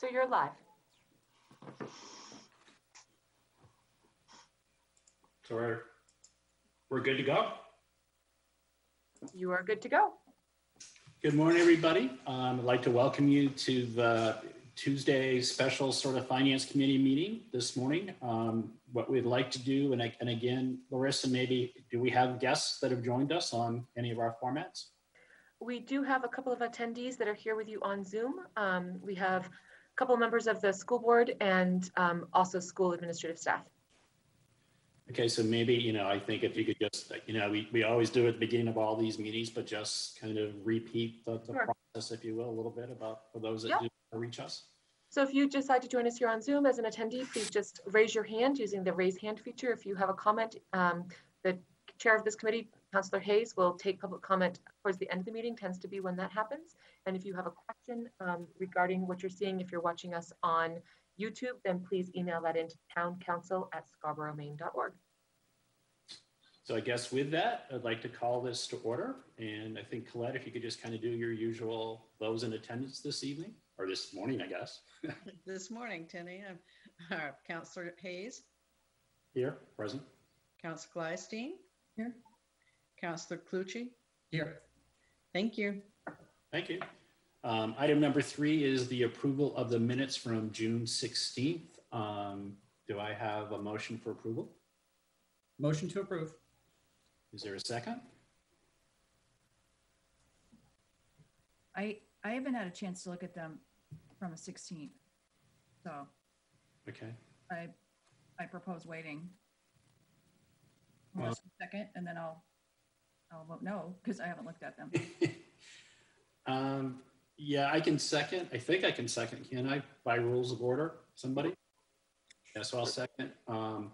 So you're live. So we're, we're good to go. You are good to go. Good morning, everybody. Um, I'd like to welcome you to the Tuesday special sort of finance committee meeting this morning. Um, what we'd like to do, and, I- and again, Larissa, maybe, do we have guests that have joined us on any of our formats? We do have a couple of attendees that are here with you on Zoom. Um, we have couple members of the school board and um, also school administrative staff. Okay, so maybe, you know, I think if you could just, you know, we, we always do at the beginning of all these meetings, but just kind of repeat the, the Sure. process, if you will, a little bit about, for those that Yeah. do reach us. So if you decide to join us here on Zoom as an attendee, please just raise your hand using the raise hand feature. If you have a comment, um, the chair of this committee, Councillor Hayes, will take public comment towards the end of the meeting, tends to be when that happens. And if you have a question um, regarding what you're seeing, if you're watching us on YouTube, then please email that into towncouncil@scarboroughmaine.org. So I guess with that, I'd like to call this to order. And I think Colette, if you could just kind of do your usual, those in attendance this evening, or this morning, I guess, This morning, 10 a.m. Uh, Counselor Hayes, here, present. Counselor Gleysteen, Here. Counselor Cloutier. Here. Thank you. Thank you. Um, Item number three is the approval of the minutes from June 16th. Um, Do I have a motion for approval? Motion to approve. Is there a second? I, I haven't had a chance to look at them from the 16th. So Okay. I, I propose waiting. Well- Unless you Second, and then I'll, I'll vote no, because I haven't looked at them. Um, Yeah, I can second. I think I can second. Can I, by rules of order? Somebody? Yeah, so I'll second. Um,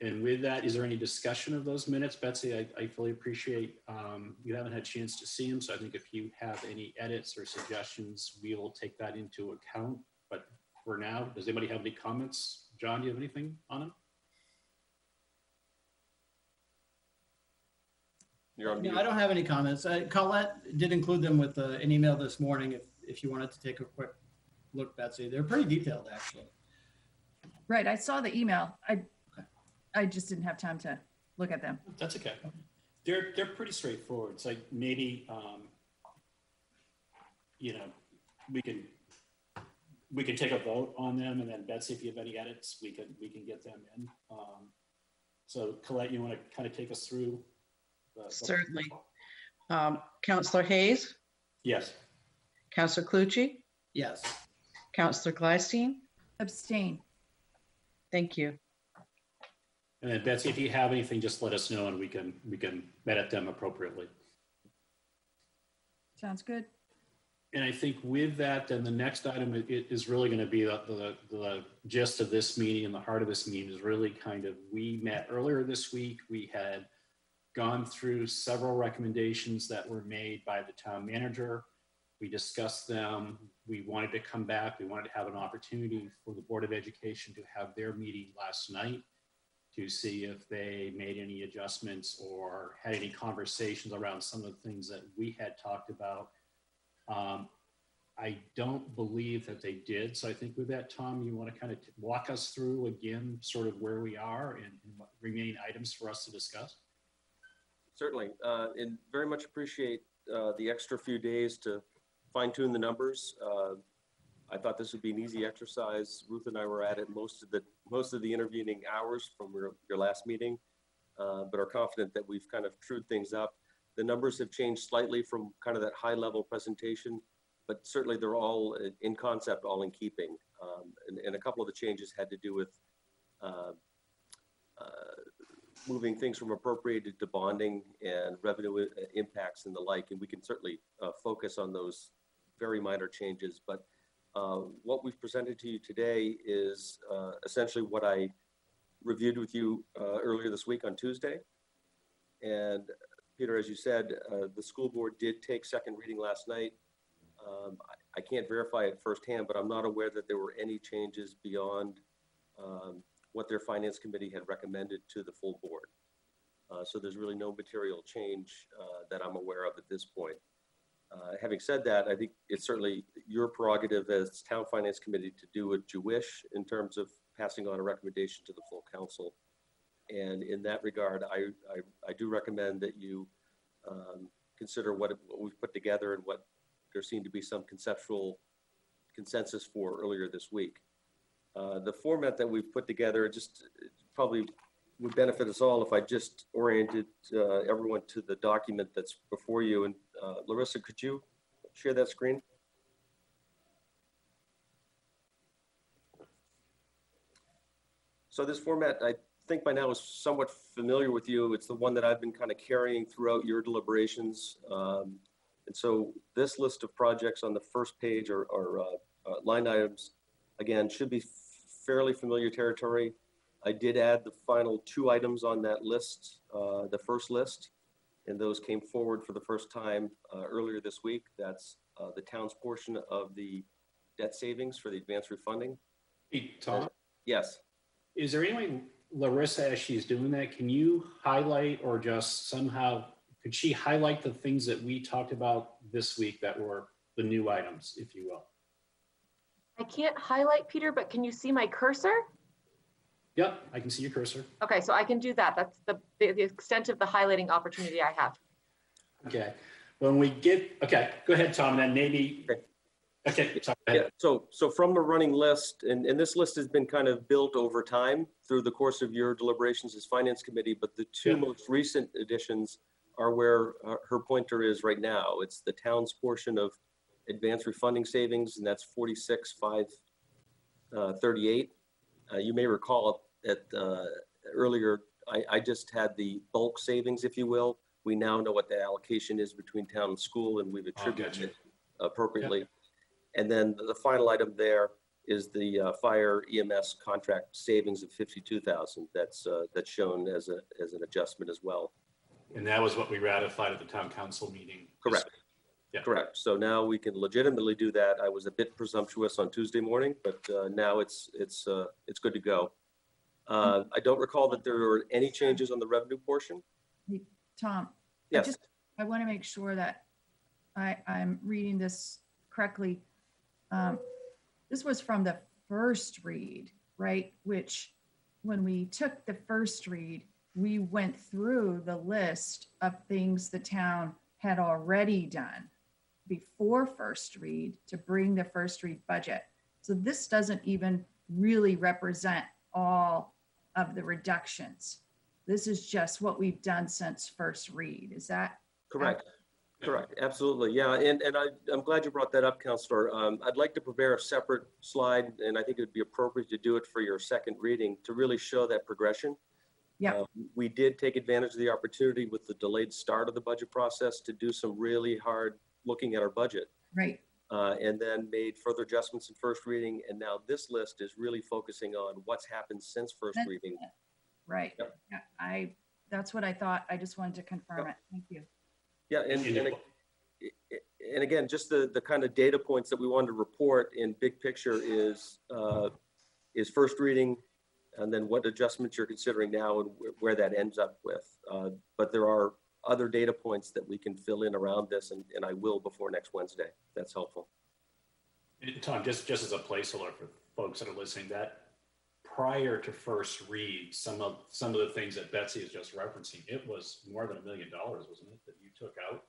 And with that, is there any discussion of those minutes? Betsy, I, I fully appreciate, um, you haven't had a chance to see them, so I think if you have any edits or suggestions, we will take that into account. But for now, does anybody have any comments? John, do you have anything on them? You're on No, mute. I don't have any comments. Uh, Colette did include them with uh, an email this morning if, if you wanted to take a quick look, Betsy. They're pretty detailed, actually. Right, I saw the email. I, I just didn't have time to look at them. That's okay. They're, they're pretty straightforward. It's like maybe, um, you know, we can, we can take a vote on them and then Betsy, if you have any edits, we can, we can get them in. Um, So Colette, you want to kind of take us through? The- the- Certainly. Um, Counselor Hayes, Yes. Counselor Cloutier, Yes. Counselor Gleysteen. Abstain. Thank you. And then Betsy, if you have anything, just let us know and we can, we can edit them appropriately. Sounds good. And I think with that, then the next item i- i- is really going to be the, the, the gist of this meeting and the heart of this meeting is really kind of, we met earlier this week. We had gone through several recommendations that were made by the town manager. We discussed them. We wanted to come back. We wanted to have an opportunity for the Board of Education to have their meeting last night to see if they made any adjustments or had any conversations around some of the things that we had talked about. Um, I don't believe that they did. So I think with that, Tom, you want to kind of walk us through again, sort of where we are and and what remaining items for us to discuss? Certainly, uh, and very much appreciate uh, the extra few days to fine tune the numbers. Uh, I thought this would be an easy exercise. Ruth and I were at it most of the, most of the intervening hours from your, your last meeting, uh, but are confident that we've kind of trued things up. The numbers have changed slightly from kind of that high level presentation, but certainly they're all in concept, all in keeping. Um, And, and a couple of the changes had to do with uh, uh, moving things from appropriated to bonding and revenue i- impacts and the like, and we can certainly uh, focus on those very minor changes. But uh, what we've presented to you today is uh, essentially what I reviewed with you uh, earlier this week on Tuesday. And Peter, as you said, uh, the school board did take second reading last night. Um, I- I can't verify it firsthand, but I'm not aware that there were any changes beyond um, what their finance committee had recommended to the full board. Uh, So there's really no material change uh, that I'm aware of at this point. Uh, Having said that, I think it's certainly your prerogative as town finance committee to do what you wish in terms of passing on a recommendation to the full council. And in that regard, I, I, I do recommend that you um, consider what, what we've put together and what there seemed to be some conceptual consensus for earlier this week. Uh, The format that we've put together just probably would benefit us all if I just oriented uh, everyone to the document that's before you. And uh, Larissa, could you share that screen? So this format, I think by now is somewhat familiar with you. It's the one that I've been kind of carrying throughout your deliberations. Um, And so this list of projects on the first page are, are uh, uh, line items, again, should be fairly familiar territory. I did add the final two items on that list, uh, the first list, and those came forward for the first time uh, earlier this week. That's uh, the town's portion of the debt savings for the advanced refunding. Hey, Tom, Yes, is there any way Larissa, as she's doing that, can you highlight or just somehow, could she highlight the things that we talked about this week that were the new items, if you will? I can't highlight, Peter, but can you see my cursor? Yep, I can see your cursor. Okay, so I can do that. That's the, the the extent of the highlighting opportunity I have. Okay, when we get, okay, go ahead, Tom, and then maybe, Okay. okay, Tom, Yeah, so, so from the running list, and, and this list has been kind of built over time through the course of your deliberations as finance committee, but the two Yeah. most recent additions are where uh, her pointer is right now. It's the town's portion of advanced refunding savings, and that's forty-six, five, uh, thirty-eight. Uh, you may recall that, uh, earlier, I, I just had the bulk savings, if you will. We now know what the allocation is between town and school, and we've attributed it appropriately. And then the final item there is the uh, fire EMS contract savings of 52,000. That's, uh, that's shown as a, as an adjustment as well. And that was what we ratified at the town council meeting. Correct. Week. Yeah. Correct. So now we can legitimately do that. I was a bit presumptuous on Tuesday morning, but uh, now it's, it's, uh, it's good to go. Uh, I don't recall that there were any changes on the revenue portion. Tom, I Yes, just, I want to make sure that I, I'm reading this correctly. Um, This was from the first read, right? Which, when we took the first read, we went through the list of things the town had already done before first read to bring the first read budget. So this doesn't even really represent all of the reductions. This is just what we've done since first read. Is that correct. Correct, absolutely. Yeah, and, and I, I'm glad you brought that up, Counselor. Um, I'd like to prepare a separate slide, and I think it would be appropriate to do it for your second reading to really show that progression. Yeah. Uh, We did take advantage of the opportunity with the delayed start of the budget process to do some really hard looking at our budget. right? uh, and then made further adjustments in first reading. And now this list is really focusing on what's happened since first That's reading. Right. Yep. Yeah, I, that's what I thought. I just wanted to confirm it. Thank you. Yeah, and, And and, ag- and again, just the, the kind of data points that we wanted to report in big picture is, uh, is first reading, and then what adjustments you're considering now and where, where that ends up with. Uh, But there are other data points that we can fill in around this, and, and I will before next Wednesday. if That's helpful. And Tom, just, just as a placeholder for folks that are listening, that prior to first read, some of, some of the things that Betsy is just referencing, it was more than a million dollars, wasn't it, that you took out?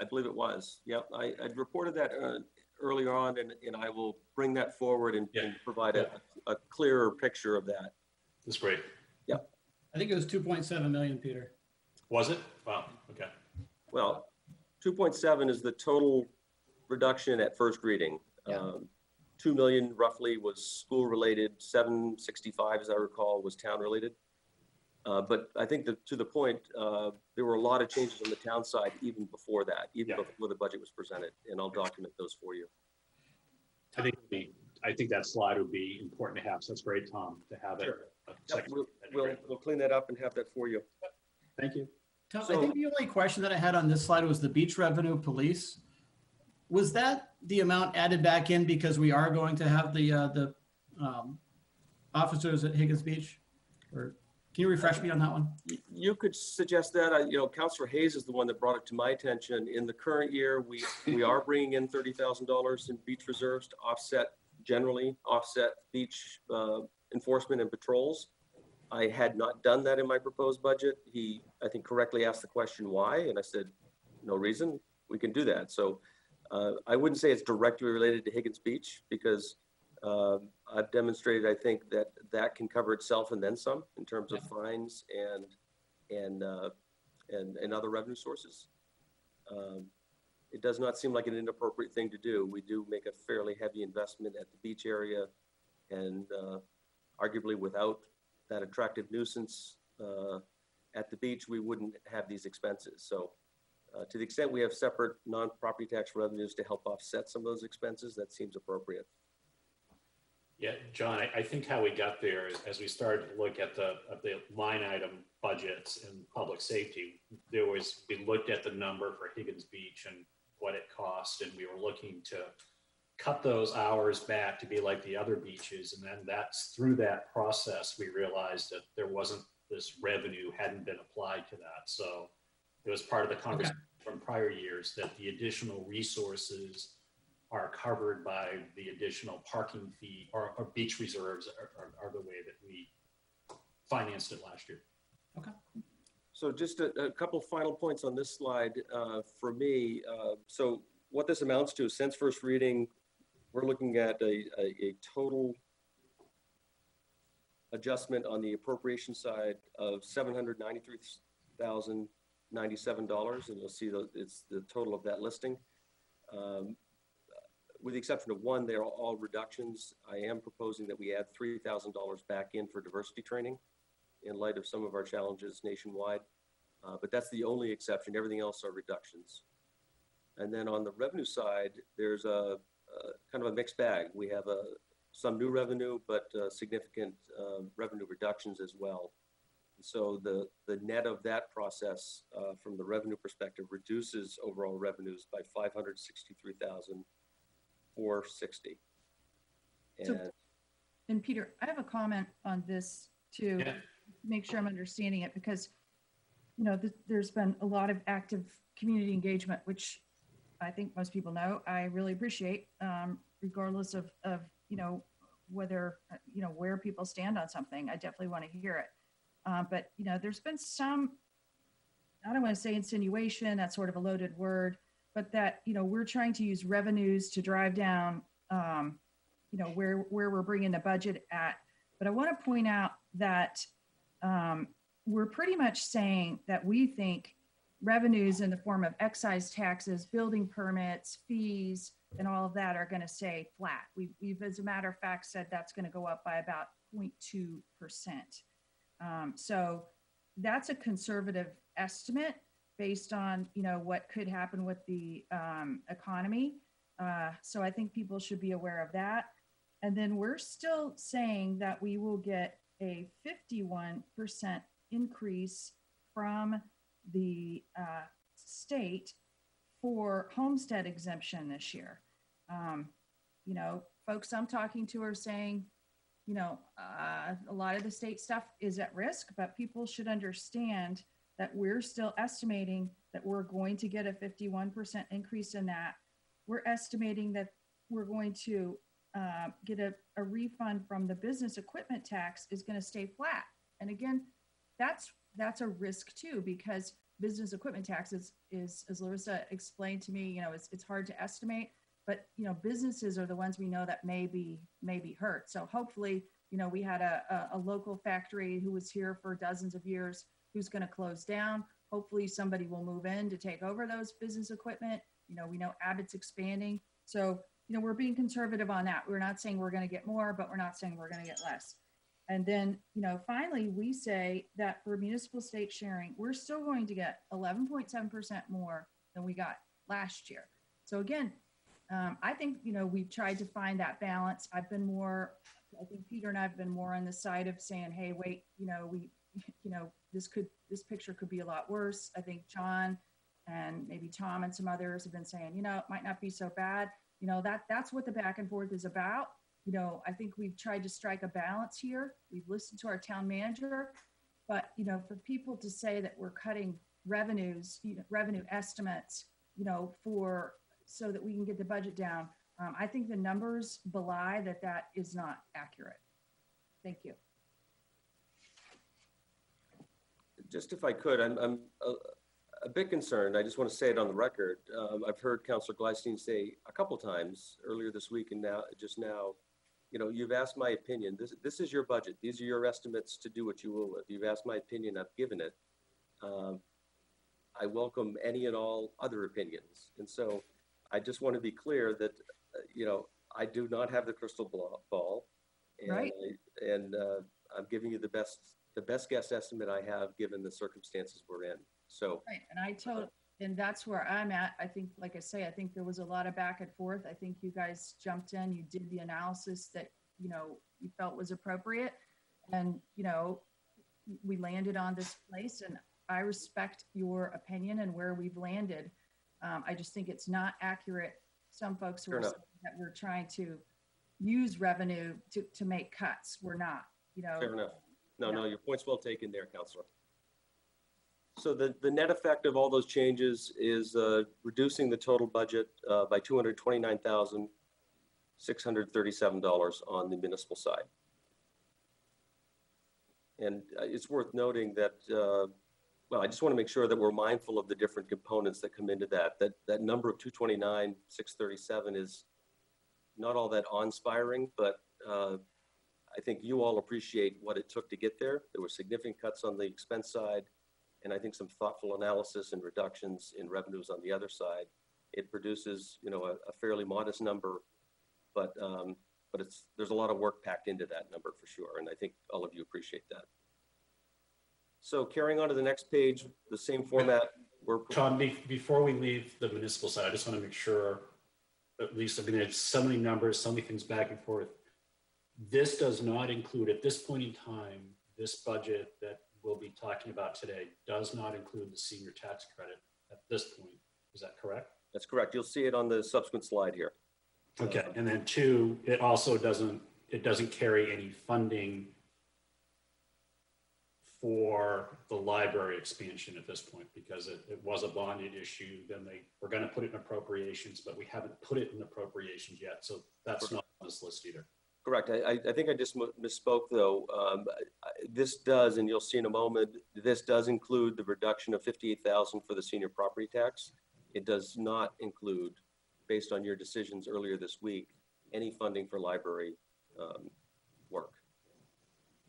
I believe it was. Yep, I, I reported that uh, earlier on, and, and I will bring that forward and, and provide a, a clearer picture of that. That's great. Yep. I think it was 2.7 million, Peter. Was it? Wow, okay. Well, 2.7 is the total reduction at first reading. Yeah. Um, 2 million roughly was school-related, 765, as I recall, was town-related. Uh, But I think that, to the point, uh, there were a lot of changes on the town side even before that, even Yeah. before the budget was presented, and I'll document those for you. I think, it'd be- I think that slide would be important to have, so that's great, Tom, to have it. Sure. a Yep, second. We'll, That'd be we'll, great. we'll clean that up and have that for you. Thank you. Tom, I So- think the only question that I had on this slide was the beach revenue police. Was that the amount added back in because we are going to have the, uh, the, um, officers at Higgins Beach? Or, Can you refresh me on that one? Y- You could suggest that, I- you know, Counselor Hayes is the one that brought it to my attention. In the current year, we, we are bringing in thirty thousand dollars in beach reserves to offset, generally offset beach uh, enforcement and patrols. I had not done that in my proposed budget. He, I think correctly asked the question why, and I said, no reason, we can do that. So uh, I wouldn't say it's directly related to Higgins Beach because um, I've demonstrated, I think, that that can cover itself and then some in terms of fines and, and, uh, and, and other revenue sources. Um, It does not seem like an inappropriate thing to do. We do make a fairly heavy investment at the beach area. And uh, arguably without that attractive nuisance uh, at the beach, we wouldn't have these expenses. So uh, to the extent we have separate non-property tax revenues to help offset some of those expenses, that seems appropriate. Yeah, John, I, I think how we got there is as we started to look at the, at the line item budgets in public safety, there was, we looked at the number for Higgins Beach and what it cost, and we were looking to cut those hours back to be like the other beaches. And then that's through that process, we realized that there wasn't, this revenue hadn't been applied to that. So it was part of the conversation from prior years that the additional resources are covered by the additional parking fee or, or beach reserves are, are, are the way that we financed it last year. Okay. So just a, a couple final points on this slide uh, for me. Uh, So what this amounts to, since first reading, we're looking at a, a, a total adjustment on the appropriation side of seven hundred ninety-three thousand ninety-seven dollars, and you'll see that it's the total of that listing. Um, With the exception of one, they're all reductions. I am proposing that we add three thousand dollars back in for diversity training in light of some of our challenges nationwide. Uh, But that's the only exception. Everything else are reductions. And then on the revenue side, there's a kind of a mixed bag. We have a, some new revenue, but uh, significant uh, revenue reductions as well. So the, the net of that process uh, from the revenue perspective reduces overall revenues by 563,460. So- And And Peter, I have a comment on this too. Yeah. Make sure I'm understanding it because, you know, th- there's been a lot of active community engagement, which I think most people know I really appreciate, um, regardless of, of, you know, whether, uh, you know, where people stand on something. I definitely want to hear it. Uh, but, you know, there's been some, I don't want to say insinuation, that's sort of a loaded word, but that, you know, we're trying to use revenues to drive down, um, you know where where we're bringing the budget at but i want to point out that um, we're pretty much saying that we think revenues in the form of excise taxes building permits fees and all of that are going to stay flat. We, we've as a matter of fact said that's going to go up by about 0.2 percent. Um, so that's a conservative estimate based on you know what could happen with the um, economy. Uh, so i think people should be aware of that. And then we're still saying that we will get a 51% increase from the uh, state for homestead exemption this year. Um, you know, folks I'm talking to are saying, you know, uh, a lot of the state stuff is at risk, but people should understand that we're still estimating that we're going to get a 51% increase in that. We're estimating that we're going to uh, get a, a refund from the business equipment tax is going to stay flat. And again, that's that's a risk too because business equipment taxes is, as Larissa explained to me, you know, it's it's hard to estimate, but you know, businesses are the ones we know that may be may be hurt. So hopefully, you know, we had a, a, a local factory who was here for dozens of years who's going to close down. Hopefully, somebody will move in to take over those business equipment. You know, we know Abbott's expanding, so you know, we're being conservative on that. We're not saying we're going to get more, but we're not saying we're going to get less. And then, you know, finally, we say that for municipal state sharing, we're still going to get 11.7% more than we got last year. So again, um, I think, you know, we've tried to find that balance. I've been more, I think Peter and I have been more on the side of saying, hey, wait, you know, we, you know, this could, this picture could be a lot worse. I think John and maybe Tom and some others have been saying, you know, it might not be so bad you know that that's what the back and forth is about you know i think we've tried to strike a balance here we've listened to our town manager But, you know, for people to say that we're cutting revenues, you know, revenue estimates, you know, for, so that we can get the budget down, um, I think the numbers belie that that is not accurate. Thank you. Just if I could, I'm, I'm a, a bit concerned. I just want to say it on the record. Um, I've heard Councillor Gleysteen say a couple times earlier this week and now, just now, you know, you've asked my opinion. This, this is your budget. These are your estimates to do what you will with. You've asked my opinion. I've given it. Um, I welcome any and all other opinions. And so I just want to be clear that, uh, you know, I do not have the crystal ball- and Right. I- And uh, I'm giving you the best, the best guess estimate I have, given the circumstances we're in. So, Right, and I told, and that's where I'm at. I think, like I say, I think there was a lot of back and forth. I think you guys jumped in, you did the analysis that, you know, you felt was appropriate. And, you know, we landed on this place and I respect your opinion and where we've landed. Um, I just think it's not accurate. Some folks Fair were enough. saying that we're trying to use revenue to, to make cuts. We're not, you know. fair enough. No, no, your point's well taken there, Counselor. So the, the net effect of all those changes is uh, reducing the total budget uh, by $229,637 on the municipal side. And uh, it's worth noting that, uh, well, I just want to make sure that we're mindful of the different components that come into that. That, that number of 229,637 is not all that awe-inspiring, but uh, I think you all appreciate what it took to get there. There were significant cuts on the expense side, and I think some thoughtful analysis and reductions in revenues on the other side. It produces, you know, a, a fairly modest number, but um, but it's there's a lot of work packed into that number for sure, and I think all of you appreciate that. So carrying on to the next page, the same format. We're Tom, be- before we leave the municipal side, I just want to make sure, at least, I mean, so many numbers, so many things back and forth. This does not include, at this point in time, this budget that we'll be talking about today does not include the senior tax credit at this point. Is that correct? that's correct. You'll see it on the subsequent slide here. Okay, and then two, it also doesn't, it doesn't carry any funding for the library expansion at this point because it, it was a bonded issue. Then they were going to put it in appropriations, but we haven't put it in appropriations yet. So that's not on this list either. Correct. I, I- think I just misspoke, though. Um, This does, and you'll see in a moment, this does include the reduction of 58,000 for the senior property tax. It does not include, based on your decisions earlier this week, any funding for library um, work.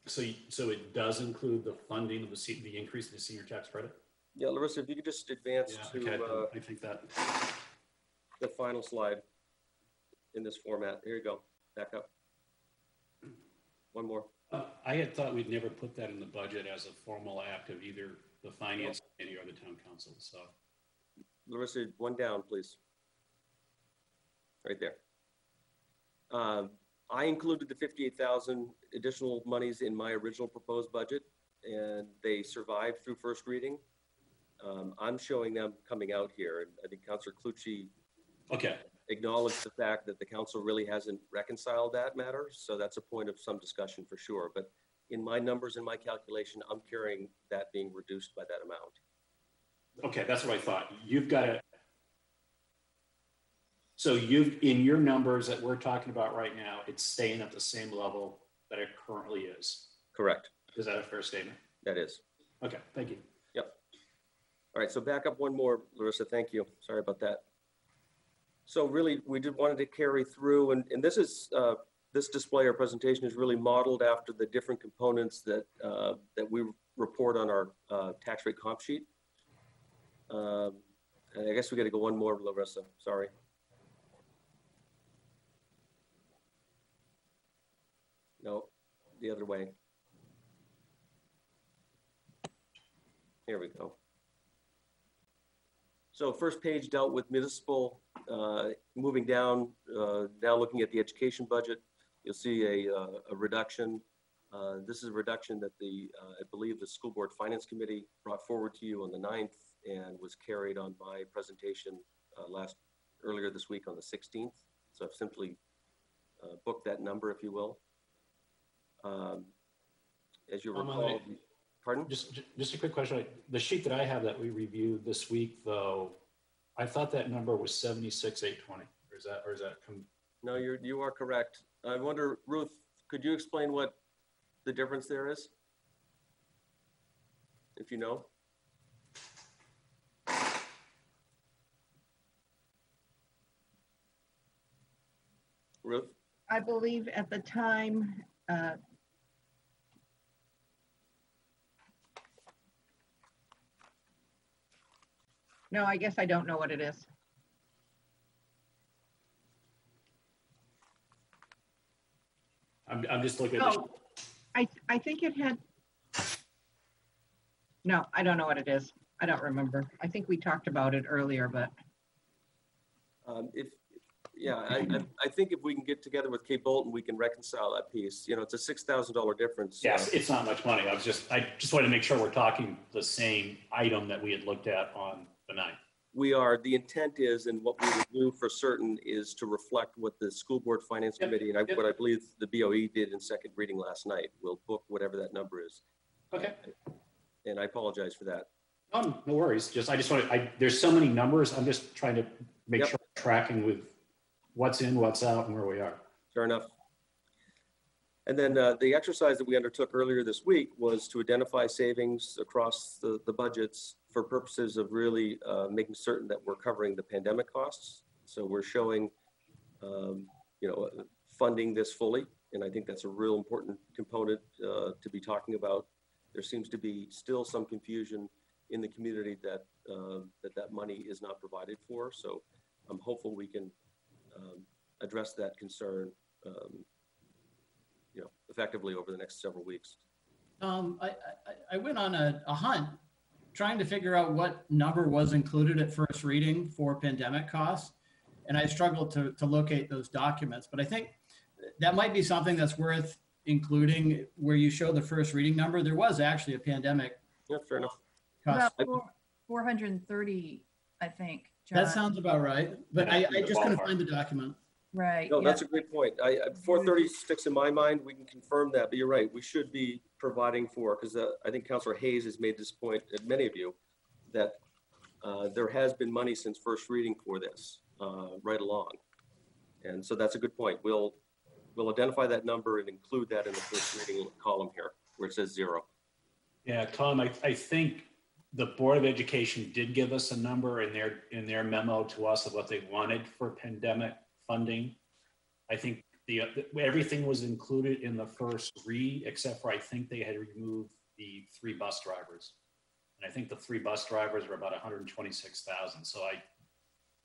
So, so it does include the funding of the, the increase in the senior tax credit? Yeah, Larissa, if you could just advance Yeah, to okay, uh, I think that, the final slide in this format. Here you go. Back up. One more. uh, I had thought we'd never put that in the budget as a formal act of either the finance committee or the town council, so. Larissa, one down, please. Right there. Um, I included the fifty-eight thousand additional monies in my original proposed budget, and they survived through first reading. Um, I'm showing them coming out here, and I think Councilor Cloutier Okay, acknowledged the fact that the council really hasn't reconciled that matter, so that's a point of some discussion for sure. But in my numbers, in my calculation, I'm carrying that being reduced by that amount. okay, that's what I thought. You've got to. So you've, in your numbers that we're talking about right now, it's staying at the same level that it currently is. Correct, Is that a fair statement? that is. Okay, thank you. Yep. All right, so back up one more, Larissa, thank you. Sorry about that. So really, we did wanted to carry through, and, and this is, uh, this display or presentation is really modeled after the different components that, uh, that we report on our, uh, tax rate comp sheet. Um, and I guess we gotta go one more, Larissa, sorry. No, the other way. Here we go. So first page dealt with municipal, uh, moving down, uh, now looking at the education budget, you'll see a, uh, a reduction. Uh, This is a reduction that the, uh, I believe the School Board Finance Committee brought forward to you on the 9th and was carried on my presentation uh, last, earlier this week on the 16th. So I've simply uh, booked that number, if you will. Um, As you recall. Pardon? Just, just a quick question. The sheet that I have that we reviewed this week, though, I thought that number was seventy-six, eight twenty. Or is that, or is that, com- No, you're, you are correct. I wonder, Ruth, could you explain what the difference there is? If you know? Ruth? I believe at the time, uh, no, I guess I don't know what it is. I'm, I'm just looking at, the Oh, I, I think it had, no, I don't know what it is. I don't remember. I think we talked about it earlier, but Um, if, yeah, I, I, I think if we can get together with Kate Bolton, we can reconcile that piece. You know, it's a six thousand dollar difference. yes, it's not much money. I was just, I just wanted to make sure we're talking the same item that we had looked at on We are, the intent is, and what we will do for certain is to reflect what the school board finance Yep, committee and I, yep. what I believe the BOE did in second reading last night. We'll book whatever that number is. Okay. And I apologize for that. Um, no worries. Just, I just want to, I, there's so many numbers. I'm just trying to make Yep. sure I'm tracking with what's in, what's out and where we are. Fair enough. And then uh, the exercise that we undertook earlier this week was to identify savings across the, the budgets for purposes of really uh, making certain that we're covering the pandemic costs. So we're showing, um, you know, funding this fully. And I think that's a real important component uh, to be talking about. There seems to be still some confusion in the community that, uh, that that money is not provided for. So I'm hopeful we can um, address that concern, um, you know, effectively over the next several weeks. Um, I, I, I went on a, a hunt trying to figure out what number was included at first reading for pandemic costs. And I struggled to, to locate those documents, but I think that might be something that's worth including where you show the first reading number. There was actually a pandemic Yeah, fair enough. cost. About four hundred and thirty, I think. That sounds about right, but I, I just couldn't find the document. Right. No, yeah. that's a great point. I, four thirty sticks in my mind. We can confirm that, but you're right. We should be providing for, because I think Counselor Hayes has made this point, and many of you, that uh, there has been money since first reading for this, uh, right along. And so that's a good point. We'll, we'll identify that number and include that in the first reading column here, where it says zero. Yeah, Tom, I, I think the Board of Education did give us a number in their, in their memo to us of what they wanted for pandemic funding. I think the, everything was included in the first read, except for I think they had removed the three bus drivers. And I think the three bus drivers were about hundred and twenty-six thousand, so I,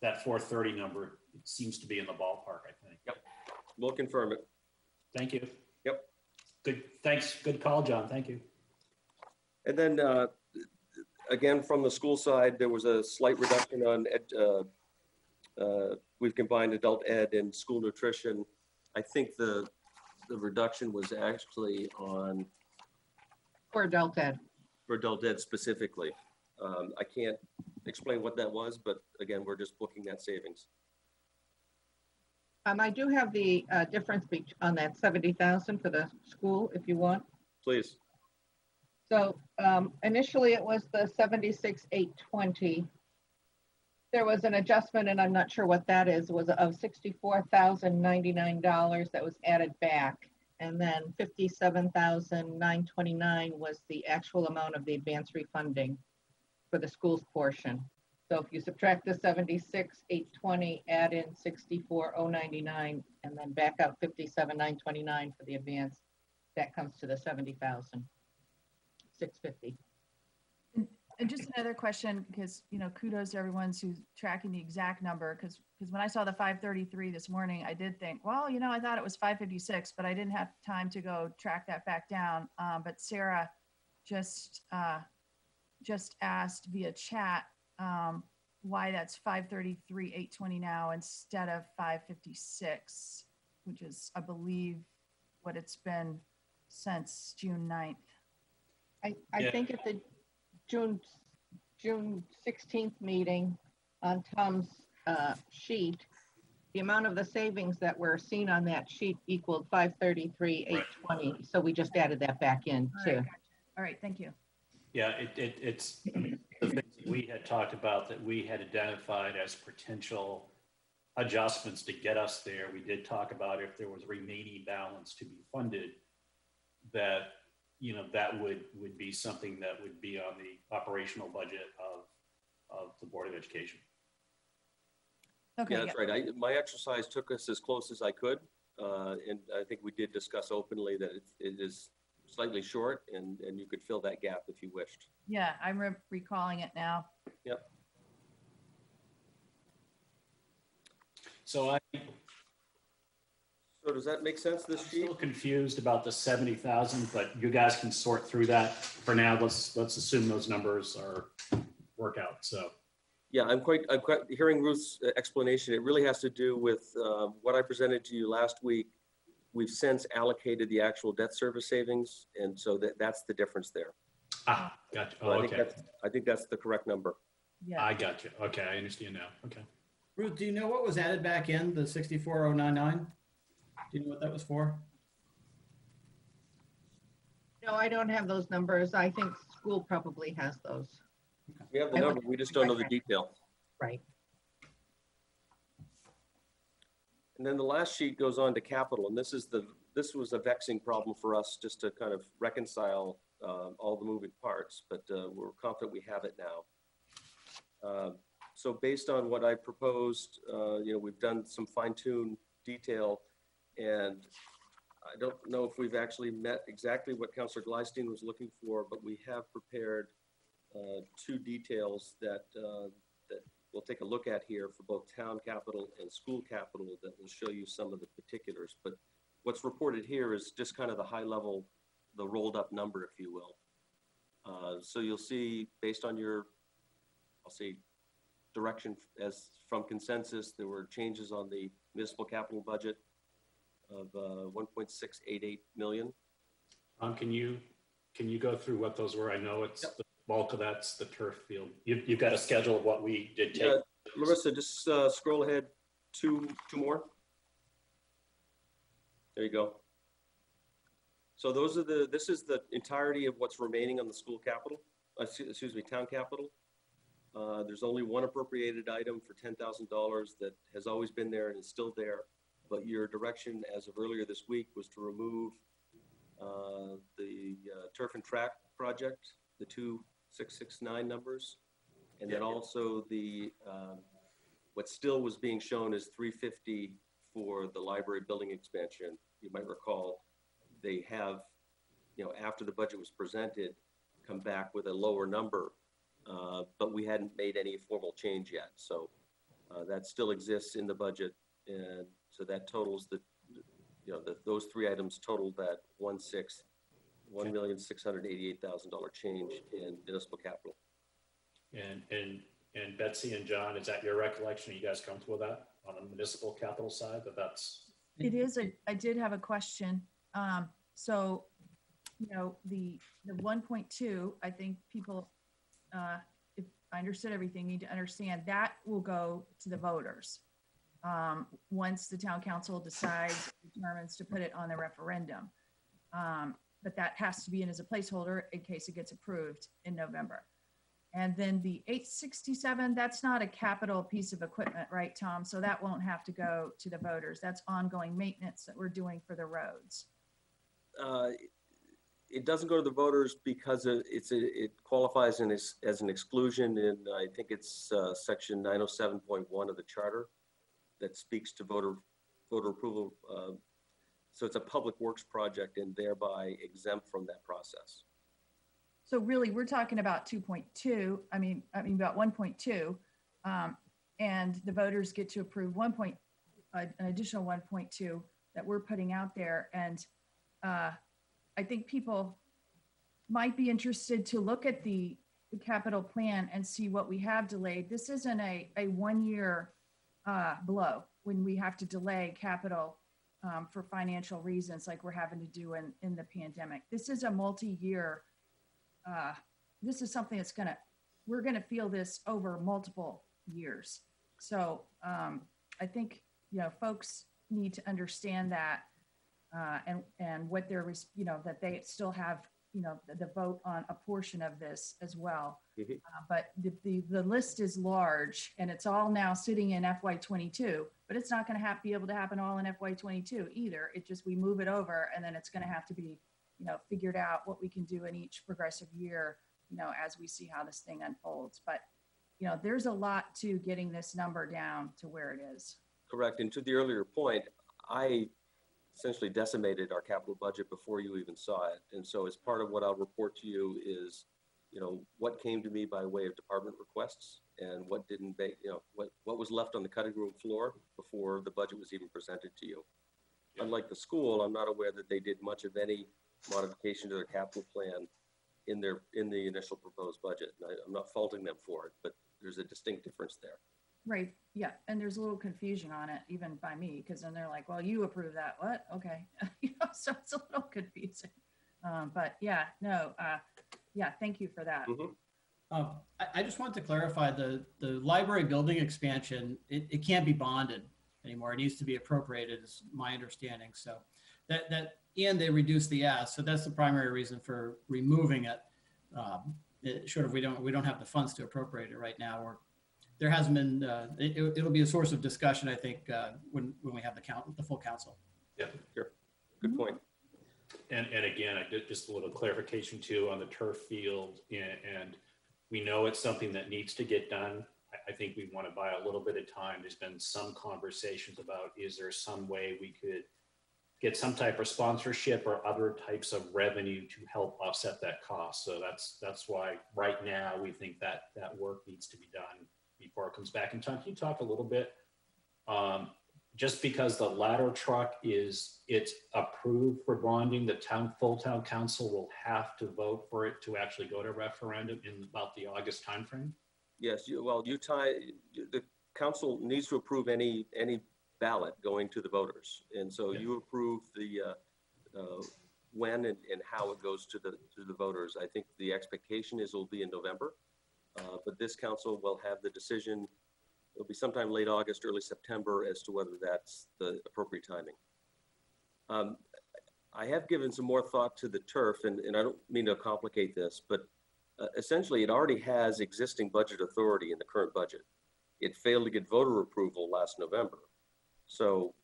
that four thirty number seems to be in the ballpark, I think. Yep. We'll confirm it. Thank you. Yep. Good, thanks, good call, John, thank you. And then, uh, again, from the school side, there was a slight reduction on, ed- uh, uh, we've combined adult ed and school nutrition. I think the, the reduction was actually on, for adult ed. for adult ed specifically. Um, I can't explain what that was, but again, we're just booking that savings. Um, I do have the, uh, difference be- on that seventy thousand for the school, if you want. Please. So um, initially it was the seventy-six, eight twenty. There was an adjustment, and I'm not sure what that is, was of sixty-four thousand ninety-nine dollars that was added back. And then fifty-seven thousand nine twenty-nine was the actual amount of the advance refunding for the school's portion. So if you subtract the seventy-six, eight twenty, add in sixty-four, oh ninety-nine, and then back out fifty-seven, nine twenty-nine for the advance, that comes to the seventy thousand. 650. And just another question, because, you know, kudos to everyone who's tracking the exact number, because, because when I saw the five thirty-three this morning, I did think, well, you know, I thought it was five fifty-six, but I didn't have time to go track that back down. Um, but Sarah just, uh, just asked via chat, um, why that's five thirty-three, eight twenty now instead of five fifty-six, which is, I believe, what it's been since June 9th. I, I Yeah. think at the June, June 16th meeting on Tom's uh, sheet, the amount of the savings that were seen on that sheet equaled 533, 820. So we just added that back in All right, too. gotcha. All right, thank you. Yeah, it, it, it's the things that we had talked about that we had identified as potential adjustments to get us there. We did talk about if there was remaining balance to be funded, that, you know, that would, would be something that would be on the operational budget of, of the Board of Education. Okay, Yeah, that's right. I, my exercise took us as close as I could. Uh, and I think we did discuss openly that it, it is slightly short and, and you could fill that gap if you wished. Yeah, I'm re- recalling it now. Yep. So I, So does that make sense, I'm this sheet? still confused about the seventy thousand, but you guys can sort through that. For now, let's, let's assume those numbers are, work out, so. Yeah, I'm quite, I'm quite, hearing Ruth's uh, explanation, it really has to do with uh, what I presented to you last week. We've since allocated the actual debt service savings, and so that, that's the difference there. Ah, gotcha. So Oh, I think okay. that's, I think that's the correct number. Yeah, I got you. Okay, I understand now. Okay. Ruth, do you know what was added back in, the 64099? Do you know what that was for? No, I don't have those numbers. I think school probably has those. We have the I number, we just don't know the detail. Right. And then the last sheet goes on to capital, and this is the, this was a vexing problem for us, just to kind of reconcile um, all the moving parts, but uh, we're confident we have it now. Um, So based on what I proposed, uh, you know, we've done some fine tune detail, and I don't know if we've actually met exactly what Counselor Gleysteen was looking for, but we have prepared uh, two details that, uh, that we'll take a look at here for both town capital and school capital that will show you some of the particulars. But what's reported here is just kind of the high level, the rolled up number, if you will. Uh, So you'll see, based on your, I'll say, direction as from consensus, there were changes on the municipal capital budget of uh, 1.688 million. Um, can you, can you go through what those were? I know it's, the bulk of that's the turf field. You've, you've got a schedule of what we did take. Yeah, Larissa, just uh, scroll ahead two, two more. There you go. So those are the, this is the entirety of what's remaining on the school capital, uh, excu- excuse me, town capital. Uh, There's only one appropriated item for ten thousand dollars that has always been there and is still there. But your direction as of earlier this week was to remove uh, the uh, turf and track project, the two six six nine numbers. And then Yeah. also the, um, what still was being shown as three fifty for the library building expansion. You might recall, they have, you know, after the budget was presented, come back with a lower number. uh, But we hadn't made any formal change yet, so uh, that still exists in the budget. And so that totals the, you know, the, those three items total that one six, one million, six hundred eighty-eight thousand dollar change in municipal capital. And, and, and Betsy and John, is that your recollection? Are you guys comfortable with that on the municipal capital side, that that's? it is a, I did have a question. Um, so, you know, the, the one point two, I think people, uh, if I understood everything, need to understand that will go to the voters. Um, once the town council decides, determines to put it on the referendum. Um, but that has to be in as a placeholder in case it gets approved in November. And then the eight sixty-seven, that's not a capital piece of equipment, right, Tom? So that won't have to go to the voters. That's ongoing maintenance that we're doing for the roads. uh, it doesn't go to the voters because it- it's, a- it qualifies in as, as an exclusion in, I think it's uh, section 907.1 of the charter that speaks to voter, voter approval. uh, So it's a public works project and thereby exempt from that process. So really, we're talking about two point two, I mean, I mean, about one point two. Um, and the voters get to approve one point, uh, an additional one point two that we're putting out there. And, uh, I think people might be interested to look at the, the capital plan and see what we have delayed. This isn't a, a one-year, uh, blow when we have to delay capital, um, for financial reasons like we're having to do in, in the pandemic. This is a multi-year, uh, this is something that's gonna, we're gonna feel this over multiple years. So um, I think, you know, folks need to understand that uh, and, and what they're, res- you know, that they still have you know, the, the vote on a portion of this as well. Mhm. Uh, But the, the, the list is large and it's all now sitting in FY twenty-two, but it's not gonna have, be able to happen all in FY twenty-two either. It just, we move it over and then it's gonna have to be, you know, figured out what we can do in each progressive year, you know, as we see how this thing unfolds. But, you know, there's a lot to getting this number down to where it is. Correct. And to the earlier point, I essentially decimated our capital budget before you even saw it. And so as part of what I'll report to you is, you know, what came to me by way of department requests and what didn't make, you know, what, what was left on the cutting room floor before the budget was even presented to you. Unlike the school, I'm not aware that they did much of any modification to their capital plan in their, in the initial proposed budget. And I, I'm not faulting them for it, but there's a distinct difference there. Right, yeah, and there's a little confusion on it, even by me, because then they're like, well, you approve that, what? Okay. You know, so it's a little confusing. Um, but yeah, no, uh, yeah, thank you for that. Mhm. Um, I, I just want to clarify the, the library building expansion, it, it can't be bonded anymore. It needs to be appropriated is my understanding. So that, that, and they reduced the ask. So that's the primary reason for removing it. Um, it, short of we don't, we don't have the funds to appropriate it right now, or there hasn't been, uh, it, it'll- it'll be a source of discussion, I think, uh, when, when we have the count, the full council. Good point. And, and again, I did just a little clarification too on the turf field and, and we know it's something that needs to get done. I, I think we want to buy a little bit of time. There's been some conversations about, is there some way we could get some type of sponsorship or other types of revenue to help offset that cost? So that's, that's why right now we think that that work needs to be done before it comes back in time. Can you talk a little bit? Um, just because the ladder truck is, it's approved for bonding, the town, full town council will have to vote for it to actually go to referendum in about the August timeframe? Yes, you, well, you tie, the council needs to approve any, any ballot going to the voters. And so Yeah. you approve the, uh, uh, when and, and how it goes to the, to the voters. I think the expectation is it'll be in November. Uh, But this council will have the decision, it'll be sometime late August, early September as to whether that's the appropriate timing. Um, I have given some more thought to the turf, and, and I don't mean to complicate this, but uh, essentially, it already has existing budget authority in the current budget. It failed to get voter approval last November. So,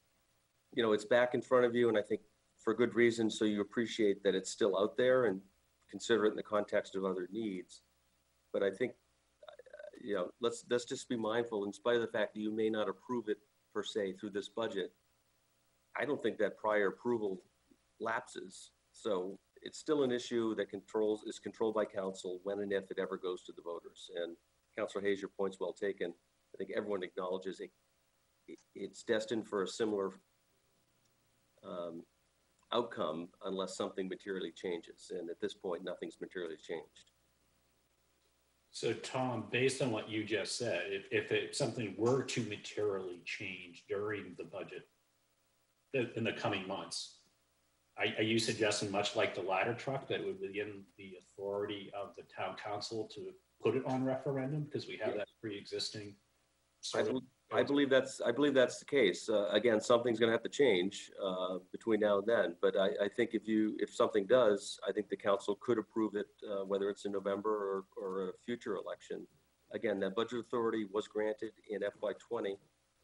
you know, it's back in front of you, and I think for good reason, so you appreciate that it's still out there and consider it in the context of other needs. But I think, uh, you know, let's, let's just be mindful, in spite of the fact that you may not approve it per se through this budget, I don't think that prior approval lapses. So it's still an issue that controls, is controlled by council when and if it ever goes to the voters. And Councilor Hayes, your point's well taken. I think everyone acknowledges it. it- It's destined for a similar um, outcome unless something materially changes. And at this point, nothing's materially changed. So Tom, based on what you just said, if, if it, something were to materially change during the budget in the coming months, are, are you suggesting much like the ladder truck that would be in the authority of the town council to put it on referendum because we have that pre-existing? I sort of- bel- I believe that's, I believe that's the case. Uh, again, something's gonna have to change, uh, between now and then. But I, I think if you, if something does, I think the council could approve it, uh, whether it's in November or, or a future election. Again, that budget authority was granted in FY twenty.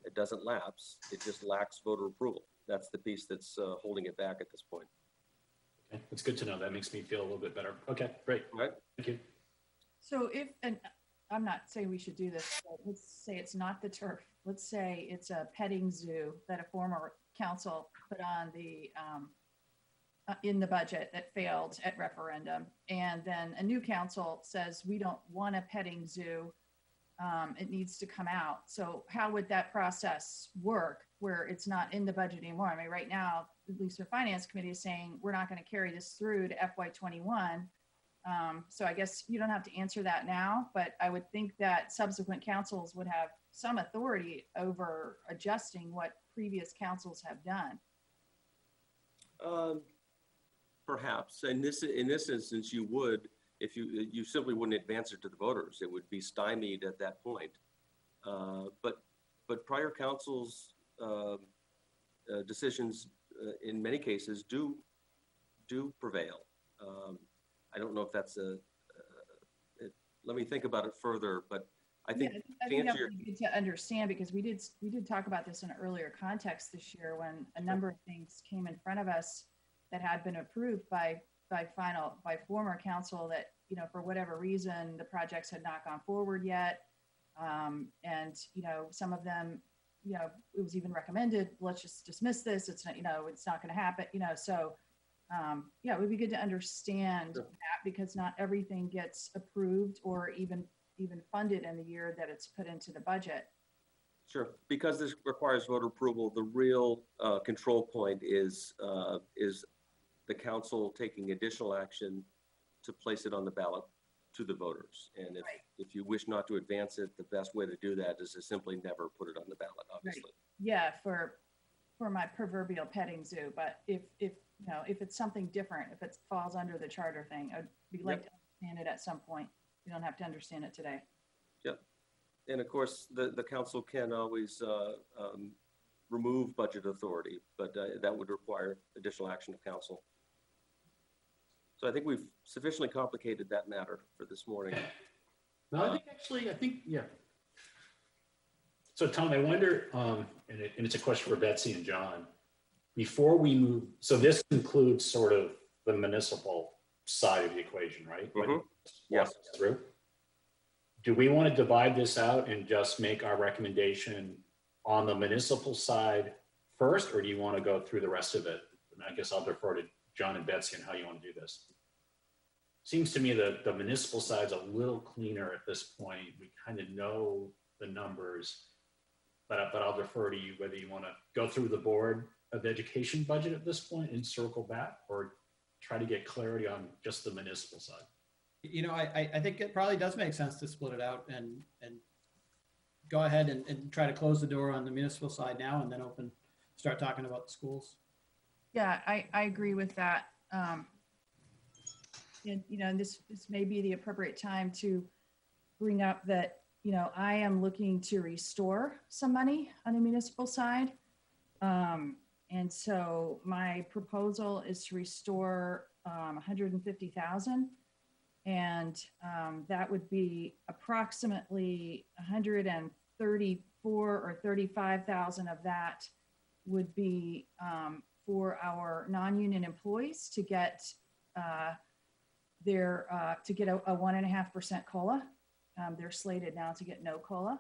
It doesn't lapse. It just lacks voter approval. That's the piece that's, uh, holding it back at this point. Okay, That's good to know. That makes me feel a little bit better. Okay, great. Right. Thank you. So if, and I'm not saying we should do this, but let's say it's not the turf. Let's say it's a petting zoo that a former council put on the, um, uh, in the budget that failed at referendum. And then a new council says, we don't want a petting zoo. Um, it needs to come out. So how would that process work where it's not in the budget anymore? I mean, right now, at least the finance committee is saying, we're not going to carry this through to FY twenty-one. Um, so I guess you don't have to answer that now, but I would think that subsequent councils would have some authority over adjusting what previous councils have done. Um, Perhaps. In this, in this instance, you would, if you, you simply wouldn't advance it to the voters. It would be stymied at that point. Uh, But, but prior councils' um, uh, decisions, uh, in many cases, do, do prevail. Um, I don't know if that's a, uh, it- let me think about it further, but I Yeah, think, I think that answer your- would be good to understand because we did, we did talk about this in an earlier context this year when a number of things came in front of us that had been approved by, by final, by former council that, you know, for whatever reason, the projects had not gone forward yet. Um, and, you know, some of them, you know, it was even recommended, let's just dismiss this. It's not, you know, it's not going to happen, you know, so, um, yeah, it would be good to understand Sure. that because not everything gets approved or even even funded in the year that it's put into the budget. Sure, because this requires voter approval, the real uh, control point is, uh, is the council taking additional action to place it on the ballot to the voters. And if, Right. if you wish not to advance it, the best way to do that is to simply never put it on the ballot, obviously. Yeah, for, for my proverbial petting zoo, but if, if, you know, if it's something different, if it falls under the charter thing, I'd be like to understand it at some point. You don't have to understand it today. Yeah. And of course, the, the council can always uh, um, remove budget authority, but uh, that would require additional action of council. So I think we've sufficiently complicated that matter for this morning. No, I think actually, I think, yeah. So Tom, I wonder, um, and it, and it's a question for Betsy and John. Before we move, so this includes sort of the municipal side of the equation, right? Like, Yes. Through. Do we want to divide this out and just make our recommendation on the municipal side first, or do you want to go through the rest of it? And I guess I'll defer to John and Betsy on how you want to do this. Seems to me that the municipal side's a little cleaner at this point. We kind of know the numbers. But, I- but I'll defer to you whether you want to go through the board of education budget at this point and circle back or try to get clarity on just the municipal side. You know, I, I, think it probably does make sense to split it out and, and go ahead and, and try to close the door on the municipal side now and then open, start talking about the schools. Yeah, I, I agree with that. Um, and, you know, and this, this may be the appropriate time to bring up that, you know, I am looking to restore some money on the municipal side. Um, and so my proposal is to restore, um, hundred and um, that would be approximately hundred and thirty-four or thirty-five thousand of that would be, um, for our non-union employees to get uh, their, uh, to get a, a one and a half percent COLA. Um, They're slated now to get no COLA.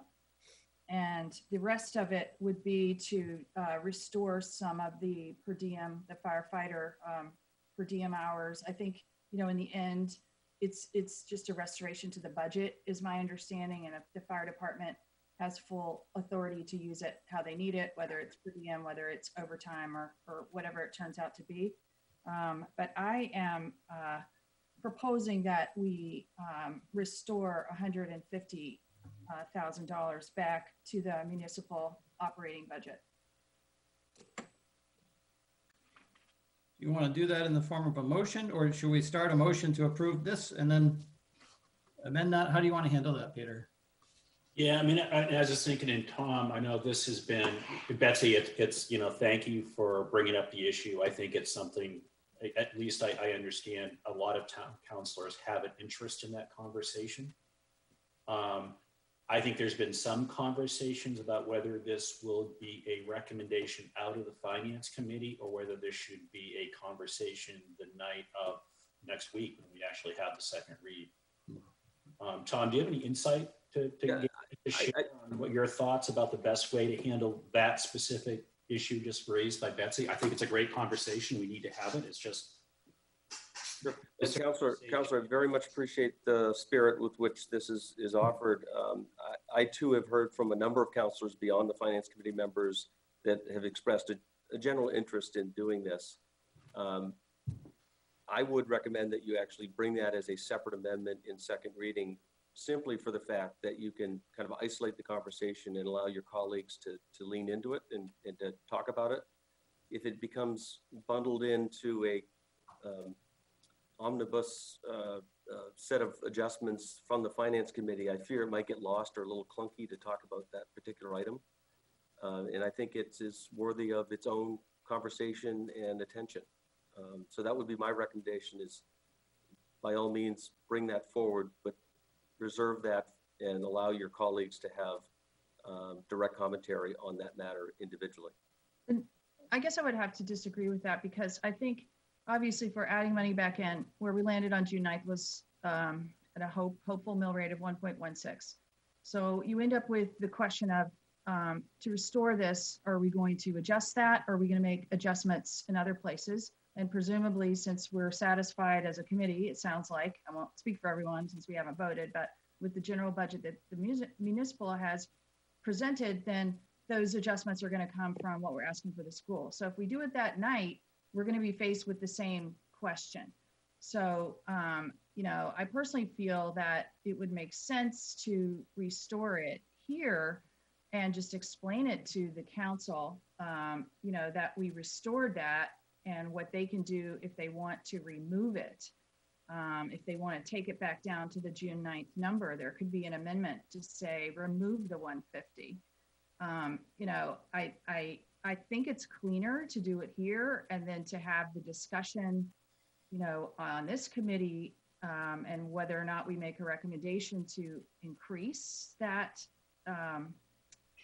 And the rest of it would be to uh, restore some of the per diem, the firefighter um, per diem hours. I think, you know, in the end, it's, it's just a restoration to the budget is my understanding. And if the fire department has full authority to use it how they need it, whether it's per diem, whether it's overtime or, or whatever it turns out to be. Um, but I am uh, proposing that we um, restore $150,000 uh, back to the municipal operating budget. You want to do that in the form of a motion or should we start a motion to approve this and then amend that? How do you want to handle that, Peter? Yeah, I mean, I, I was just thinking, and Tom, I know this has been, Betsy, it, it's, you know, thank you for bringing up the issue. I think it's something, at least I, I understand a lot of town councilors have an interest in that conversation. Um, I think there's been some conversations about whether this will be a recommendation out of the finance committee or whether this should be a conversation the night of next week when we actually have the second read. Um, Tom, do you have any insight to, to Yeah, give- to share on what your thoughts about the best way to handle that specific issue just raised by Betsy? I think it's a great conversation. We need to have it. It's just. A Counselor. Counselor, I very much appreciate the spirit with which this is, is offered. Um, I, I too have heard from a number of counselors beyond the Finance Committee members that have expressed a, a general interest in doing this. Um, I would recommend that you actually bring that as a separate amendment in second reading, simply for the fact that you can kind of isolate the conversation and allow your colleagues to, to lean into it and, and to talk about it. If it becomes bundled into a, um, omnibus uh, uh, set of adjustments from the finance committee, I fear it might get lost or a little clunky to talk about that particular item. Uh, And I think it's is worthy of its own conversation and attention. Um, So that would be my recommendation is by all means, bring that forward, but reserve that and allow your colleagues to have um, direct commentary on that matter individually. I guess I would have to disagree with that because I think obviously for adding money back in, where we landed on June 9th was um, at a hope, hopeful mill rate of 1.16. So you end up with the question of um, to restore this, are we going to adjust that? Are we going to make adjustments in other places? And presumably, since we're satisfied as a committee, it sounds like, I won't speak for everyone since we haven't voted, but with the general budget that the municipal has presented, then those adjustments are going to come from what we're asking for the school. So if we do it that night, we're going to be faced with the same question. So, um, you know, I personally feel that it would make sense to restore it here and just explain it to the council, um, you know, that we restored that and what they can do if they want to remove it. Um, if they want to take it back down to the June 9th number, there could be an amendment to say, remove the 150 um, you know, I, I, I think it's cleaner to do it here and then to have the discussion, you know, on this committee, um, and whether or not we make a recommendation to increase that, um,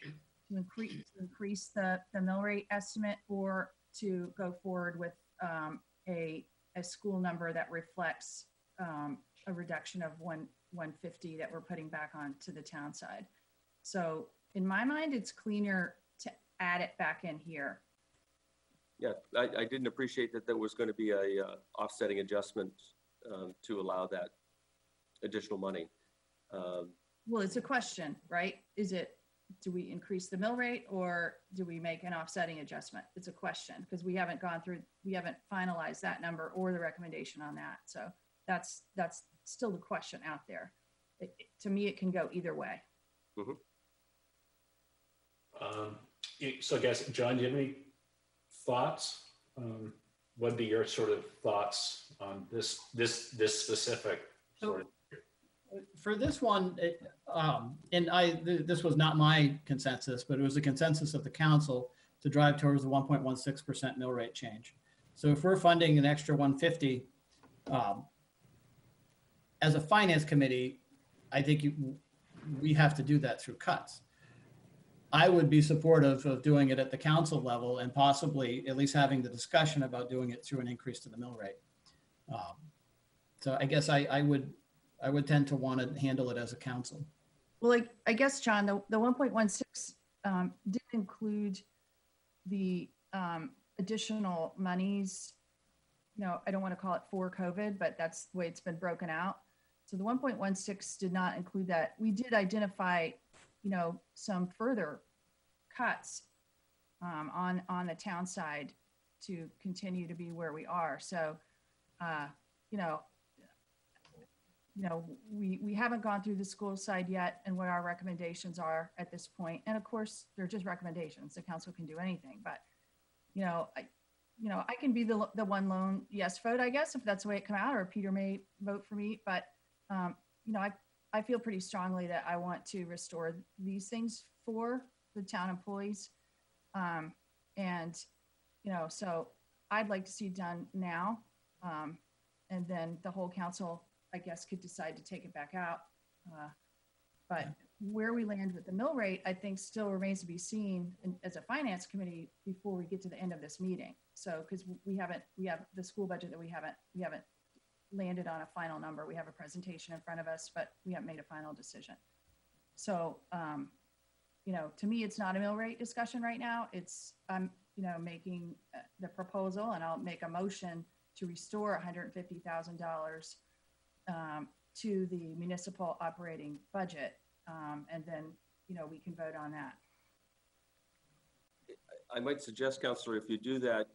to increase, to increase the, the mill rate estimate or to go forward with, um, a, a school number that reflects, um, a reduction of one, 150 that we're putting back on to the town side. So in my mind, it's cleaner add it back in here. Yeah, I, I didn't appreciate that there was going to be a uh, offsetting adjustment um, to allow that additional money. Um, Well, it's a question, right? Is it, do we increase the mill rate or do we make an offsetting adjustment? It's a question because we haven't gone through, we haven't finalized that number or the recommendation on that. So that's, that's still the question out there. It- it- To me, it can go either way. Um, it- So I guess, John, do you have any thoughts? Um, What'd be your sort of thoughts on this, this, this specific sort of? For this one, it, um, and I, th- this was not my consensus, but it was the consensus of the council to drive towards the 1.16% mill rate change. So if we're funding an extra 150, um, as a finance committee, I think you, we have to do that through cuts. I would be supportive of doing it at the council level and possibly at least having the discussion about doing it through an increase to the mill rate. Um, So I guess I, I would, I would tend to want to handle it as a council. Well, like, I guess, John, the, the one point one six, um, did include the, um, additional monies. No, I don't want to call it for COVID, but that's the way it's been broken out. So the one point one six did not include that. We did identify, you know, some further cuts, um, on, on the town side to continue to be where we are. So, uh, you know, you know, we, we haven't gone through the school side yet and what our recommendations are at this point. And of course, they're just recommendations. The council can do anything, but, you know, I, you know, I can be the, the one lone yes vote, I guess, if that's the way it come out, or Peter may vote for me, but, um, you know, I, I feel pretty strongly that I want to restore these things for the town employees. Um, and, you know, so I'd like to see done now. Um, and then the whole council I guess, could decide to take it back out. Uh, But where we land with the mill rate, I think still remains to be seen in- as a finance committee before we get to the end of this meeting. So, because we haven't, we have the school budget that we haven't, we haven't landed on a final number. We have a presentation in front of us, but we haven't made a final decision. So, um, you know, to me, it's not a mill rate discussion right now. It's, I'm, you know, making uh, the proposal and I'll make a motion to restore $150,000 um, to the municipal operating budget. Um, and then, you know, we can vote on that. I might suggest, Counselor, if you do that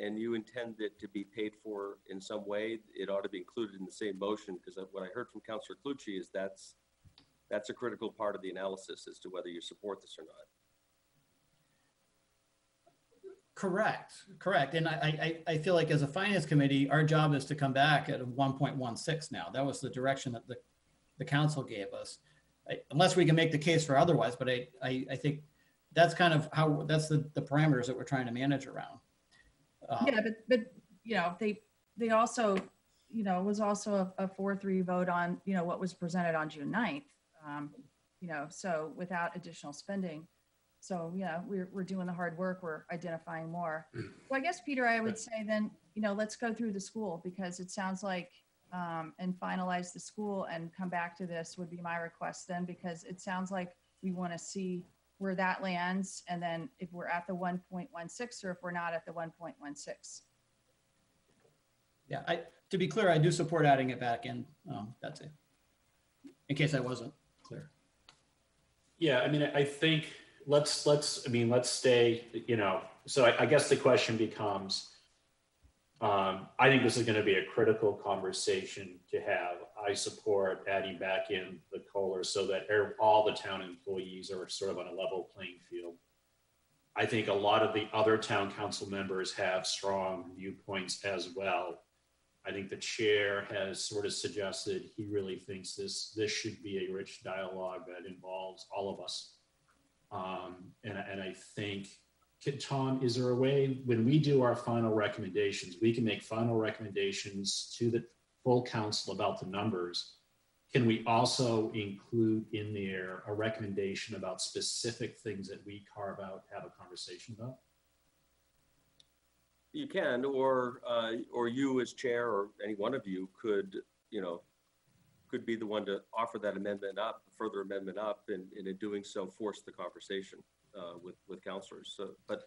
and you intend it to be paid for in some way, it ought to be included in the same motion, because what I heard from Counselor Cloutier is that's, that's a critical part of the analysis as to whether you support this or not. Correct, correct. And I, I, I feel like as a finance committee, our job is to come back at 1.16 now. That was the direction that the, the council gave us. I- Unless we can make the case for otherwise, but I, I, I think that's kind of how, that's the, the parameters that we're trying to manage around. Um, Yeah, but, but, you know, they, they also, you know, it was also a, a four, three vote on, you know, what was presented on June 9th. Um, you know, so without additional spending. So, you know, we're, we're doing the hard work. We're identifying more. So I guess, Peter, I would say then, you know, let's go through the school because it sounds like, um, and finalize the school and come back to this would be my request then, because it sounds like we want to see where that lands. And then if we're at the 1.16 or if we're not at the 1.16. Yeah, I, to be clear, I do support adding it back in. Um, that's it. In case I wasn't clear. Yeah, I mean, I think let's let's I mean let's stay. You know, so I, I guess the question becomes. Um, I think this is going to be a critical conversation to have. I support adding back in the COLA so that er- all the town employees are sort of on a level playing field. I think a lot of the other town council members have strong viewpoints as well. I think the chair has sort of suggested he really thinks this this should be a rich dialogue that involves all of us. Um, and, and I think, Tom, is there a way when we do our final recommendations, we can make final recommendations to the full council about the numbers? Can we also include in there a recommendation about specific things that we carve out, have a conversation about? You can, or, uh, or you as chair, or any one of you could, you know, could be the one to offer that amendment up, further amendment up, and, and in doing so, force the conversation, uh, with, with counselors. So, but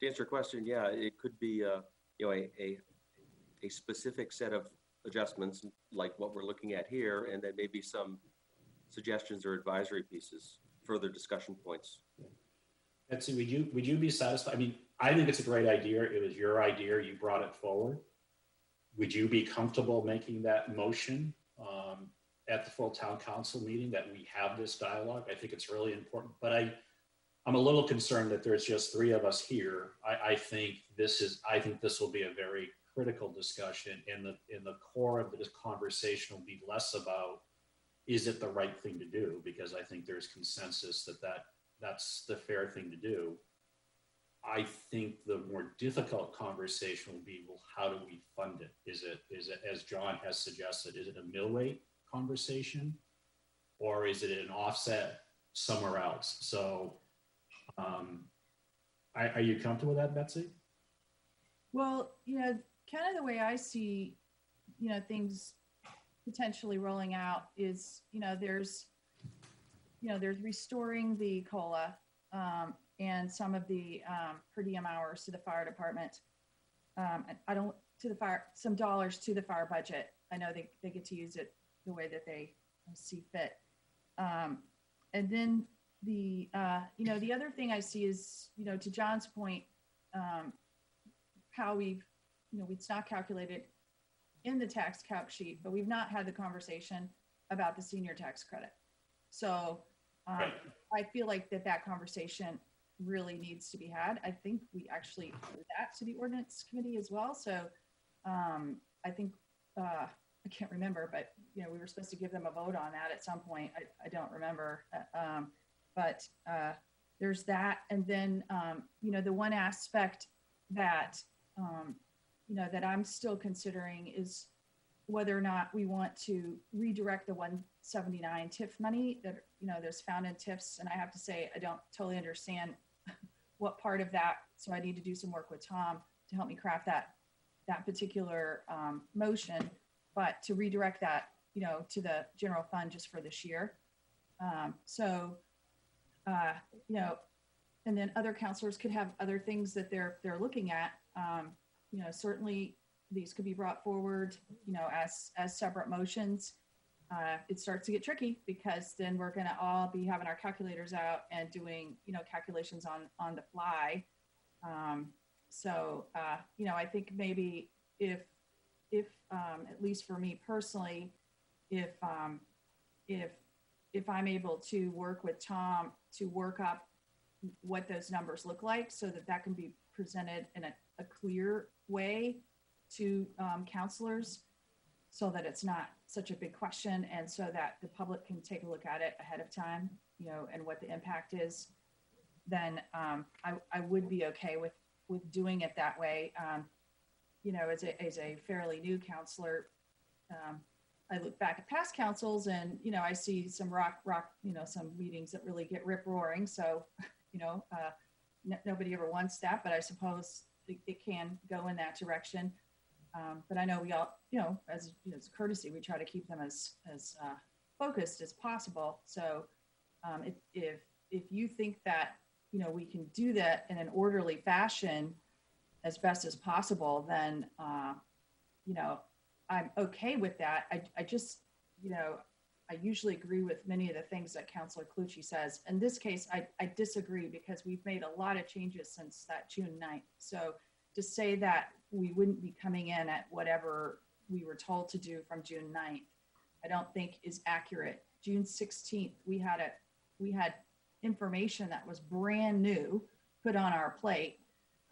to answer your question, yeah, it could be, uh, you know, a, a, a specific set of adjustments like what we're looking at here, and then maybe some suggestions or advisory pieces, further discussion points. Betsy, would you, would you be satisfied? I mean, I think it's a great idea. It was your idea. You brought it forward. Would you be comfortable making that motion um, at the full town council meeting that we have this dialogue? I think it's really important, but I, I'm a little concerned that there's just three of us here. I, I think this is, I think this will be a very critical discussion and the, in the core of this conversation will be less about, is it the right thing to do? Because I think there's consensus that that, that's the fair thing to do. I think the more difficult conversation will be, well, how do we fund it? Is it, is it, as John has suggested, is it a mill rate conversation? Or is it an offset somewhere else? So, um, are, are you comfortable with that, Betsy? Well, you know, kind of the way I see, you know, things potentially rolling out is, you know, there's, you know, there's restoring the COLA um, and some of the um, per diem hours to the fire department. Um, I don't, to the fire, some dollars to the fire budget. I know they, they get to use it the way that they see fit. Um, and then the, uh, you know, the other thing I see is, you know, to John's point, um, how we've, you know, it's not calculated in the tax calc sheet, but we've not had the conversation about the senior tax credit. So um, Right. I feel like that that conversation really needs to be had. I think we actually owe that to the ordinance committee as well. So um, I think, uh, I can't remember, but, you know, we were supposed to give them a vote on that at some point. I, I don't remember. Uh, Um, but uh, there's that. And then, um, you know, the one aspect that, um, you know, that I'm still considering is whether or not we want to redirect the 179 TIF money that, you know, that's found in TIFs. And I have to say, I don't totally understand what part of that. So I need to do some work with Tom to help me craft that, that particular um, motion, but to redirect that, you know, to the general fund just for this year. Um, so, uh, you know, and then other counselors could have other things that they're, they're looking at. Um, you know, certainly these could be brought forward, you know, as, as separate motions. Uh, it starts to get tricky because then we're gonna all be having our calculators out and doing, you know, calculations on, on the fly. Um, so, uh, you know, I think maybe if, if, um, at least for me personally, if, um, if, if I'm able to work with Tom to work up what those numbers look like so that that can be presented in a, a clear way to um, counselors so that it's not such a big question and so that the public can take a look at it ahead of time, you know, and what the impact is, then um, I, I would be okay with, with doing it that way. Um, you know, as a, as a fairly new counselor, um, I look back at past councils and, you know, I see some rock, rock, you know, some meetings that really get rip roaring. So, you know, uh, n- nobody ever wants that, but I suppose it, it can go in that direction. Um, but I know we all, you know, as, as courtesy, we try to keep them as, as, uh, focused as possible. So, um, if, if, if you think that, you know, we can do that in an orderly fashion as best as possible, then, uh, you know, I'm okay with that. I, I just, you know, I usually agree with many of the things that Councilor Cloutier says. In this case, I, I disagree because we've made a lot of changes since that June 9th. So to say that we wouldn't be coming in at whatever we were told to do from June 9th, I don't think is accurate. June 16th, we had a, we had information that was brand new put on our plate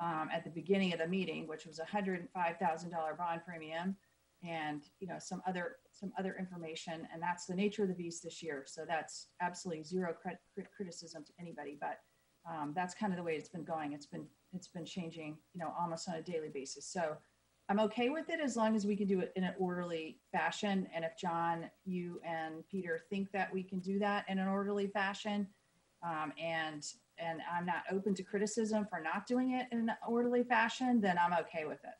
um, at the beginning of the meeting, which was a hundred and five thousand dollar bond premium and, you know, some other, some other information. And that's the nature of the beast this year. So that's absolutely zero crit- crit- criticism to anybody, but um, that's kind of the way it's been going. It's been, it's been changing, you know, almost on a daily basis. So I'm okay with it as long as we can do it in an orderly fashion. And if John, you and Peter think that we can do that in an orderly fashion, um, and and I'm not open to criticism for not doing it in an orderly fashion, then I'm okay with it.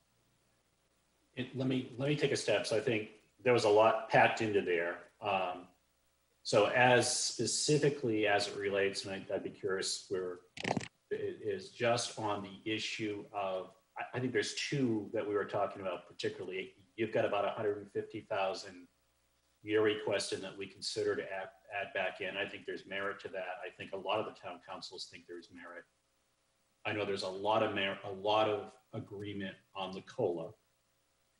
It, let me, let me take a step. So I think there was a lot packed into there. Um, so as specifically as it relates, and I'd, I'd be curious where it is just on the issue of, I, I think there's two that we were talking about particularly. You've got about 150,000 you're requesting that we consider to add, add back in. I think there's merit to that. I think a lot of the town councils think there's merit. I know there's a lot of merit, a lot of agreement on the COLA.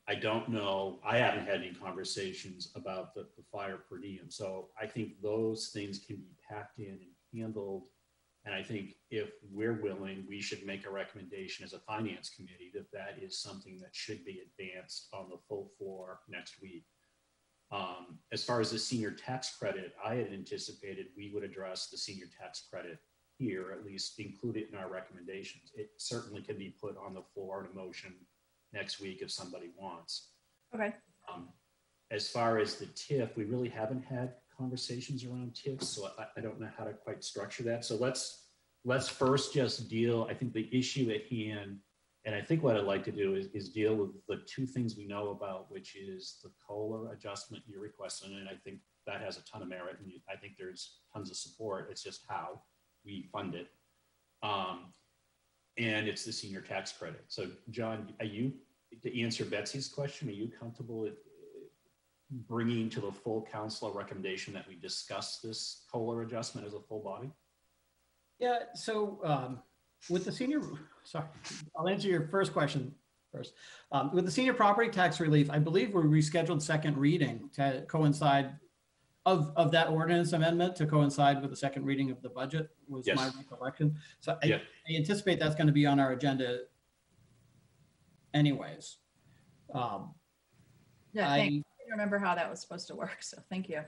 I don't know, I haven't had any conversations about the, the fire per diem. So I think those things can be packed in and handled. And I think if we're willing, we should make a recommendation as a finance committee that that is something that should be advanced on the full floor next week. Um, as far as the senior tax credit, I had anticipated we would address the senior tax credit here, at least include it in our recommendations. It certainly can be put on the floor in a motion next week if somebody wants. Okay. Um, as far as the TIF, we really haven't had conversations around TIFs, so I, I don't know how to quite structure that. So let's, let's first just deal, I think the issue at hand, and I think what I'd like to do is, is deal with the two things we know about, which is the COLA adjustment you're requesting, and I think that has a ton of merit, and you- I think there's tons of support. It's just how we fund it. Um, and it's the senior tax credit. So John, are you, to answer Betsy's question, are you comfortable with bringing to the full council a recommendation that we discuss this COLA adjustment as a full body? Yeah, so um, with the senior, sorry, I'll answer your first question first. Um, With the senior property tax relief, I believe we rescheduled second reading to coincide of, of that ordinance amendment to coincide with the second reading of the budget was my recollection. So I Yeah. I anticipate that's going to be on our agenda anyways. Um, Yeah, I, thanks. I didn't remember how that was supposed to work. So thank you.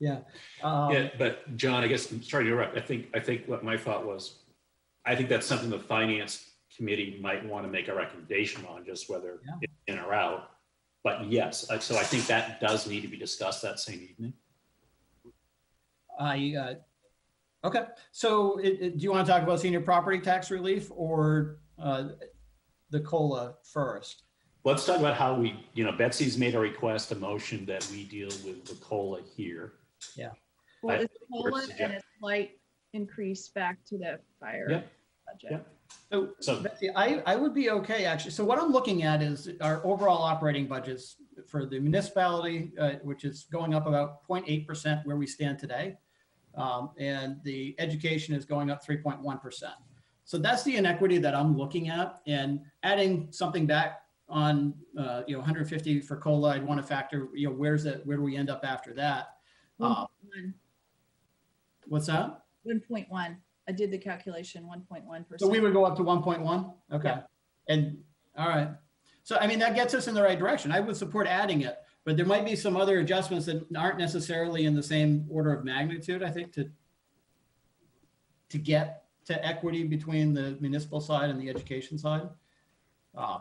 yeah. um, Yeah, but John, I guess, I'm sorry to interrupt. I think, I think what my thought was, I think that's something the finance committee might want to make a recommendation on, just whether Yeah. it's in or out. But yes, uh, so I think that does need to be discussed that same evening. I, uh, okay, so it, it- do you want to talk about senior property tax relief or uh, the COLA first? Let's talk about how we, you know, Betsy's made a request, a motion that we deal with the COLA here. Yeah. Well, I- it's COLA or and suggest- a slight increase back to the fire Yep. budget. Yep. So So Betsy, I, I would be okay, actually. So what I'm looking at is our overall operating budgets for the municipality, uh, which is going up about 0.8% where we stand today. Um, and the education is going up 3.1%. So that's the inequity that I'm looking at and adding something back on, uh, you know, 150 for COLA, I'd want to factor, you know, where's that, where do we end up after that? Uh, One- what's that? 1.1. I did the calculation, 1.1%. So we would go up to one point one? Okay. Yeah. And, all right. So I mean, that gets us in the right direction. I would support adding it, but there might be some other adjustments that aren't necessarily in the same order of magnitude, I think, to to get to equity between the municipal side and the education side. Uh,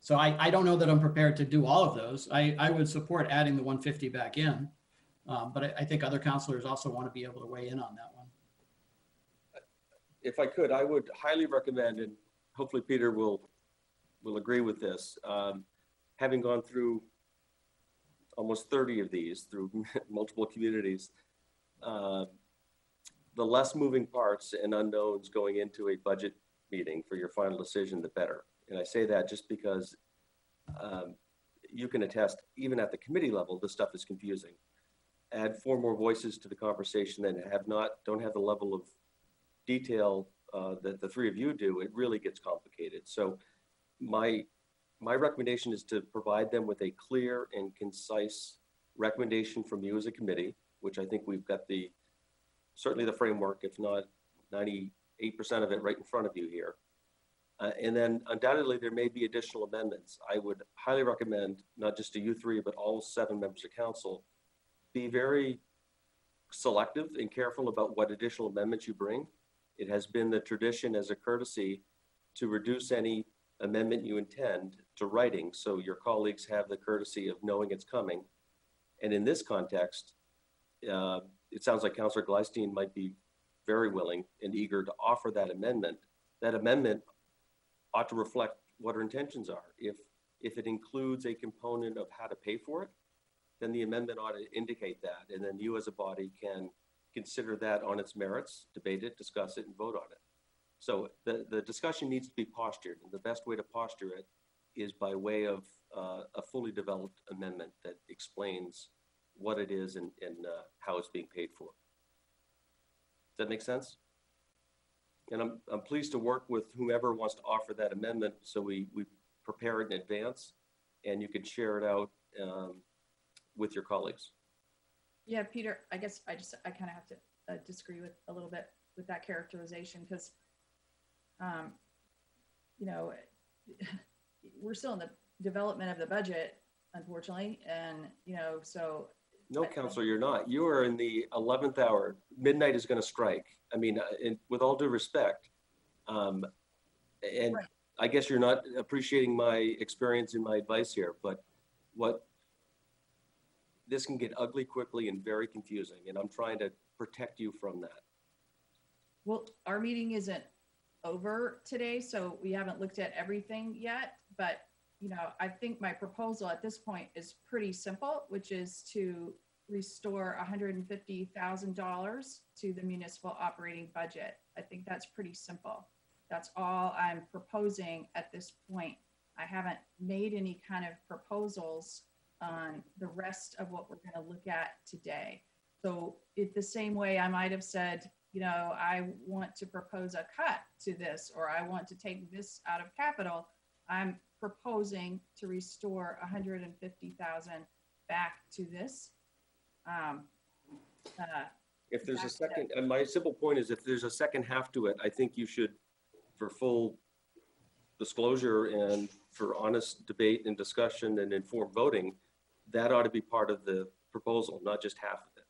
So I, I don't know that I'm prepared to do all of those. I, I would support adding the 150 back in. Um, but I, I think other counselors also want to be able to weigh in on that one. if I could, I would highly recommend, and hopefully Peter will, will agree with this, um, having gone through almost 30 of these through multiple communities, uh, the less moving parts and unknowns going into a budget meeting for your final decision, the better. And I say that just because um, you can attest, even at the committee level, this stuff is confusing. Add four more voices to the conversation that have not, don't have the level of detail uh, that the three of you do, it really gets complicated. So my, my recommendation is to provide them with a clear and concise recommendation from you as a committee, which I think we've got the, certainly the framework, if not 98% of it right in front of you here. Uh, And then undoubtedly, there may be additional amendments. I would highly recommend, not just to you three, but all seven members of council, be very selective and careful about what additional amendments you bring. It has been the tradition as a courtesy to reduce any amendment you intend to writing, so your colleagues have the courtesy of knowing it's coming. And in this context, uh, it sounds like Councillor Gleysteen might be very willing and eager to offer that amendment. That amendment ought to reflect what her intentions are. If, if it includes a component of how to pay for it, then the amendment ought to indicate that, and then you as a body can consider that on its merits, debate it, discuss it, and vote on it. So the, the discussion needs to be postured, and the best way to posture it is by way of uh, a fully developed amendment that explains what it is and, and uh, how it's being paid for. Does that make sense? And I'm, I'm pleased to work with whomever wants to offer that amendment, so we, we prepare it in advance, and you can share it out um, with your colleagues. Yeah, Peter, I guess I just, I kind of have to uh, disagree with a little bit with that characterization because, um, you know, we're still in the development of the budget, unfortunately, and, you know, so No, counselor, you're not. You are in the 11th hour. Midnight is going to strike. I mean, uh, and with all due respect, um, and Right. I guess you're not appreciating my experience and my advice here, but what this can get ugly quickly and very confusing, and I'm trying to protect you from that. Well, our meeting isn't over today, so we haven't looked at everything yet. But, you know, I think my proposal at this point is pretty simple, which is to restore hundred and fifty thousand dollars to the municipal operating budget. I think that's pretty simple. That's all I'm proposing at this point. I haven't made any kind of proposals on the rest of what we're gonna look at today. So it the same way I might have said, you know, I want to propose a cut to this, or I want to take this out of capital. I'm proposing to restore hundred and fifty thousand back to this. Um, uh, If there's a second, and my simple point is if there's a second half to it, I think you should, for full disclosure and for honest debate and discussion and informed voting, that ought to be part of the proposal, not just half of it.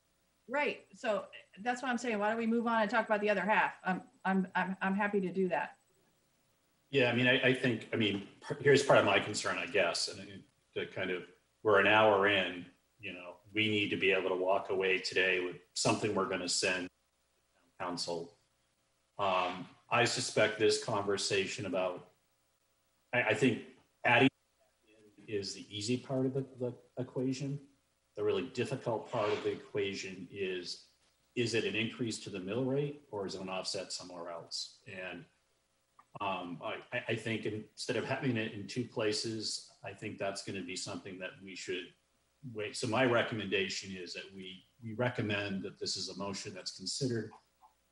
Right, so that's what I'm saying. Why don't we move on and talk about the other half? I'm, I'm, I'm, I'm happy to do that. Yeah, I mean, I, I think, I mean, here's part of my concern, I guess, and to kind of, we're an hour in, you know, we need to be able to walk away today with something we're going to send council. Um, I suspect this conversation about, I, I think adding is the easy part of the, the equation. The really difficult part of the equation is, is it an increase to the mill rate or is it an offset somewhere else? And um, I, I- I think instead of having it in two places, I think that's going to be something that we should wait. So my recommendation is that we, we recommend that this is a motion that's considered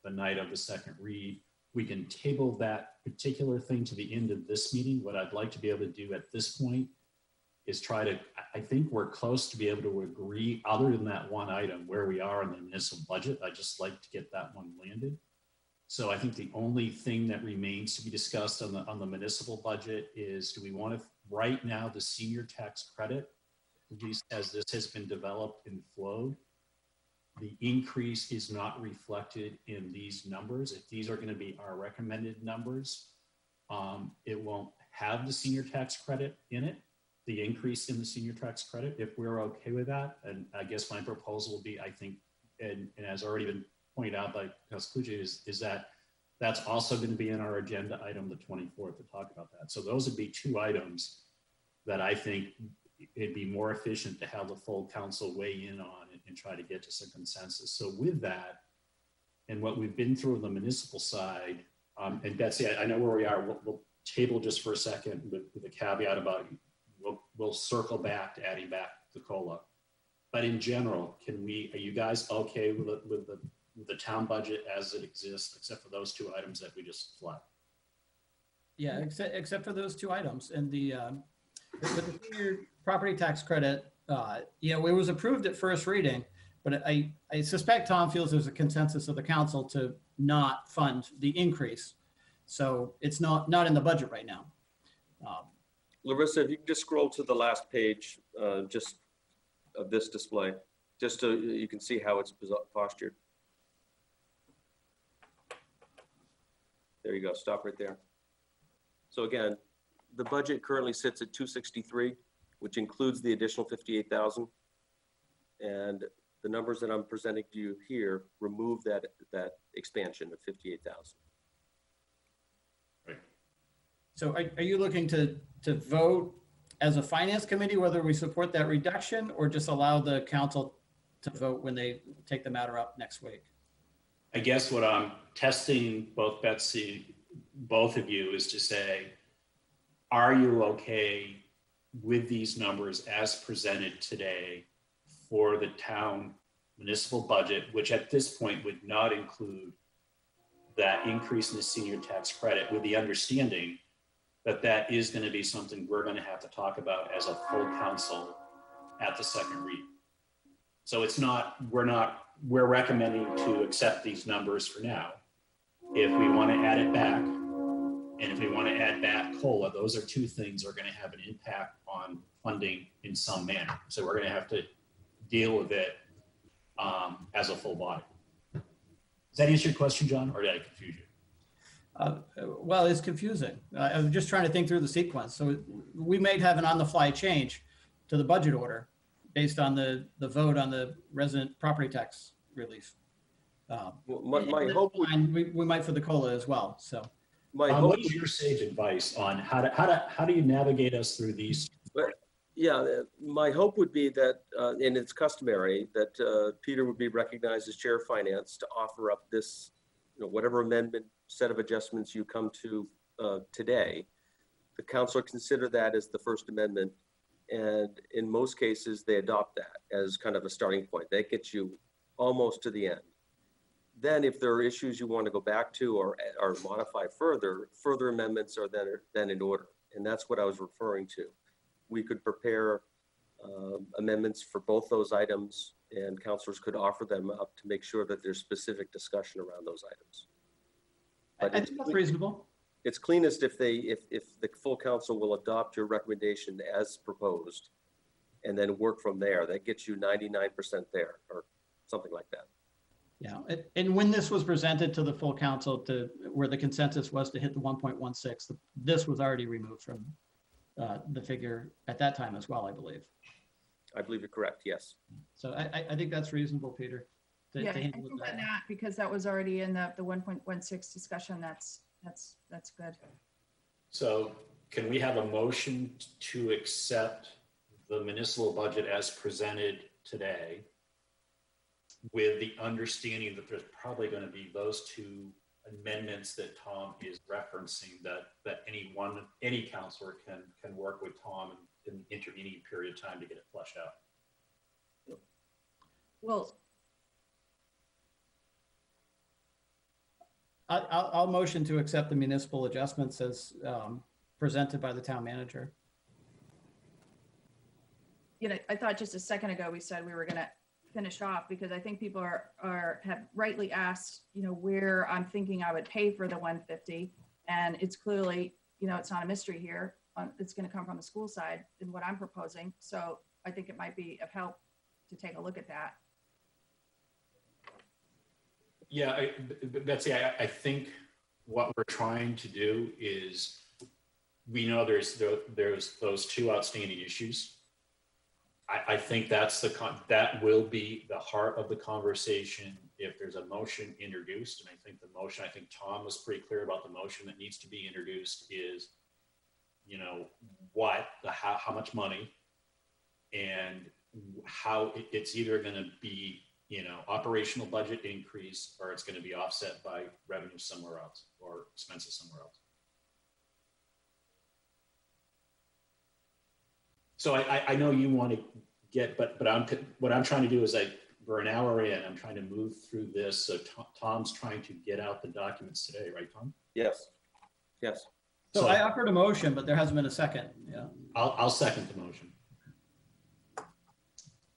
the night of the second read. We can table that particular thing to the end of this meeting. What I'd like to be able to do at this point is try to, I- I think we're close to be able to agree, other than that one item, where we are in the municipal budget. I'd just like to get that one landed. So I think the only thing that remains to be discussed on the, on the municipal budget is, do we want to, right now, the senior tax credit, at least as this has been developed and flowed, the increase is not reflected in these numbers. If these are going to be our recommended numbers, um, it won't have the senior tax credit in it, the increase in the senior tax credit, if we're okay with that. And I guess my proposal would be, I think, and, and has already been pointed out by Council is, is that that's also going to be in our agenda item, the 24th, to talk about that. So those would be two items that I think it'd be more efficient to have the full council weigh in on and, and try to get to some consensus. So with that, and what we've been through on the municipal side, um, and Betsy, I, I know where we are. We'll, we'll table just for a second with, with a caveat about we'll, we'll circle back to adding back the COLA. But in general, can we, are you guys okay with, with the, the town budget as it exists, except for those two items that we just flagged? Yeah, except, except for those two items and the, um, with the senior property tax credit, uh, you know, it was approved at first reading, but I, I suspect Tom feels there's a consensus of the council to not fund the increase. So it's not, not in the budget right now. Um, Larissa, if you can just scroll to the last page, uh, just of this display, just so you can see how it's postured. There you go, stop right there. So again, the budget currently sits at two sixty-three, which includes the additional fifty-eight thousand. And the numbers that I'm presenting to you here remove that, that expansion of fifty-eight thousand. So are, are you looking to, to vote as a finance committee, whether we support that reduction or just allow the council to vote when they take the matter up next week? I guess what I'm testing both Betsy, both of you is to say, are you okay with these numbers as presented today for the town municipal budget, which at this point would not include that increase in the senior tax credit with the understanding that that is going to be something we're going to have to talk about as a full council at the second read. So it's not, we're not, we're recommending to accept these numbers for now. If we want to add it back, and if we want to add back COLA, those are two things that are going to have an impact on funding in some manner. So we're going to have to deal with it um, as a full body. Does that answer your question, John, or did I confuse you? Uh, Well, it's confusing. I was just trying to think through the sequence. So we may have an on-the-fly change to the budget order based on the, the vote on the resident property tax relief. Um, Well, My, my hope, would- fine. We, we might for the COLA as well, so. my Um, hope what is your sage advice on how to, how to, how do you navigate us through these? Yeah, uh, my hope would be that, uh, and it's customary, that uh, Peter would be recognized as Chair of Finance to offer up this, you know, whatever amendment, set of adjustments you come to uh, today. The council consider that as the First Amendment, and in most cases, they adopt that as kind of a starting point. That gets you almost to the end. Then if there are issues you want to go back to or, or modify further, further amendments are then, then in order. And that's what I was referring to we could prepare um, amendments for both those items and councilors could offer them up to make sure that there's specific discussion around those items. But I it's, think that's reasonable. it's cleanest if they, if, if the full council will adopt your recommendation as proposed and then work from there. That gets you 99% there or something like that. Yeah, and- and when this was presented to the full council to, where the consensus was to hit the 1.16, this was already removed from uh, the figure at that time as well, I believe. I believe you're correct, yes. So I, I, I think that's reasonable, Peter. to- to Yeah, I handle think that on that, because that was already in the, the one point one six discussion, that's, that's, that's good. So can we have a motion to accept the municipal budget as presented today? With the understanding that there's probably going to be those two amendments that Tom is referencing that, that any one, any councilor can, can work with Tom in the intervening period of time to get it flushed out. Well, I, I'll, I'll motion to accept the municipal adjustments as um, presented by the town manager. you know, I thought just a second ago, we said we were gonna finish off because I think people are, are, have rightly asked, you know, where I'm thinking I would pay for the one fifty. And it's clearly, you know, it's not a mystery here. It's gonna come from the school side in what I'm proposing. So I think it might be of help to take a look at that. Yeah, I, Betsy, I, I think what we're trying to do is we know there's, tho- there's those two outstanding issues. I, I think that's the, con that will be the heart of the conversation if there's a motion introduced. And I think the motion, I think Tom was pretty clear about the motion that needs to be introduced is, you know, what, the, how, how much money? And how it- it's either gonna be, you know, operational budget increase, or it's gonna be offset by revenue somewhere else or expenses somewhere else. So I, I, I know you want to get, but, but I'm, what I'm trying to do is I, we're an hour in, I'm trying to move through this. So Tom's trying to get out the documents today, right, Tom? Yes, yes. So I offered a motion, but there hasn't been a second. Yeah. I'll, I'll second the motion.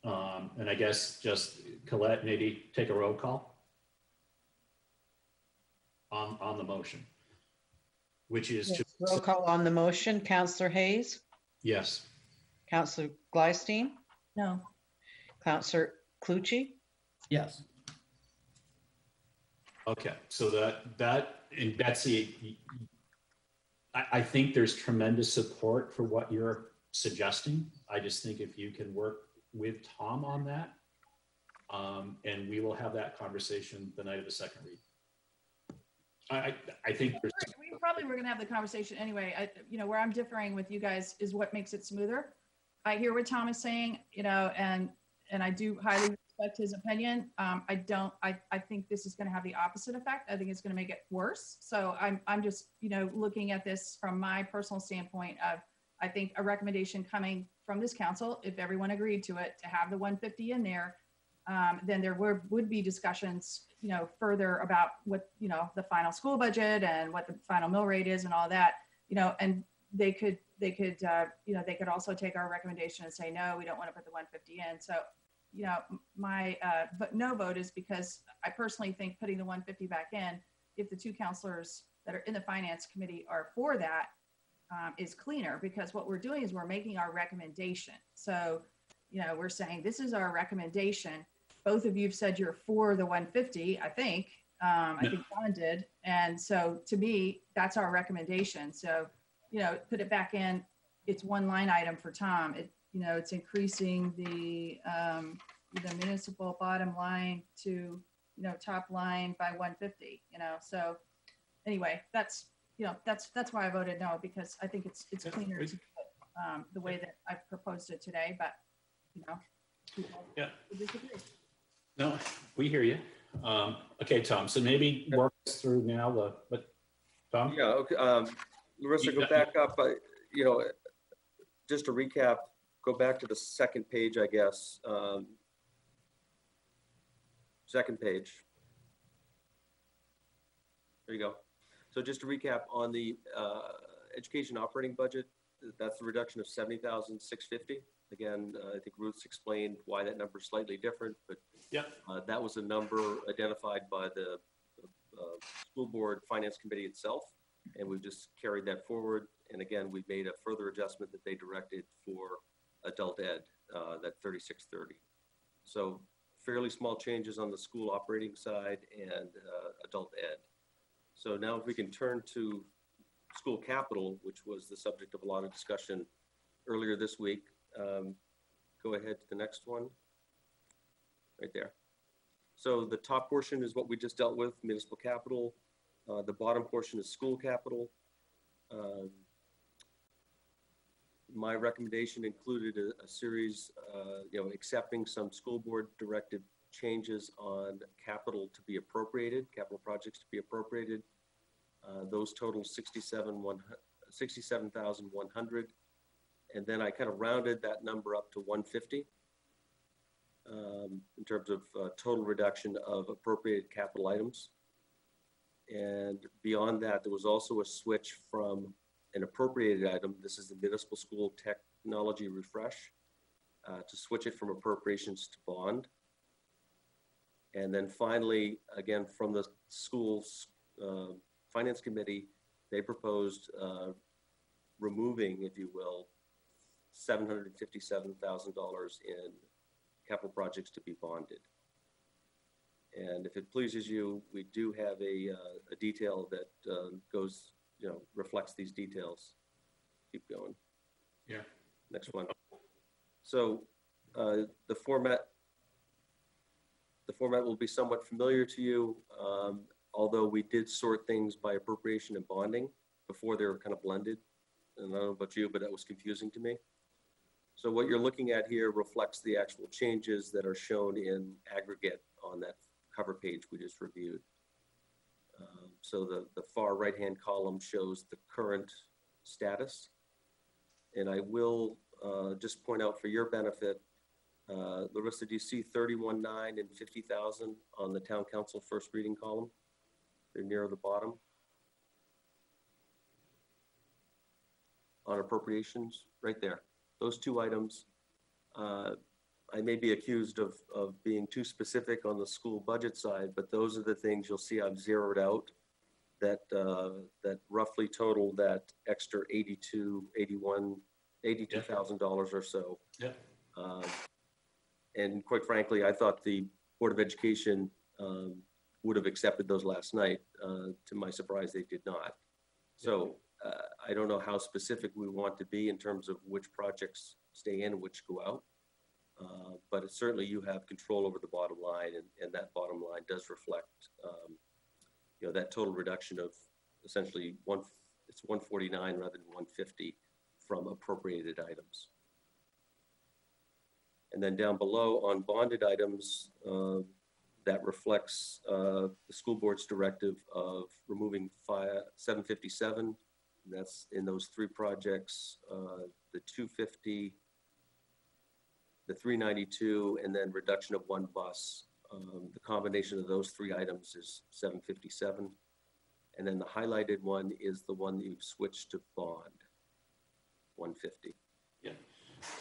Um, and I guess just Colette, maybe take a roll call on, on the motion, which is to, Roll call on the motion. Councilor Hayes, yes, Councilor Gleysteen, No, Councilor Cloutier, Yes. okay, so that, that, and Betsy, I, I think there's tremendous support for what you're suggesting. I just think if you can work with Tom on that, um, and we will have that conversation the night of the second read. I, I, I think there's, we probably were gonna have the conversation anyway. I, you know, where I'm differing with you guys is what makes it smoother. I hear what Tom is saying, you know, and, and I do highly respect his opinion. Um, I don't, I, I think this is gonna have the opposite effect. I think it's gonna make it worse. So I'm, I'm just, you know, looking at this from my personal standpoint of, I think a recommendation coming from this council, if everyone agreed to it, to have the 150 in there, um, then there were, would be discussions, you know, further about what, you know, the final school budget and what the final mill rate is and all that, you know, and they could, they could, uh, you know, they could also take our recommendation and say, no, we don't want to put the 150 in. So, you know, my, uh, but no vote is because I personally think putting the 150 back in, if the two councilors that are in the finance committee are for that, um, is cleaner because what we're doing is we're making our recommendation. So, you know, we're saying this is our recommendation. Both of you have said you're for the 150, I think. Um, I think John did. And so to me, that's our recommendation. So, you know, put it back in. It's one line item for Tom. It, you know, it's increasing the, um, the municipal bottom line to, you know, top line by 150, you know, so anyway, that's, you know, that's, that's why I voted no, because I think it's, it's cleaner to, do it, um, the way that I proposed it today, but, you know. people Yeah. disagree. no, we hear you. Um, okay, Tom, so maybe work us through now the, but, Tom? Yeah, okay, um, Larissa, go back up, uh, you know, just to recap, go back to the second page, I guess. um, Second page. There you go. So just to recap on the, uh, education operating budget, that's the reduction of seventy thousand, six fifty. Again, uh, I think Ruth's explained why that number is slightly different, but Yep. uh, that was a number identified by the, uh, school board finance committee itself and we've just carried that forward. And again, we've made a further adjustment that they directed for adult ed, uh, that thirty-six thirty. So fairly small changes on the school operating side and, uh, adult ed. So now if we can turn to school capital, which was the subject of a lot of discussion earlier this week. Um, Go ahead to the next one. Right there. So the top portion is what we just dealt with, municipal capital. Uh, The bottom portion is school capital. Um, My recommendation included a, a series, uh, you know, accepting some school board directed changes on capital to be appropriated, capital projects to be appropriated. Uh, Those total 67, one, 67,100. And then I kind of rounded that number up to 150 um, in terms of uh, total reduction of appropriated capital items. And beyond that, there was also a switch from an appropriated item, this is the municipal school technology refresh, uh, to switch it from appropriations to bond. And then finally, again, from the schools uh, finance committee, they proposed uh, removing, if you will, $757,000 in capital projects to be bonded. And if it pleases you, we do have a, uh, a detail that uh, goes, you know, reflects these details keep going. Yeah. Next one. So uh, the format, the format will be somewhat familiar to you, um, although we did sort things by appropriation and bonding before they were kind of blended. And I don't know about you, but that was confusing to me. So what you're looking at here reflects the actual changes that are shown in aggregate on that cover page we just reviewed. Um, So the, the far right-hand column shows the current status. And I will uh, just point out for your benefit, uh, Larissa, do you see 31.9 and 50,000 on the town council first reading column? They're near the bottom. On appropriations, right there. Those two items. uh, I may be accused of, of being too specific on the school budget side, but those are the things you'll see I've zeroed out that, uh, that roughly total that extra 82, 81, $82,000 or so. Yeah. Um, And quite frankly, I thought the Board of Education um, would have accepted those last night. Uh, To my surprise, they did not. So uh, I don't know how specific we want to be in terms of which projects stay in which go out. Uh, But certainly you have control over the bottom line and, and that bottom line does reflect, um, you know, that total reduction of essentially one, it's 149 rather than 150 from appropriated items. And then down below on bonded items, uh, that reflects uh, the school board's directive of removing fire 757. That's in those three projects, uh, the 250, the 392, and then reduction of one bus. Um, The combination of those three items is 757. And then the highlighted one is the one that you've switched to bond, 150.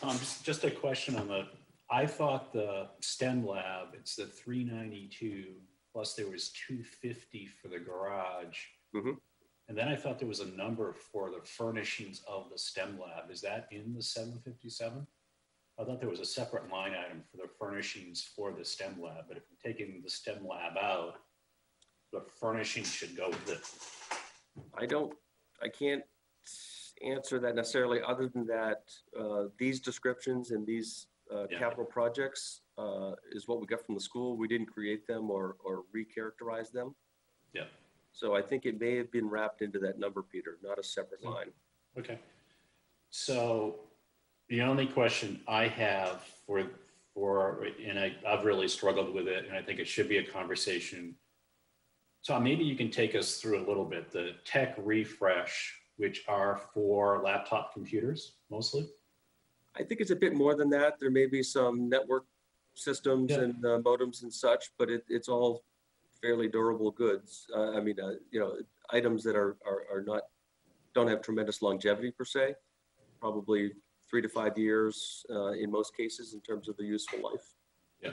Um, just, just a question on the, I thought the STEM lab, it's the three ninety-two, plus there was two fifty for the garage. Mm-hmm. And then I thought there was a number for the furnishings of the STEM lab. Is that in the seven fifty-seven? I thought there was a separate line item for the furnishings for the STEM lab, but if we're taking the STEM lab out, the furnishings should go with it. I don't, I can't answer that necessarily, other than that, uh, these descriptions and these uh, Yeah. capital projects uh, is what we got from the school. We didn't create them or, or recharacterize them. Yeah. So I think it may have been wrapped into that number, Peter, not a separate Mm. line. Okay. So the only question I have for, for, and I, I've really struggled with it, and I think it should be a conversation. Tom, maybe you can take us through a little bit, the tech refresh, which are for laptop computers mostly? I think it's a bit more than that. There may be some network systems Yeah. and uh, modems and such, but it, it's all fairly durable goods. Uh, I mean, uh, you know, items that are, are, are not, don't have tremendous longevity per se. Probably three to five years uh, in most cases in terms of the useful life. Yeah.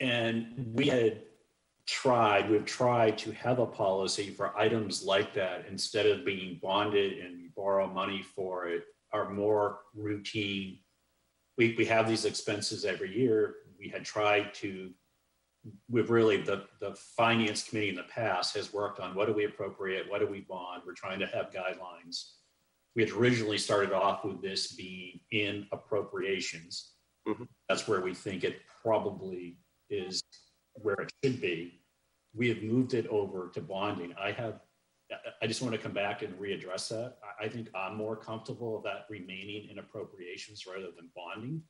And we had tried, we've tried to have a policy for items like that, instead of being bonded and borrow money for it, are more routine. We, we have these expenses every year. We had tried to, we've really, the, the finance committee in the past has worked on what do we appropriate, what do we bond? We're trying to have guidelines. We had originally started off with this being in appropriations. Mhm. That's where we think it probably is where it should be. We have moved it over to bonding. I have, I- just want to come back and readdress that. I, I think I'm more comfortable of that remaining in appropriations rather than bonding.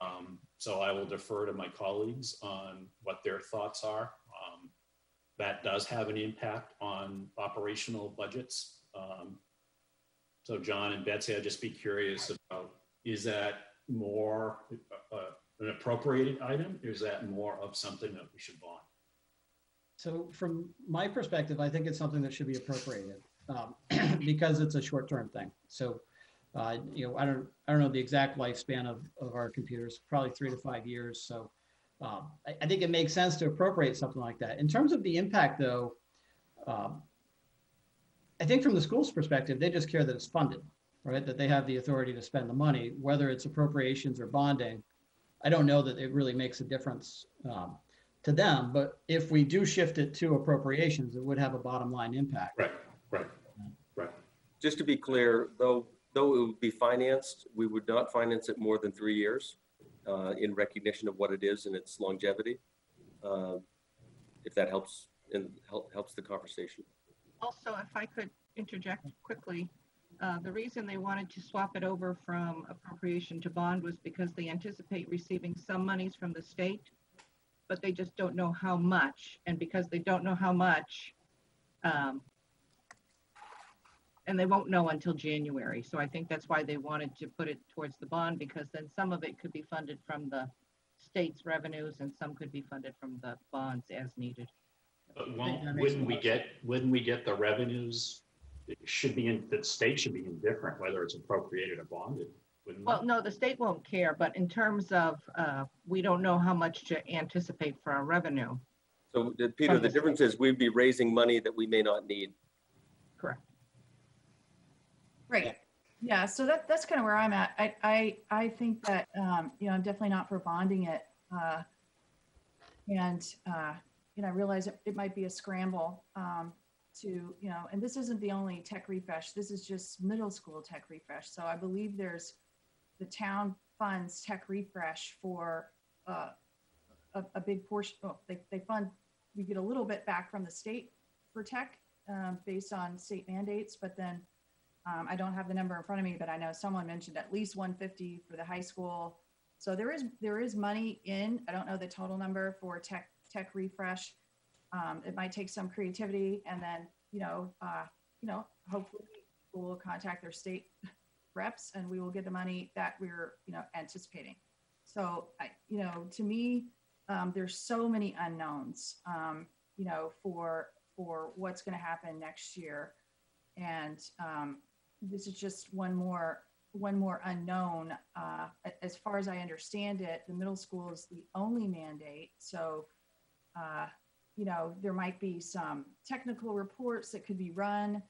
Um, so I will defer to my colleagues on what their thoughts are. Um, that does have an impact on operational budgets. Um, so John and Betsy, I'd just be curious about, is that more uh, uh, an appropriated item? Is that more of something that we should bond? So from my perspective, I think it's something that should be appropriated um, because it's a short-term thing. So, uh, you know, I don't, I don't know the exact lifespan of, of our computers, probably three to five years. So um, I, I think it makes sense to appropriate something like that. In terms of the impact though, um, I think from the school's perspective, they just care that it's funded, right? That they have the authority to spend the money, whether it's appropriations or bonding. I don't know that it really makes a difference um, to them, but if we do shift it to appropriations, it would have a bottom line impact. Right, right, right. Just to be clear, though, though it would be financed, we would not finance it more than three years uh, in recognition of what it is and its longevity. Uh, If that helps, and help- helps the conversation. Also, if I could interject quickly, uh, the reason they wanted to swap it over from appropriation to bond was because they anticipate receiving some monies from the state, but they just don't know how much, and because they don't know how much, um, and they won't know until January, so I think that's why they wanted to put it towards the bond, because then some of it could be funded from the state's revenues, and some could be funded from the bonds as needed. But that won't, makes wouldn't we of get, wouldn't we get the revenues? It should be in, the state should be indifferent whether it's appropriated or bonded, wouldn't Well, no, the state won't care, but in terms of, uh, we don't know how much to anticipate for our revenue. So uh, Peter, the Understood. difference is we'd be raising money that we may not need. Correct. Right. Yeah, so that, that's kind of where I'm at. I, I, I think that, um, you know, I'm definitely not for bonding it. Uh, and, uh, you know, I realize it, it might be a scramble, um, to, you know, and this isn't the only tech refresh. This is just middle school tech refresh. So I believe there's the town funds tech refresh for, uh, a, a big portion, oh, they, they fund, we get a little bit back from the state for tech, um, based on state mandates, but then um, I don't have the number in front of me, but I know someone mentioned at least 150 for the high school. So there is there is money in. I don't know the total number for tech tech refresh. Um, it might take some creativity, and then you know, uh, you know, hopefully we'll contact their state reps, and we will get the money that we're you know anticipating. So I, you know, to me, um, there's so many unknowns, um, you know, for for what's going to happen next year, and um, this is just one more one more unknown. Uh, as far as I understand it, the middle school is the only mandate. So, uh, you know, there might be some technical reports that could be run.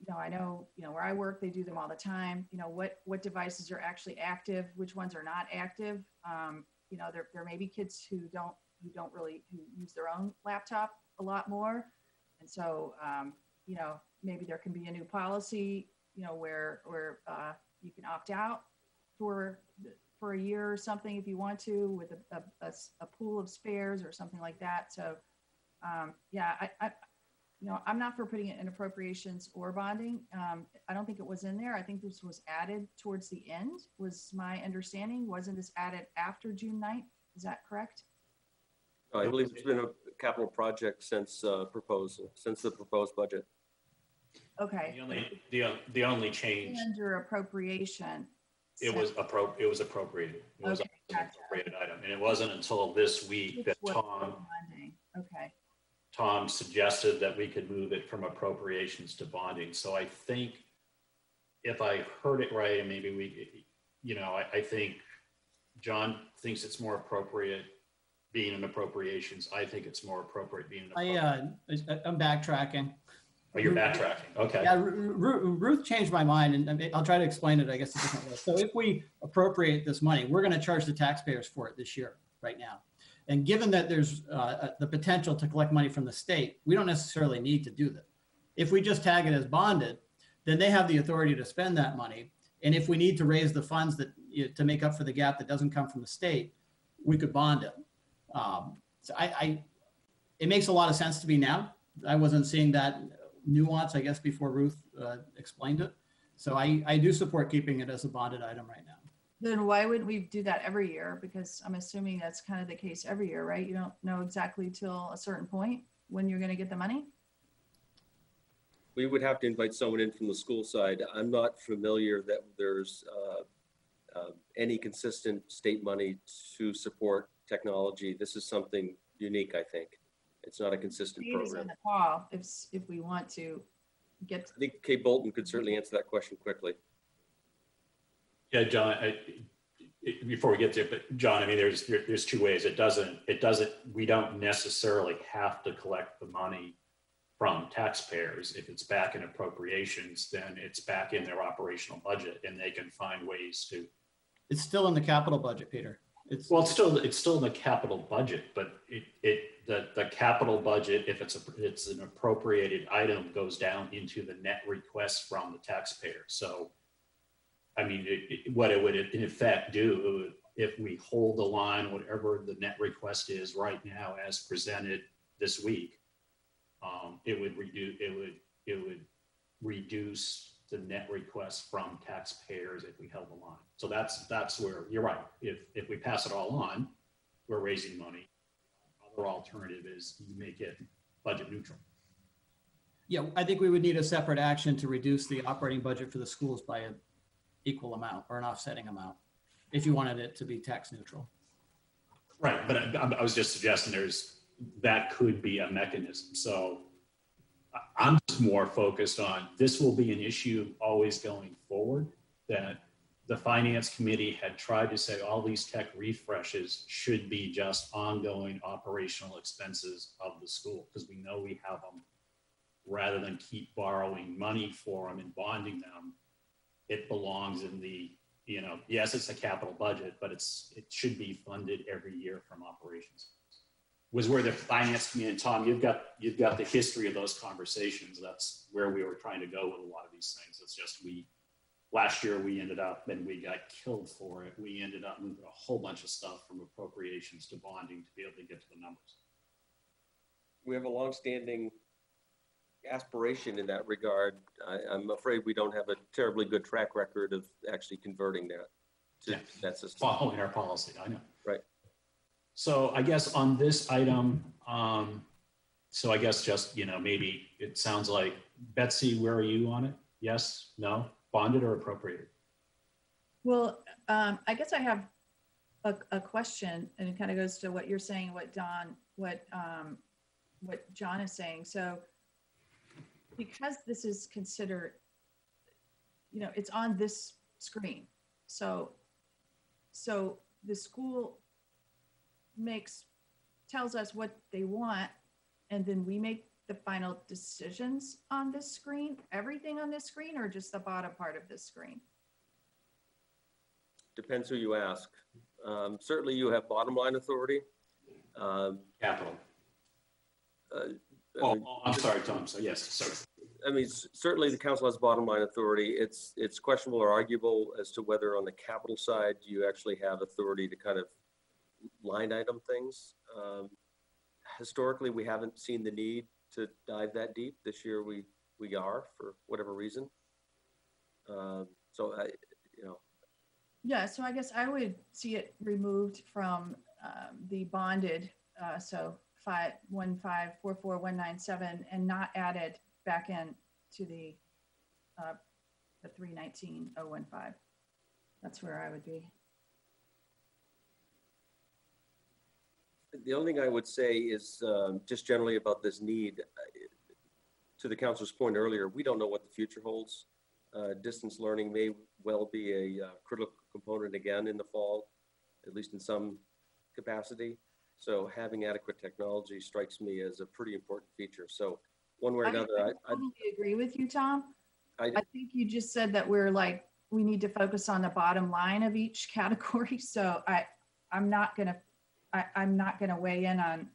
You know, I know, you know, where I work, they do them all the time. You know, what what devices are actually active, which ones are not active. Um, you know, there there may be kids who don't who don't really who use their own laptop a lot more, and so um, you know, maybe there can be a new policy you know, where, where, uh, you can opt out for, for a year or something if you want to with a pool of spares or something like that. So, um, yeah, I, I, you know, I'm not for putting it in appropriations or bonding. Um, I don't think it was in there. I think this was added towards the end, was my understanding. Wasn't this added after June 9th? Is that correct? I believe it's been a capital project since uh, proposal, since the proposed budget. Okay. The only, the, the only change, Under appropriation. It so- was appro, it was appropriated. It was Okay, an gotcha. appropriated item. And it wasn't until this week which that was Tom, bonding. Okay. Tom suggested that we could move it from appropriations to bonding. So I think if I heard it right, and maybe we, you know, I, I think John thinks it's more appropriate being in appropriations. I think it's more appropriate being in. I, appropriations. uh, I- I'm backtracking. Oh, you're backtracking. Okay. Yeah, Ru- Ru- Ruth changed my mind and I'll try to explain it, I guess, a different way. So if we appropriate this money, we're going to charge the taxpayers for it this year, right now. And given that there's uh, the potential to collect money from the state, we don't necessarily need to do that. If we just tag it as bonded, then they have the authority to spend that money. And if we need to raise the funds that, you know, to make up for the gap that doesn't come from the state, we could bond it. Um, So I, I, it makes a lot of sense to me now. I wasn't seeing that nuance, I guess, before Ruth uh, explained it. So I, I do support keeping it as a bonded item right now. Then why wouldn't we do that every year? Because I'm assuming that's kind of the case every year, right? You don't know exactly till a certain point when you're gonna get the money? We would have to invite someone in from the school side. I'm not familiar that there's uh, uh, any consistent state money to support technology. This is something unique, I think. It's not a consistent Maybe it's in program. the call if, s- if we want to get, I think Kate Bolton could certainly answer that question quickly. Yeah, John, I, I- before we get to it, but John, I mean, there's, there- there's two ways. It doesn't, it doesn't, we don't necessarily have to collect the money from taxpayers. If it's back in appropriations, then it's back in their operational budget and they can find ways to, It's still in the capital budget, Peter. It's, well, it's still, it's still in the capital budget, but it, it, the, the capital budget, if it's a, it's an appropriated item, goes down into the net request from the taxpayer. So I mean, it, it, what it would in effect do, if we hold the line, whatever the net request is right now as presented this week, um, it would reduce, it would, it would reduce the net request from taxpayers if we held the line. So that's, that's where, you're right. If, if we pass it all on, we're raising money. Other alternative is you make it budget neutral. Yeah, I think we would need a separate action to reduce the operating budget for the schools by an equal amount or an offsetting amount, if you wanted it to be tax neutral. Right, but I, I was just suggesting there's, that could be a mechanism. So I'm just more focused on, this will be an issue always going forward, that the finance committee had tried to say all these tech refreshes should be just ongoing operational expenses of the school, because we know we have them. Rather than keep borrowing money for them and bonding them, it belongs in the you know, yes, it's a capital budget, but it's, it should be funded every year from operations. Was where the finance and Tom, you've got, you've got the history of those conversations. That's where we were trying to go with a lot of these things. It's just we, last year we ended up and we got killed for it. We ended up moving a whole bunch of stuff from appropriations to bonding to be able to get to the numbers. We have a longstanding aspiration in that regard. I, I'm afraid we don't have a terribly good track record of actually converting that to Yeah. that system. following our policy, I know. Right. So I guess on this item, um, so I guess just, you know, maybe it sounds like Betsy, where are you on it? Yes, no, bonded or appropriated? Well, um, I guess I have a, a question and it kind of goes to what you're saying, what Don, what, um, what John is saying. So because this is considered, you know, it's on this screen. So, so the school makes, tells us what they want and then we make the final decisions on this screen, everything on this screen or just the bottom part of this screen? Depends who you ask. Um, certainly you have bottom line authority. Um, Capital. uh, I Oh, mean, oh, I'm sorry, Tom. So yes, sorry. I mean, certainly the council has bottom line authority. It's, it's questionable or arguable as to whether on the capital side, you actually have authority to kind of line item things. Um, Historically, we haven't seen the need to dive that deep. This year, we, we are for whatever reason. Um, So I, you know, Yeah, so I guess I would see it removed from um, the bonded, uh, so five, one, five, four, four, one, nine, seven, and not added back in to the, uh, the three nineteen oh one five. That's where I would be. The only thing I would say is um, just generally about this need. uh, To the council's point earlier, we don't know what the future holds. Uh, Distance learning may well be a uh, critical component again in the fall, at least in some capacity. So having adequate technology strikes me as a pretty important feature. So one way or another, I, I, totally agree with you, Tom. I- I think you just said that we're like, we need to focus on the bottom line of each category. So I, I'm not gonna, I, I'm not gonna weigh in on,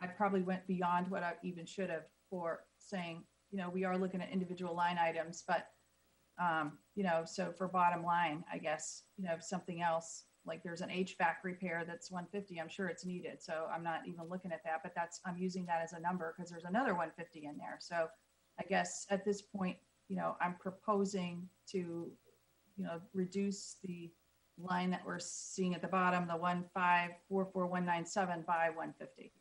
I probably went beyond what I even should have for saying, you know, we are looking at individual line items, but, um, you know, so for bottom line, I guess, you know, something else, like there's an HVAC repair that's 150, I'm sure it's needed. So I'm not even looking at that, but that's, I'm using that as a number because there's another 150 in there. So I guess at this point, you know, I'm proposing to, you know, reduce the line that we're seeing at the bottom, the one five four four one nine seven by one fifty.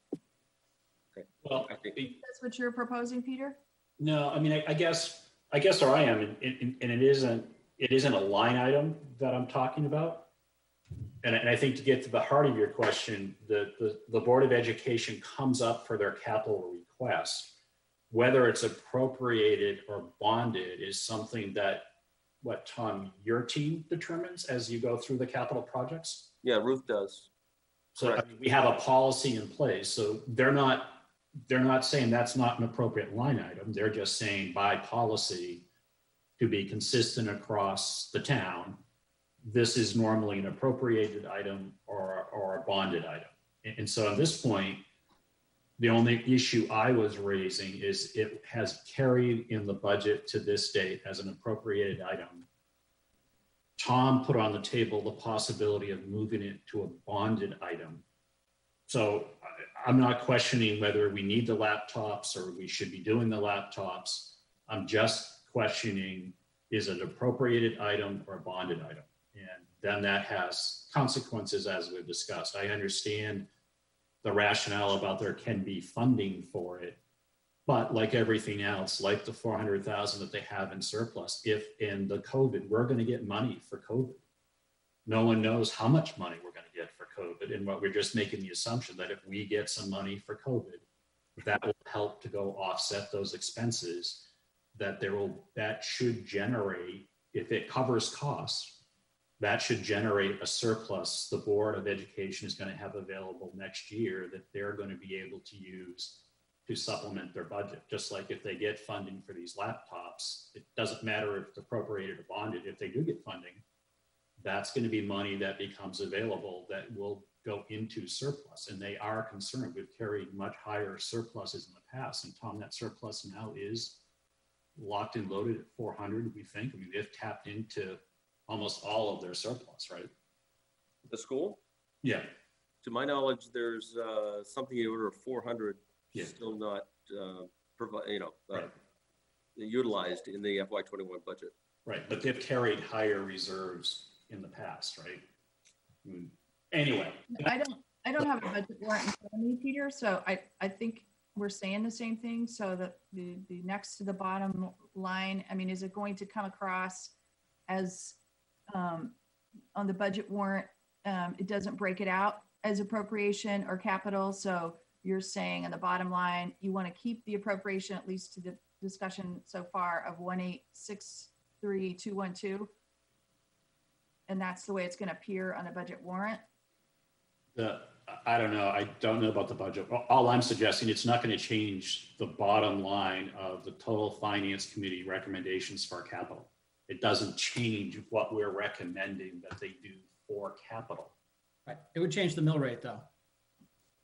Well, I think- That's what you're proposing, Peter? No, I mean, I, I guess, I guess where I am, and, and, and it isn't, it isn't a line item that I'm talking about. And, I- and I think to get to the heart of your question, the, the, the Board of Education comes up for their capital request. Whether it's appropriated or bonded is something that, what, Tom, your team determines as you go through the capital projects? yeah, Ruth does. So I Correct. mean, we have a policy in place, so they're not, they're not saying that's not an appropriate line item. They're just saying by policy to be consistent across the town, this is normally an appropriated item or, or a bonded item. And, and so at this point, the only issue I was raising is it has carried in the budget to this date as an appropriated item Tom put on the table the possibility of moving it to a bonded item. So I'm not questioning whether we need the laptops or we should be doing the laptops. I'm just questioning, is it an appropriated item or a bonded item? And then that has consequences as we've discussed. I understand the rationale about there can be funding for it. But like everything else, like the four hundred thousand that they have in surplus, if in the COVID, we're gonna get money for COVID. No one knows how much money we're gonna get for COVID, and what we're just making the assumption that if we get some money for COVID, that will help to go offset those expenses, that there will, that should generate, if it covers costs, that should generate a surplus the Board of Education is gonna have available next year that they're gonna be able to use to supplement their budget, just like if they get funding for these laptops, it doesn't matter if it's appropriated or bonded, if they do get funding, that's gonna be money that becomes available that will go into surplus, and they are concerned, we've carried much higher surpluses in the past, and Tom, that surplus now is locked and loaded at four hundred, we think, I mean, they've tapped into almost all of their surplus, right? The school? Yeah. To my knowledge, there's uh, something in the order of four hundred Yeah. still not uh, provi- you know, uh, Right. utilized in the FY twenty-one budget. Right, but they've carried higher reserves in the past, right? Anyway, I don't, I don't have a budget warrant in front of me, Peter, so I, I think we're saying the same thing, so that the, the next to the bottom line, I mean, is it going to come across as, um, on the budget warrant, um, it doesn't break it out as appropriation or capital, so you're saying on the bottom line, you want to keep the appropriation, at least to the discussion so far, of one eight six three two one two? And that's the way it's going to appear on the budget warrant? the, I don't know, I don't know about the budget. All I'm suggesting, it's not going to change the bottom line of the total finance committee recommendations for capital. It doesn't change what we're recommending that they do for capital, Right. It would change the mill rate though.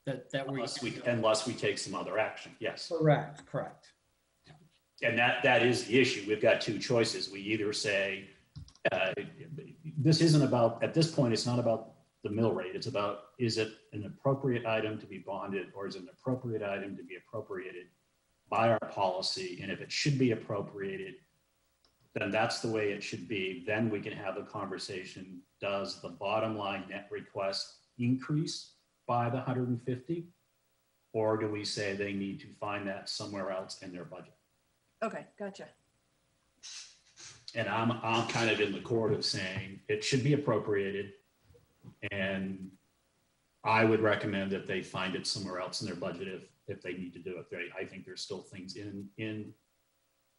That, that we. unless we, unless we take some other action, yes. Correct, correct. And that, that is the issue. We've got two choices. We either say, uh, this isn't about, at this point, it's not about the mill rate. It's about, is it an appropriate item to be bonded or is it an appropriate item to be appropriated by our policy? And if it should be appropriated, then that's the way it should be. Then we can have a conversation. Does the bottom line net request increase by the 150? Or do we say they need to find that somewhere else in their budget? Okay, gotcha. And I'm, I'm kind of in the court of saying it should be appropriated. And I would recommend that they find it somewhere else in their budget if, if they need to do it. They, I think there's still things in, in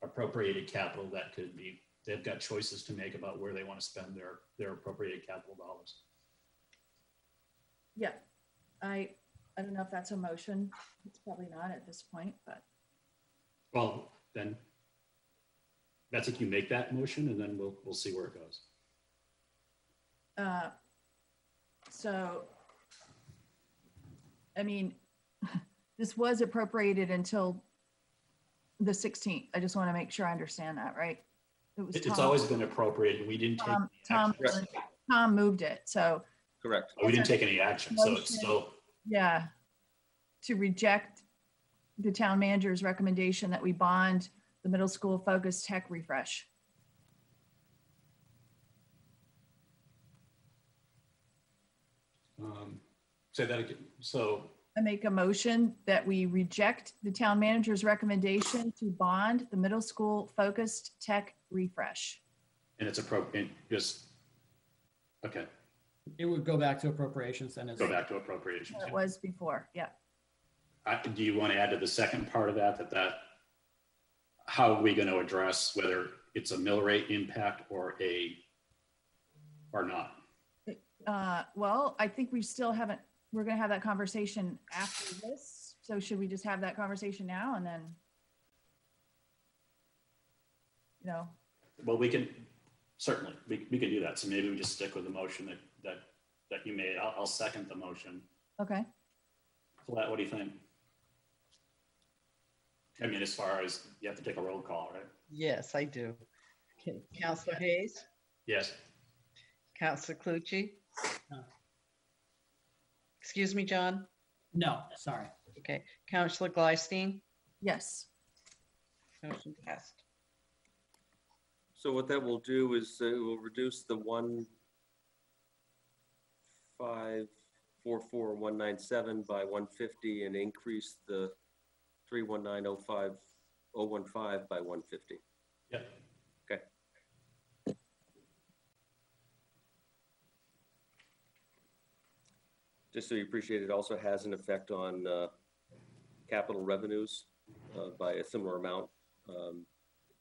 appropriated capital that could be, they've got choices to make about where they want to spend their, their appropriated capital dollars. Yeah, I, I don't know if that's a motion. It's probably not at this point, but Well, then, Betsy, can you make that motion and then we'll, we'll see where it goes. Uh, So, I mean, this was appropriated until the 16th. I just want to make sure I understand that, right? It was It- It's Tom- always been appropriated. We didn't take, Tom, Tom, action. Tom moved it, so, Correct. we didn't take any action, so it's still, yeah. To reject the town manager's recommendation that we bond the middle school focused tech refresh. um, say that again. So I make a motion that we reject the town manager's recommendation to bond the middle school focused tech refresh. And it's appropriate, just, okay, It would go back to appropriations then. as- go back to appropriations. It was before, yeah. I- Do you want to add to the second part of that, that that, how are we going to address whether it's a mill rate impact or a, or not? Uh, well, I think we still haven't, we're gonna have that conversation after this. So should we just have that conversation now and then? You know, Well, we can, certainly, we, we can do that. So maybe we just stick with the motion that, that, that you made. I'll, I'll second the motion. okay, Colette, what do you think? I mean, as far as, you have to take a roll call, right? Yes, I do. Okay, Councilor Hayes, Yes. Councilor Cloutier? No. Excuse me, John? No, sorry. Okay, Councilor Gleysteen? Yes. Motion passed. So what that will do is uh, it will reduce the one five four four one nine seven by one fifty and increase the three one nine oh five oh one five by one fifty. Yep. Just so you appreciate, it also has an effect on uh, capital revenues uh, by a similar amount. Um,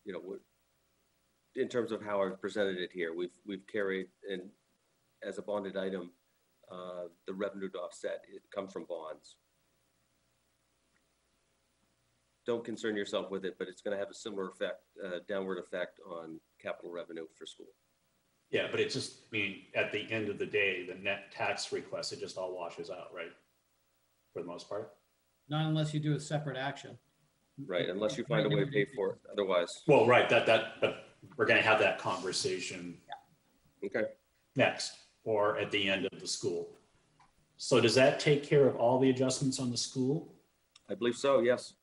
You know, in terms of how I've presented it here, we've, we've carried in, as a bonded item, uh, the revenue to offset, it comes from bonds. Don't concern yourself with it, but it's going to have a similar effect, uh, downward effect on capital revenue for school. Yeah, but it just, I mean, at the end of the day, the net tax request, it just all washes out, right? For the most part. Not unless you do a separate action. Right, unless you find a way to pay for it, otherwise, Well, right, that, that, but we're gonna have that conversation okay. next or at the end of the school. So does that take care of all the adjustments on the school? I believe so, yes.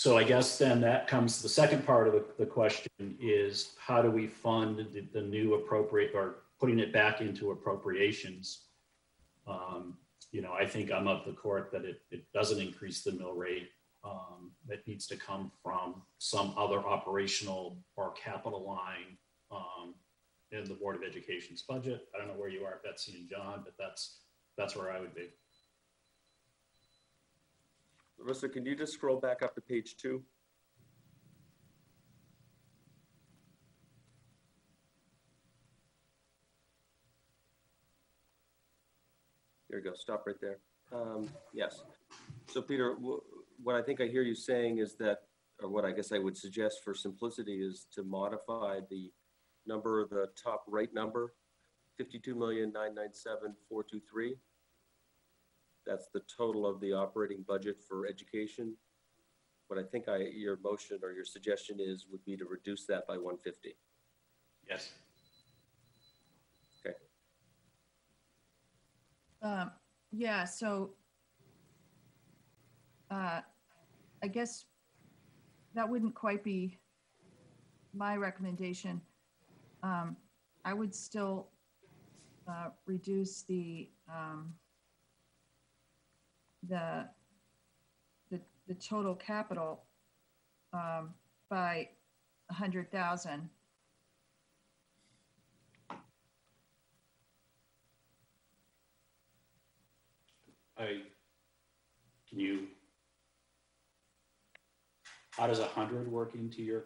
So I guess then that comes, the second part of the, the question is how do we fund the, the new appropriate or putting it back into appropriations? Um, You know, I think I'm of the court that it, it doesn't increase the mill rate. Um, that needs to come from some other operational or capital line, um, in the Board of Education's budget. I don't know where you are, Betsy and John, but that's, that's where I would be. Larissa, can you just scroll back up to page two? There you go, stop right there. Um, yes. So Peter, what I think I hear you saying is that, or what I guess I would suggest for simplicity is to modify the number, the top right number, 52,997,423 that's the total of the operating budget for education. What I think I, your motion or your suggestion is, would be to reduce that by one fifty. Yes. Okay. Um, yeah, so uh, I guess that wouldn't quite be my recommendation. Um, I would still uh, reduce the um, the the the total capital um, by a hundred thousand. I, can you, how does a hundred work into your,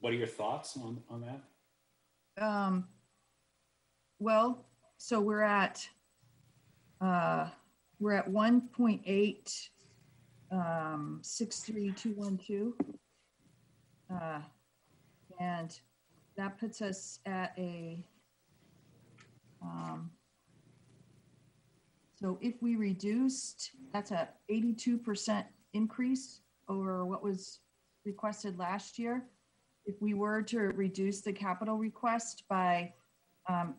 what are your thoughts on, on that? Um, well, so we're at, uh, we're at one point eight, um, six, three, two, one, two. Uh, and that puts us at a, um, so if we reduced, that's a eighty-two percent increase over what was requested last year if we were to reduce the capital request by, um,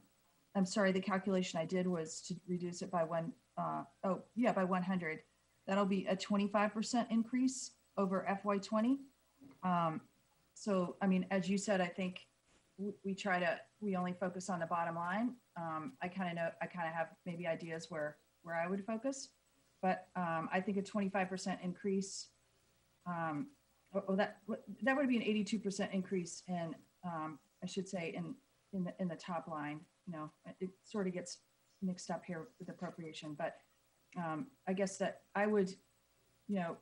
I'm sorry, the calculation I did was to reduce it by one, uh, oh, yeah, by 100. That'll be a 25% increase over FY '20. Um, so, I mean, as you said, I think w- we try to, we only focus on the bottom line. Um, I kind of know, I kind of have maybe ideas where, where I would focus, but, um, I think a 25% increase, um, oh, oh, that, that would be an eighty-two percent increase in, um, I should say, in, in the, in the top line. You know, it sort of gets mixed up here with appropriation, but, um, I guess that I would, you know,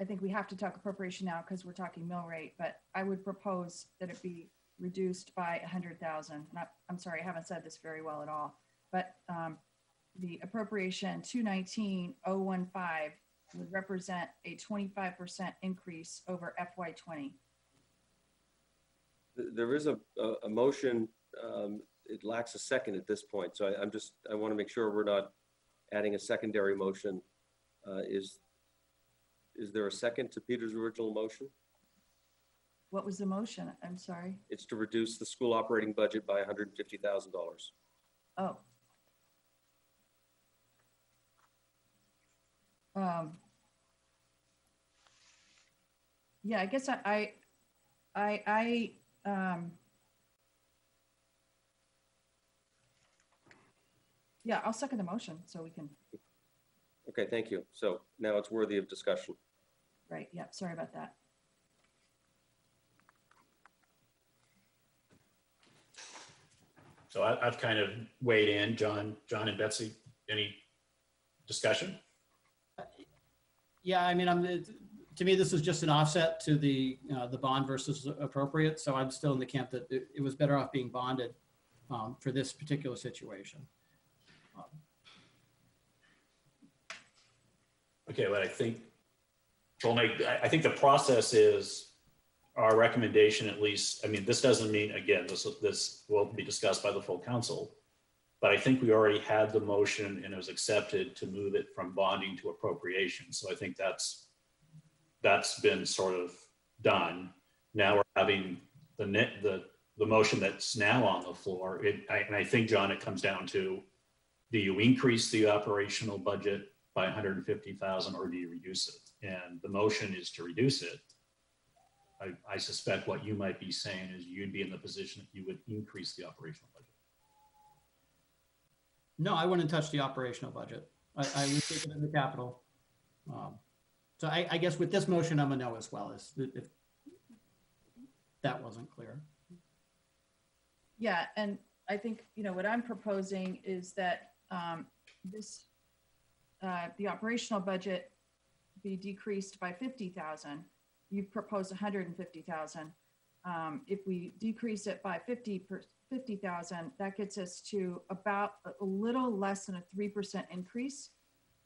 I think we have to talk appropriation now because we're talking mill rate, but I would propose that it be reduced by a hundred thousand. I'm sorry, I haven't said this very well at all, but, um, the appropriation two nineteen oh one five would represent a 25% increase over FY '20. There is a, a, a motion, um, it lacks a second at this point, so I, I'm just, I want to make sure we're not adding a secondary motion. Uh, is, is there a second to Peter's original motion? what was the motion? I'm sorry. It's to reduce the school operating budget by $150,000. Oh. Um. Yeah, I guess I, I, I, I, um. Yeah, I'll second the motion so we can, Okay, thank you. So now it's worthy of discussion. right, yeah, sorry about that. So I, I've kind of weighed in, John, John and Betsy, any discussion? Yeah, I mean, I'm, it- to me, this is just an offset to the, uh, the bond versus appropriate. So I'm still in the camp that it, it was better off being bonded um, for this particular situation. Okay, but I think, I, I think the process is our recommendation at least, I mean, this doesn't mean, again, this, this will be discussed by the full council. But I think we already had the motion and it was accepted to move it from bonding to appropriation. So I think that's, that's been sort of done. Now we're having the net, the, the motion that's now on the floor. It, I, and I think, John, it comes down to, do you increase the operational budget by 150,000 or do you reduce it? And the motion is to reduce it. I, I suspect what you might be saying is you'd be in the position that you would increase the operational budget. No, I wouldn't touch the operational budget. I, I would take it in the capital. Um, So I, I guess with this motion, I'm a no as well, as if that wasn't clear. Yeah, and I think, you know, what I'm proposing is that um, this, uh, the operational budget be decreased by fifty thousand. You've proposed hundred and fifty thousand. Um, If we decrease it by fifty per, fifty thousand, that gets us to about a- little less than a three percent increase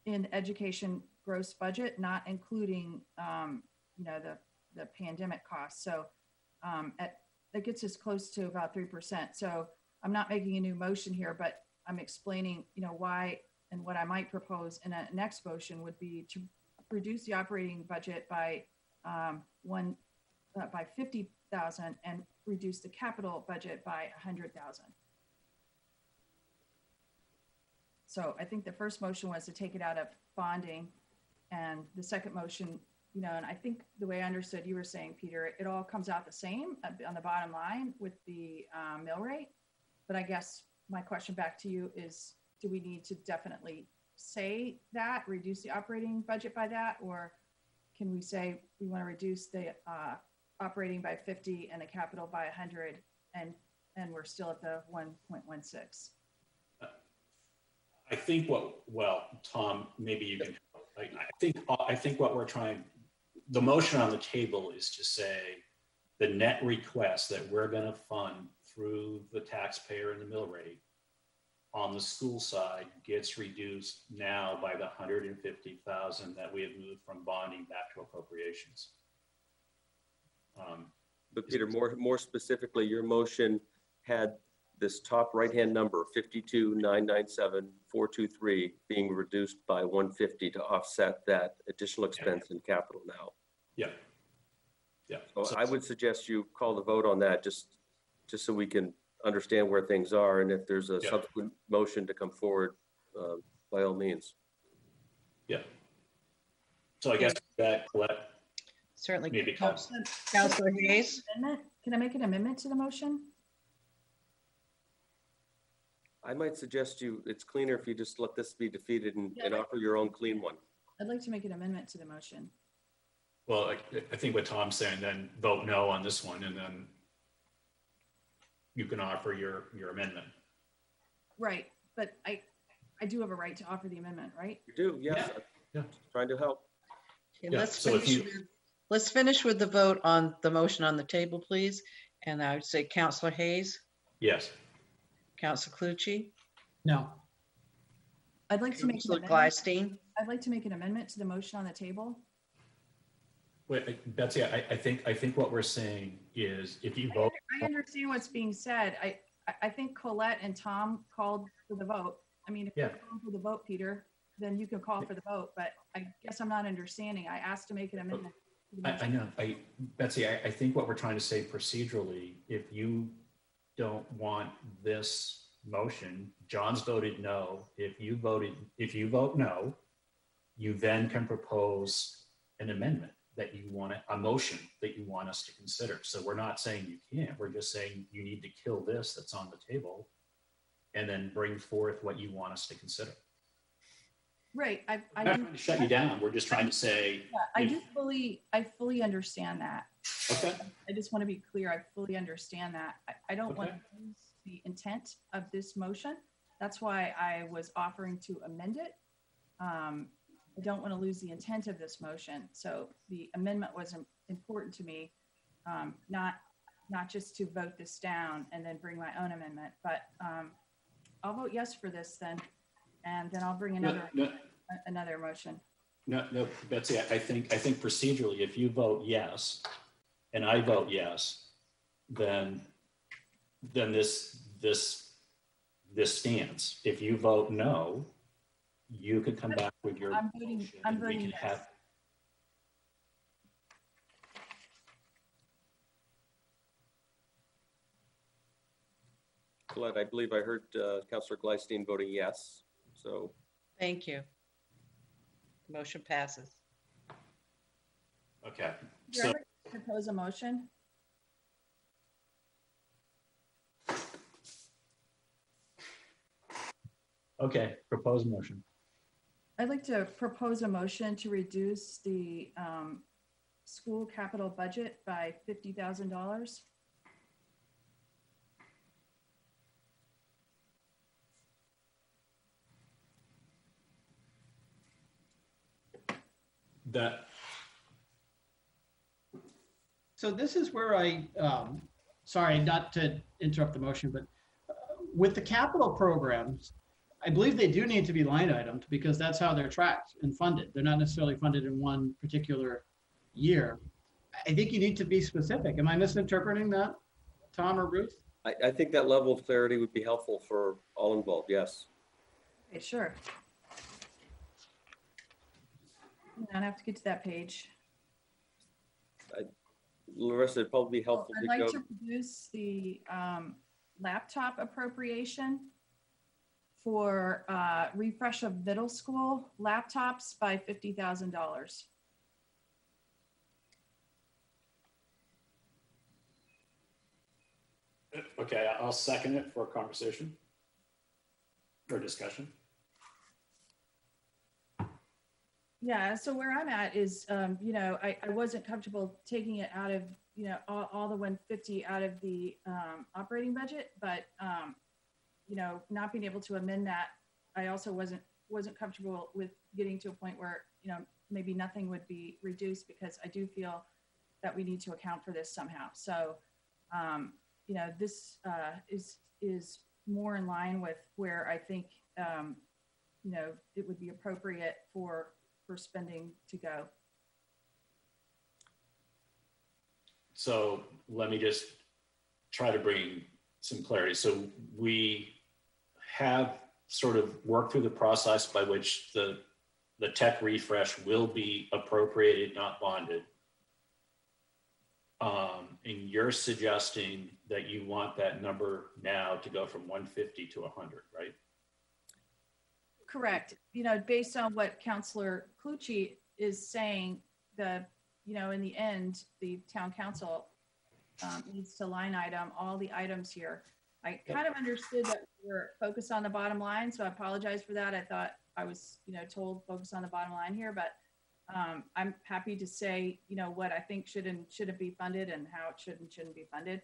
in education gross budget, not including, um, you know, the, the pandemic costs. So um, at that gets us close to about three percent. So I'm not making a new motion here, but I'm explaining, you know, why and what I might propose in a next motion would be to reduce the operating budget by um, one uh, by fifty thousand and reduce the capital budget by a hundred thousand. So I think the first motion was to take it out of bonding, and the second motion you know, and I think the way I understood you were saying, Peter, it all comes out the same uh, on the bottom line with the um, mill rate. But I guess my question back to you is, do we need to definitely say that, reduce the operating budget by that? Or can we say we want to reduce the uh, operating by 50 and the capital by 100 and, and we're still at the 1.16? I think what, well, Tom, maybe you can, I, I think, I think what we're trying, the motion on the table is to say the net request that we're gonna fund through the taxpayer and the mill rate on the school side gets reduced now by the hundred and fifty thousand that we have moved from bonding back to appropriations. Um, But Peter, more, more specifically, your motion had this top right-hand number, 52,997,423, being reduced by 150 to offset that additional expense in capital now. Yeah. Yeah. So I would suggest you call the vote on that, just, just so we can understand where things are, and if there's a Yeah. subsequent motion to come forward, uh, by all means. Yeah. So I guess that, Colette, Certainly. Maybe Council- Councilor Hayes? Amendment? Can I make an amendment to the motion? I might suggest you, it's cleaner if you just let this be defeated and, Yeah, and offer your own clean one. I'd like to make an amendment to the motion. well, I, I think what Tom's saying, then vote no on this one and then you can offer your, your amendment. Right, but I, I do have a right to offer the amendment, right? You do, yes. Yeah. Trying to help. Okay, Yeah, Let's so if finish, you- with- let's finish with the vote on the motion on the table, please. And I would say Councilor Hayes, Yes. Councilor Cloutier, No, I'd like to make, an Councilor amendment- Gleysteen, I'd like to make an amendment to the motion on the table. Wait, Betsy, I, I think, I think what we're saying is if you vote, I understand what's being said. I, I- I think Colette and Tom called for the vote. I mean, if you're Yeah. calling for the vote, Peter, then you can call for the vote, but I guess I'm not understanding. I asked to make an amendment. I, I know, I, Betsy, I, I think what we're trying to say procedurally, if you don't want this motion, John's voted no. If you voted, if you vote no, you then can propose an amendment that you want, to- a motion that you want us to consider. So we're not saying you can't, we're just saying you need to kill this that's on the table and then bring forth what you want us to consider. Right, I, I not do, trying to shut you down, we're just trying to say, yeah, I do fully, I fully understand that. okay, I just want to be clear, I fully understand that. I, I don't want to lose the intent of this motion. That's why I was offering to amend it. Um, I don't want to lose the intent of this motion. So the amendment was im- important to me, um, not, not just to vote this down and then bring my own amendment, but, um, I'll vote yes for this then. And then I'll bring no, another, no, a- another motion. No, no, Betsy, I I think, I think procedurally, if you vote yes, and I vote yes, then, then this, this, this stands. If you vote no, you could come back with your. I'm voting- motion I'm and we voting can yes. have- Colette, I believe I heard uh, Councilor Gleysteen voting yes. So Thank you. Motion passes. Okay, Do you so, ever propose a motion? okay, propose motion. I'd like to propose a motion to reduce the um, school capital budget by fifty thousand dollars. That, So this is where I, um, sorry, not to interrupt the motion, but uh, with the capital programs, I believe they do need to be line itemed because that's how they're tracked and funded. They're not necessarily funded in one particular year. I think you need to be specific. Am I misinterpreting that, Tom or Ruth? I, I think that level of clarity would be helpful for all involved, yes. Okay, sure. I have to get to that page. Larissa, it'd probably be helpful I'd to like go, to reduce the um, laptop appropriation for uh, refresh of middle school laptops by fifty thousand dollars. okay, I'll second it for conversation. For discussion. Yeah, so where I'm at is, um, you know, I, I wasn't comfortable taking it out of, you know, all, all the one fifty out of the, um, operating budget, but, um, you know, not being able to amend that, I also wasn't, wasn't comfortable with getting to a point where, you know, maybe nothing would be reduced because I do feel that we need to account for this somehow. So, um, you know, this, uh, is, is more in line with where I think, um, you know, it would be appropriate for for spending to go. So let me just try to bring some clarity. So we have sort of worked through the process by which the, the tech refresh will be appropriated, not bonded. Um, and you're suggesting that you want that number now to go from 150 to 100, right? Correct. You know, based on what Councilor Cloutier is saying, the, you know, in the end, the town council um, needs to line item all the items here. I kind of understood that we we're focused on the bottom line, so I apologize for that. I thought I was, you know, told focus on the bottom line here, but um, I'm happy to say, you know, what I think should and shouldn't be funded and how it should and shouldn't be funded.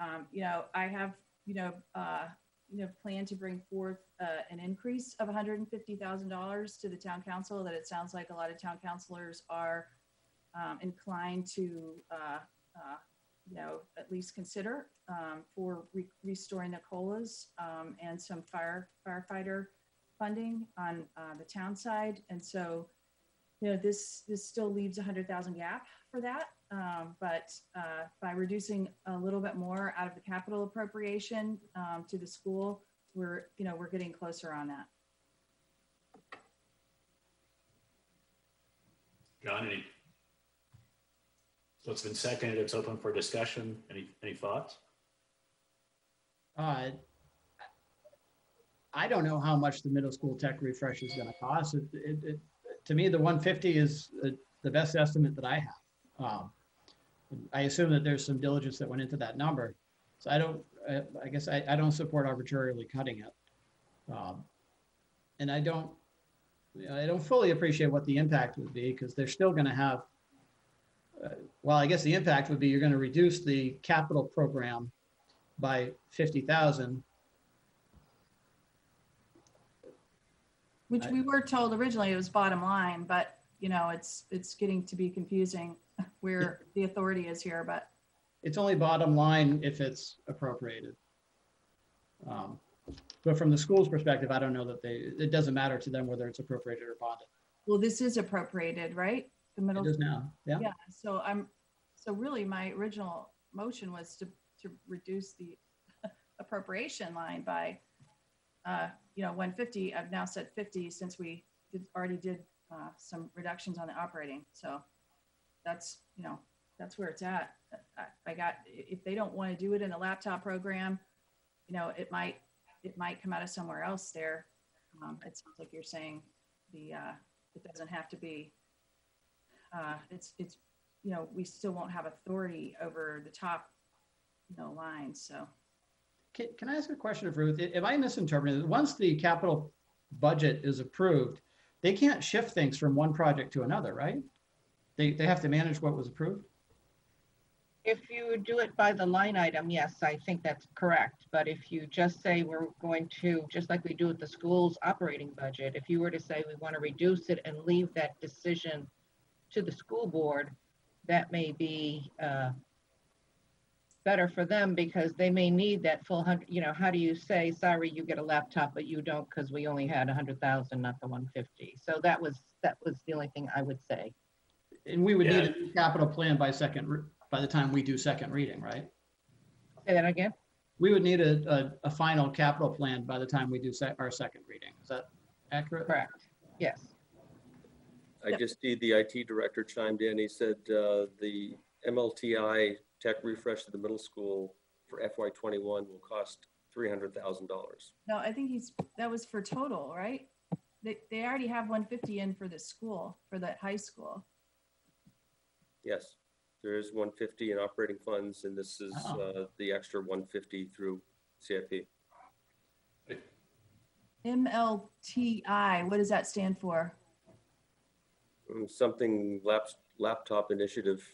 Um, you know, I have, you know, uh, you know, plan to bring forth uh, an increase of $150,000 to the town council that it sounds like a lot of town councilors are um, inclined to, uh, uh, you know, at least consider um, for re- restoring the COLAs um, and some fire firefighter funding on uh, the town side. And so, you know, this this still leaves a hundred thousand gap for that. Um, but uh, by reducing a little bit more out of the capital appropriation um, to the school, we're you know we're getting closer on that. John, any? So it's been seconded. It's open for discussion. Any, any thoughts? Uh, I don't know how much the middle school tech refresh is gonna cost. It, it, it, to me, the one fifty is uh, the best estimate that I have. Um, I assume that there's some diligence that went into that number. So I don't, uh, I guess I, I don't support arbitrarily cutting it. Um, And I don't, I don't fully appreciate what the impact would be because they're still gonna have, well, I guess the impact would be you're gonna reduce the capital program by fifty thousand. Which we were told originally it was bottom line, but you know, it's, it's getting to be confusing where the authority is here, but It's only bottom line if it's appropriated. Um, But from the school's perspective, I don't know that they, it doesn't matter to them whether it's appropriated or bonded. well, this is appropriated, right? The middle. It is now, yeah. Yeah, so I'm, so really my original motion was to, to reduce the appropriation line by, uh, you know, one fifty, I've now said fifty since we did, already did, uh, some reductions on the operating, so that's, you know, that's where it's at. I, I got, if they don't want to do it in the laptop program, you know, it might, it might come out of somewhere else there. Um, it sounds like you're saying the, uh, it doesn't have to be, uh, it's, it's you know, we still won't have authority over the top, you know, lines, so. Can, can I ask a question of Ruth? Am I misinterpreting? Once the capital budget is approved, they can't shift things from one project to another, right? They, they have to manage what was approved? If you do it by the line item, yes, I think that's correct. But if you just say we're going to, just like we do with the school's operating budget, if you were to say we want to reduce it and leave that decision to the school board, that may be uh, better for them because they may need that full hundred, you know, how do you say, sorry, you get a laptop, but you don't because we only had a hundred thousand, not the one fifty. So that was, that was the only thing I would say. And we would need a new capital plan by second, re- by the time we do second reading, right? Say that again? We would need a, a, a final capital plan by the time we do sec- our second reading. Is that accurate? Correct. Yes. I just see the IT director chimed in. He said uh, the MLTI tech refresh to the middle school for FY twenty-one will cost three hundred thousand dollars. No, I think he's, that was for total, right? They, they already have one fifty in for the school, for the high school. Yes, there is one fifty in operating funds, and this is Oh. uh, the extra one fifty through CIP. MLTI, what does that stand for? Mm, Something laps, laptop initiative.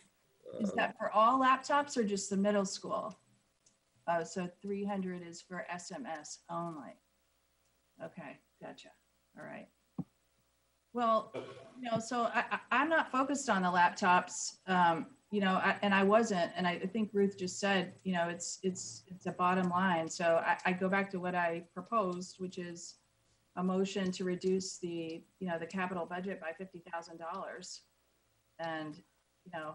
Is uh, that for all laptops or just the middle school? Oh, so three hundred is for SMS only. Okay, gotcha. All right. Well, you know, so I, I'm not focused on the laptops, um, you know, I- and I wasn't, and I I think Ruth just said, you know, it's, it's, it's a bottom line. So I, I go back to what I proposed, which is a motion to reduce the, you know, the capital budget by fifty thousand dollars. And, you know,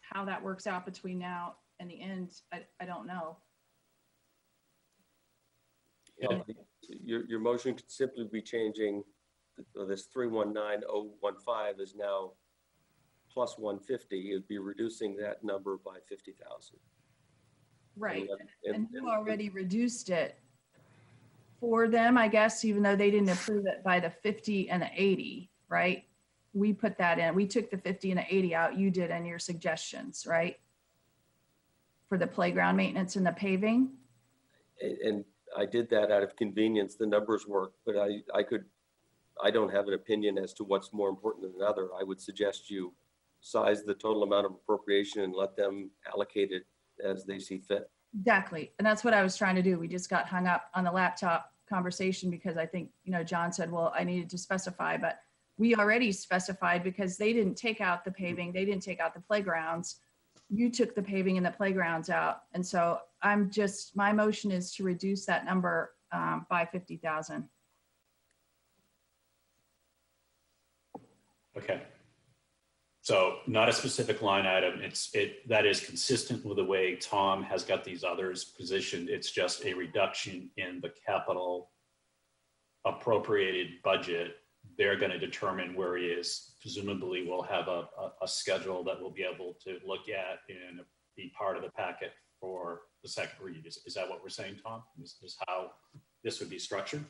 how that works out between now and the end, I, I don't know. Well, Your, your motion could simply be changing, uh, this three one nine oh one five is now plus one fifty, it'd be reducing that number by fifty thousand. Right, and you already reduced it for them, I guess, even though they didn't approve it by the fifty and the eighty, right? We put that in, we took the fifty and the eighty out, you did in your suggestions, right? For the playground maintenance and the paving? And, and I did that out of convenience, the numbers work, but I, I could, I don't have an opinion as to what's more important than another. I would suggest you size the total amount of appropriation and let them allocate it as they see fit. Exactly. And that's what I was trying to do. We just got hung up on the laptop conversation because I think, you know, John said, well, I needed to specify, but we already specified because they didn't take out the paving, they didn't take out the playgrounds. You took the paving and the playgrounds out. And so I'm just, my motion is to reduce that number um, by 50,000. Okay. So not a specific line item. It's, it, that is consistent with the way Tom has got these others positioned. It's just a reduction in the capital appropriated budget they're going to determine where he is. Presumably, we'll have a, a, a schedule that we'll be able to look at and be part of the packet for the second read. Is, is that what we're saying, Tom? Is, is how this would be structured?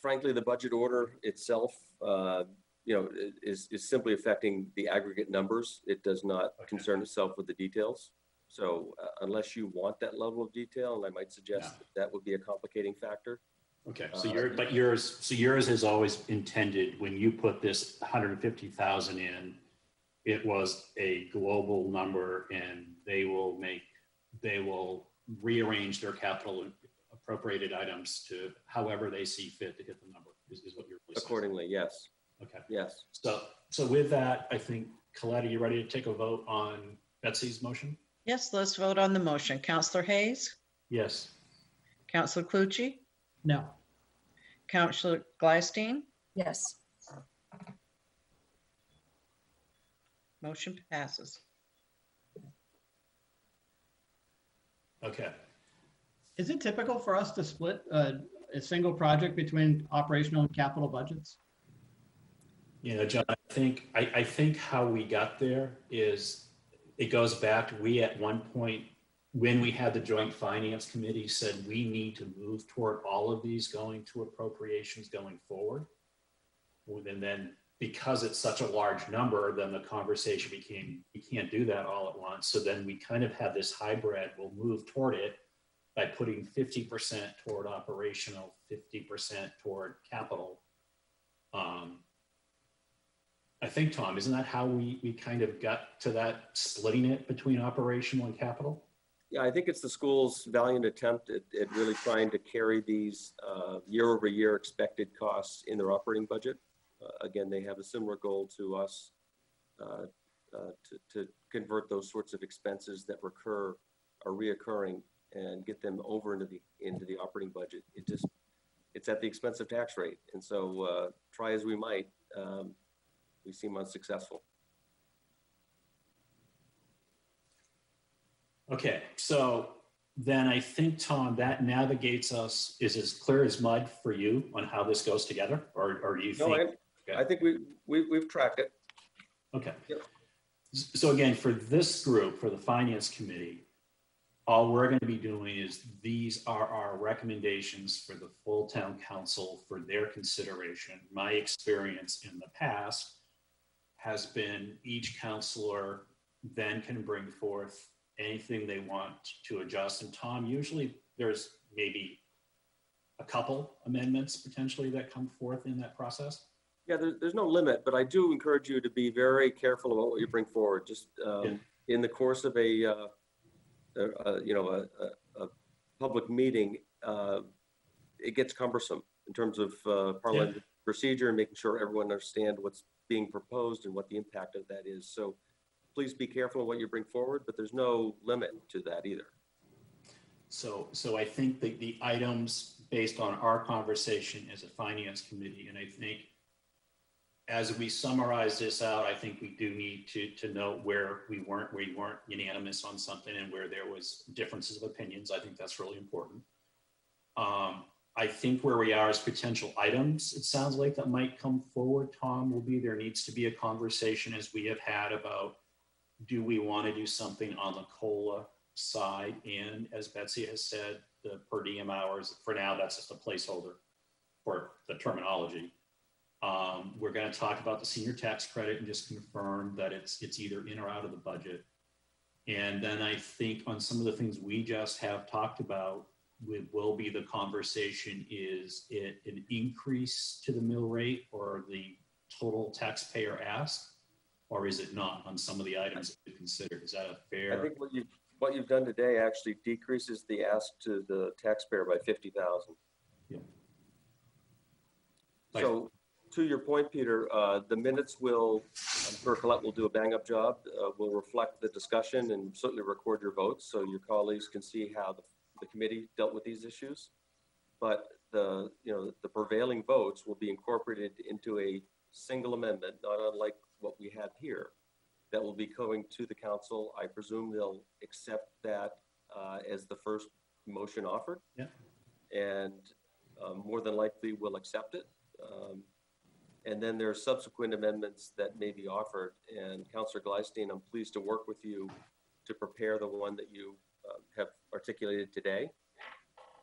Frankly, the budget order itself, uh, you know, is, is simply affecting the aggregate numbers. It does not Okay. concern itself with the details. So uh, unless you want that level of detail, and I might suggest Yeah. that that would be a complicating factor. Okay, so Uh, your, but yours, so yours is always intended, when you put this hundred and fifty thousand in, it was a global number and they will make, they will rearrange their capital appropriated items to however they see fit to hit the number, is, is what you're. really saying. Accordingly, yes, Okay, yes. so, so with that, I think, Colette, are you ready to take a vote on Betsy's motion? Yes, let's vote on the motion. Councilor Hayes, Yes. Councilor Cloutier, No. Councilor Gleysteen, Yes. motion passes. Okay, Is it typical for us to split a, a single project between operational and capital budgets? You know, John, I think, I, I think how we got there is, it goes back, to we at one point, when we had the joint finance committee, said we need to move toward all of these going to appropriations going forward. And then, because it's such a large number, then the conversation became, we can't do that all at once. So then we kind of have this hybrid, we'll move toward it by putting fifty percent toward operational, fifty percent toward capital. Um, I think, Tom, isn't that how we, we kind of got to that, splitting it between operational and capital? Yeah, I think it's the school's valiant attempt at, at really trying to carry these uh, year-over-year expected costs in their operating budget. Uh, Again, they have a similar goal to us uh, uh, to, to convert those sorts of expenses that recur, are reoccurring, and get them over into the, into the operating budget. It just, it's at the expense of tax rate. And so uh, try as we might, um, we seem unsuccessful. Okay, so then I think, Tom, that navigates us, is as clear as mud for you on how this goes together? Or, or do you No, think? I, I think we, we, we've tracked it. Okay. Yep. So again, for this group, for the finance committee, all we're going to be doing is these are our recommendations for the full town council for their consideration. My experience in the past has been each councilor then can bring forth anything they want to adjust. And Tom, usually there's maybe a couple amendments potentially that come forth in that process. Yeah, there, there's no limit, but I do encourage you to be very careful about what you bring forward. Just Yeah. um, in the course of a, uh, a- a, you know, a, a, a public meeting, uh, it gets cumbersome in terms of uh, parliamentary procedure and making sure everyone understands what's being proposed and what the impact of that is. So please be careful what you bring forward, but there's no limit to that either. So, so I think that the items based on our conversation as a finance committee, and I think as we summarize this out, I think we do need to, to note where we weren't, we weren't unanimous on something and where there was differences of opinions. I think that's really important. Um, I think where we are is potential items, it sounds like that might come forward, Tom, will be, there needs to be a conversation as we have had about do we want to do something on the COLA side? And as Betsy has said, the per diem hours, for now, that's just a placeholder for the terminology. Um, we're going to talk about the senior tax credit and just confirm that it's, it's either in or out of the budget. And then I think on some of the things we just have talked about, will be the conversation, is it an increase to the mill rate or the total taxpayer ask? Or is it not on some of the items that you considered? Is that a fair? I think what you, what you've done today actually decreases the ask to the taxpayer by fifty thousand. Yeah. Like- So, to your point, Peter, uh, the minutes will, I'm sure Colette will do a bang-up job, uh, will reflect the discussion and certainly record your votes, so your colleagues can see how the, the committee dealt with these issues. But the, you know, the prevailing votes will be incorporated into a single amendment, not unlike what we have here that will be going to the council. I presume they'll accept that uh, as the first motion offered. Yeah. And um, more than likely will accept it. Um, And then there are subsequent amendments that may be offered. And Councilor Gleysteen, I'm pleased to work with you to prepare the one that you have articulated today.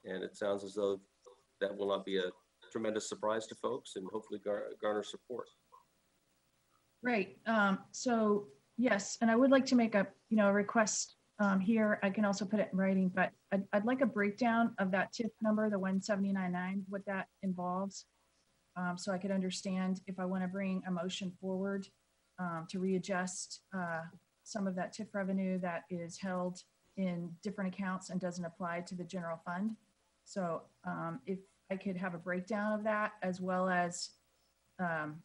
And it sounds as though that will not be a tremendous surprise to folks and hopefully gar- garner support. Right. Um, so yes, and I would like to make a, you know, a request um, here. I can also put it in writing, but I'd, I'd like a breakdown of that TIF number, the one seventy nine nine, what that involves. Um, so I could understand if I want to bring a motion forward um, to readjust uh, some of that TIF revenue that is held in different accounts and doesn't apply to the general fund. So um, if I could have a breakdown of that as well as um,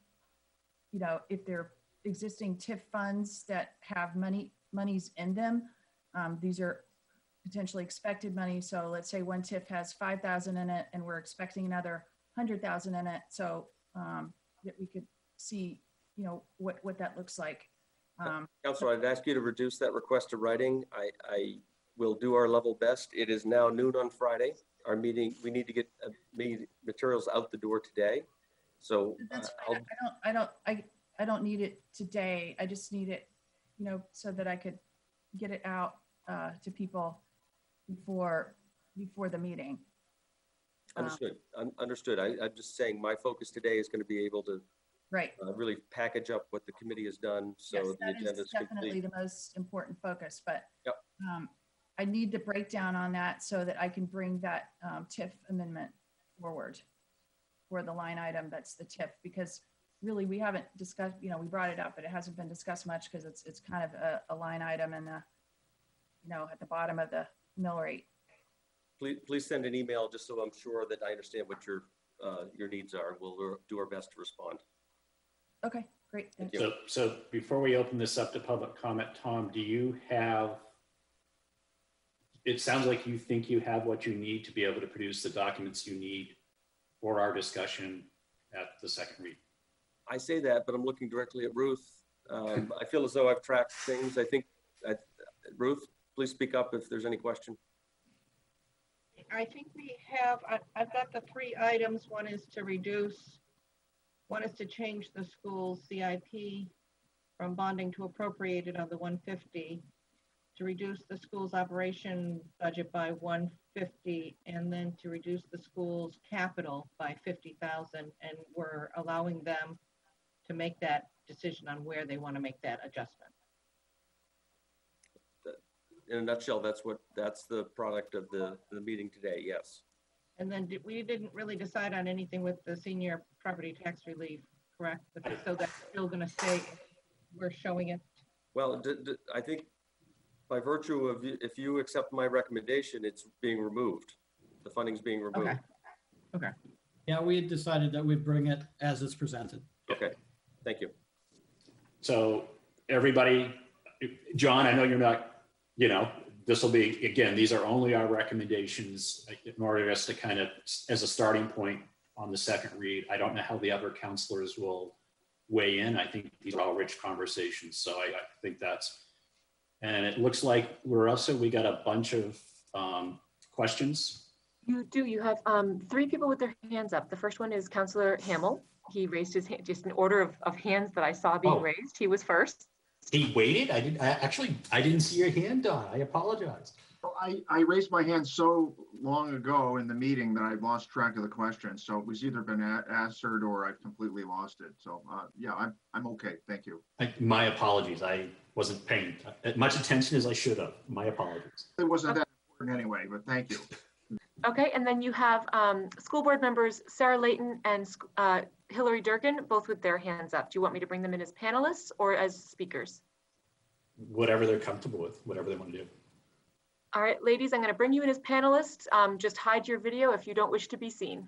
you know, if there are existing TIF funds that have money, monies in them, um, these are potentially expected money. So let's say one TIF has five thousand in it and we're expecting another hundred thousand in it. So, um, that we could see, you know, what, what that looks like. Um, Councilor, I'd ask you to reduce that request to writing. I, I will do our level best. It is now noon on Friday. Our meeting, we need to get uh, me- materials out the door today. So uh, That's I'll, fine. I don't, I don't, I, I don't need it today. I just need it, you know, so that I could get it out, uh, to people before, before the meeting. Um, understood, Un- understood. I, I'm just saying my focus today is going to be able to Right. uh, really package up what the committee has done. So Yes, the that agenda is is definitely complete. the most important focus, but Yep. um, I need the breakdown on that so that I can bring that um, TIF amendment forward for the line item that's the TIF, because really, we haven't discussed, you know, we brought it up, but it hasn't been discussed much because it's, it's kind of a, a line item and the, you know, at the bottom of the mill rate. Please, please send an email just so I'm sure that I understand what your, uh, your needs are. We'll do our best to respond. Okay, great. Thank you. So, so before we open this up to public comment, Tom, do you have, it sounds like you think you have what you need to be able to produce the documents you need for our discussion at the second read. I say that, but I'm looking directly at Ruth. Um, I feel as though I've tracked things. I think, I- Ruth, please speak up if there's any question. I think we have, I, I've got the three items. One is to reduce, one is to change the school CIP from bonding to appropriated on the one fifty, to reduce the school's operation budget by one fifty, and then to reduce the school's capital by fifty thousand, and we're allowing them to make that decision on where they want to make that adjustment. In a nutshell, that's what, that's the product of the, the meeting today, yes. And then did- we didn't really decide on anything with the senior property tax relief, correct? But So that's still gonna stay, we're showing it. Well, d- d- I think by virtue of, y- if you accept my recommendation, it's being removed. The funding's being removed. Okay. Yeah, we had decided that we'd bring it as it's presented. Okay, thank you. So everybody, John, I know you're not, you know, this will be, again, these are only our recommendations in order us to kind of, as a starting point on the second read. I don't know how the other councilors will weigh in. I think these are all rich conversations. So I, I think that's, and it looks like we're also, we got a bunch of um, questions. You do, you have um, three people with their hands up. The first one is Councilor Hamel. He raised his hand, just in order of, of hands that I saw being Oh. raised. He was first. He waited? I didn't, I actually, I didn't see your hand, Don. I apologize. Well, I, I raised my hand so long ago in the meeting that I lost track of the question. So it was either been a- answered or I've completely lost it. So, uh, yeah, I'm, I'm okay. Thank you. I- My apologies. I wasn't paying as much attention as I should have. My apologies. It wasn't that important anyway, but thank you. Okay, and then you have um, school board members Sarah Layton and uh, Hillary Durkin, both with their hands up. Do you want me to bring them in as panelists or as speakers? Whatever they're comfortable with, whatever they want to do. All right, ladies, I'm going to bring you in as panelists. Um, Just hide your video if you don't wish to be seen.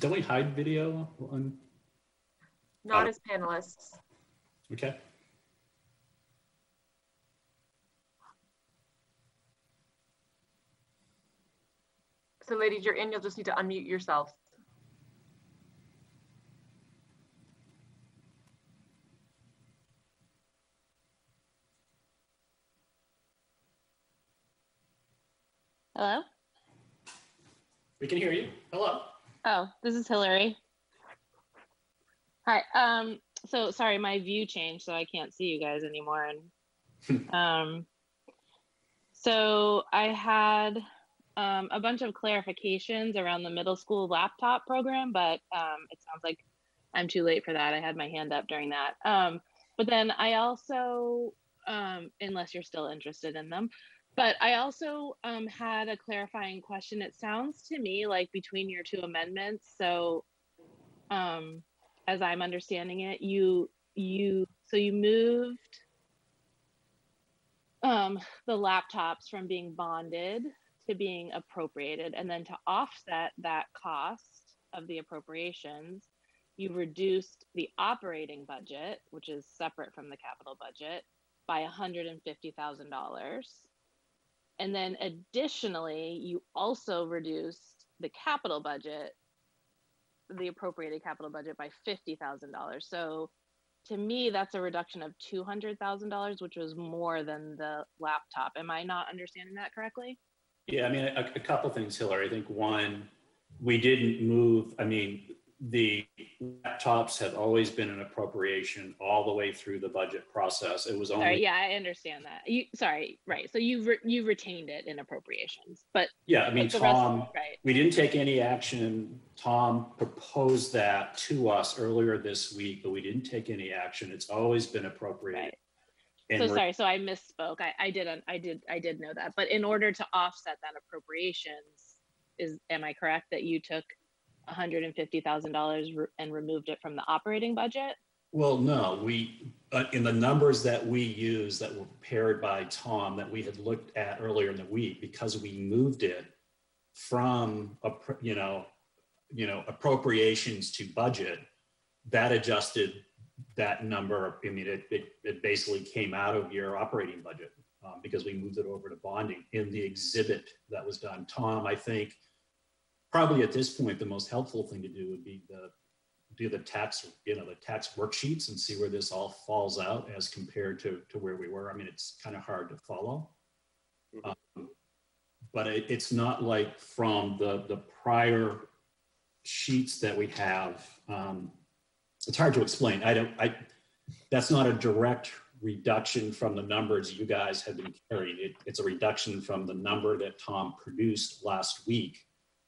Don't we hide video on? Not Uh, as panelists. Okay. So ladies, you're in, you'll just need to unmute yourselves. Hello? We can hear you. Hello. Oh, this is Hillary. Hi. Um, so sorry, my view changed, so I can't see you guys anymore. And um, so I had um, a bunch of clarifications around the middle school laptop program, but um, it sounds like I'm too late for that. I had my hand up during that. Um, but then I also, um, unless you're still interested in them, but I also um, had a clarifying question. It sounds to me like between your two amendments, so um, as I'm understanding it, you you so you moved um, the laptops from being bonded to being appropriated, and then to offset that cost of the appropriations, you reduced the operating budget, which is separate from the capital budget, by $150,000. And then additionally, you also reduced the capital budget, the appropriated capital budget by $50,000. So to me, that's a reduction of $200,000, which was more than the laptop. Am I not understanding that correctly? Yeah, I mean, a, a couple things, Hillary. I think one, we didn't move, I mean, the laptops have always been an appropriation all the way through the budget process. It was Sorry, only, yeah, I understand that. You, sorry, right. So you re- you retained it in appropriations, but yeah, I mean, but the rest- Tom, right. we didn't take any action. Tom proposed that to us earlier this week, but we didn't take any action. It's always been appropriated. Right. So sorry, so I misspoke. I, I didn't, I did, I did know that. But in order to offset that appropriations, is, am I correct that you took hundred and fifty thousand dollars and removed it from the operating budget? Well, no, we, uh, in the numbers that we use that were prepared by Tom that we had looked at earlier in the week, because we moved it from, a you know, you know, appropriations to budget, that adjusted that number. I mean, it, it, it basically came out of your operating budget um, because we moved it over to bonding in the exhibit that was done. Tom, I think probably at this point, the most helpful thing to do would be the do the tax, you know, the tax worksheets and see where this all falls out as compared to, to where we were. I mean, it's kind of hard to follow. Mhm. Um, But it, it's not like from the, the prior sheets that we have. um, It's hard to explain. I don't, I, that's not a direct reduction from the numbers you guys have been carrying. It, it's a reduction from the number that Tom produced last week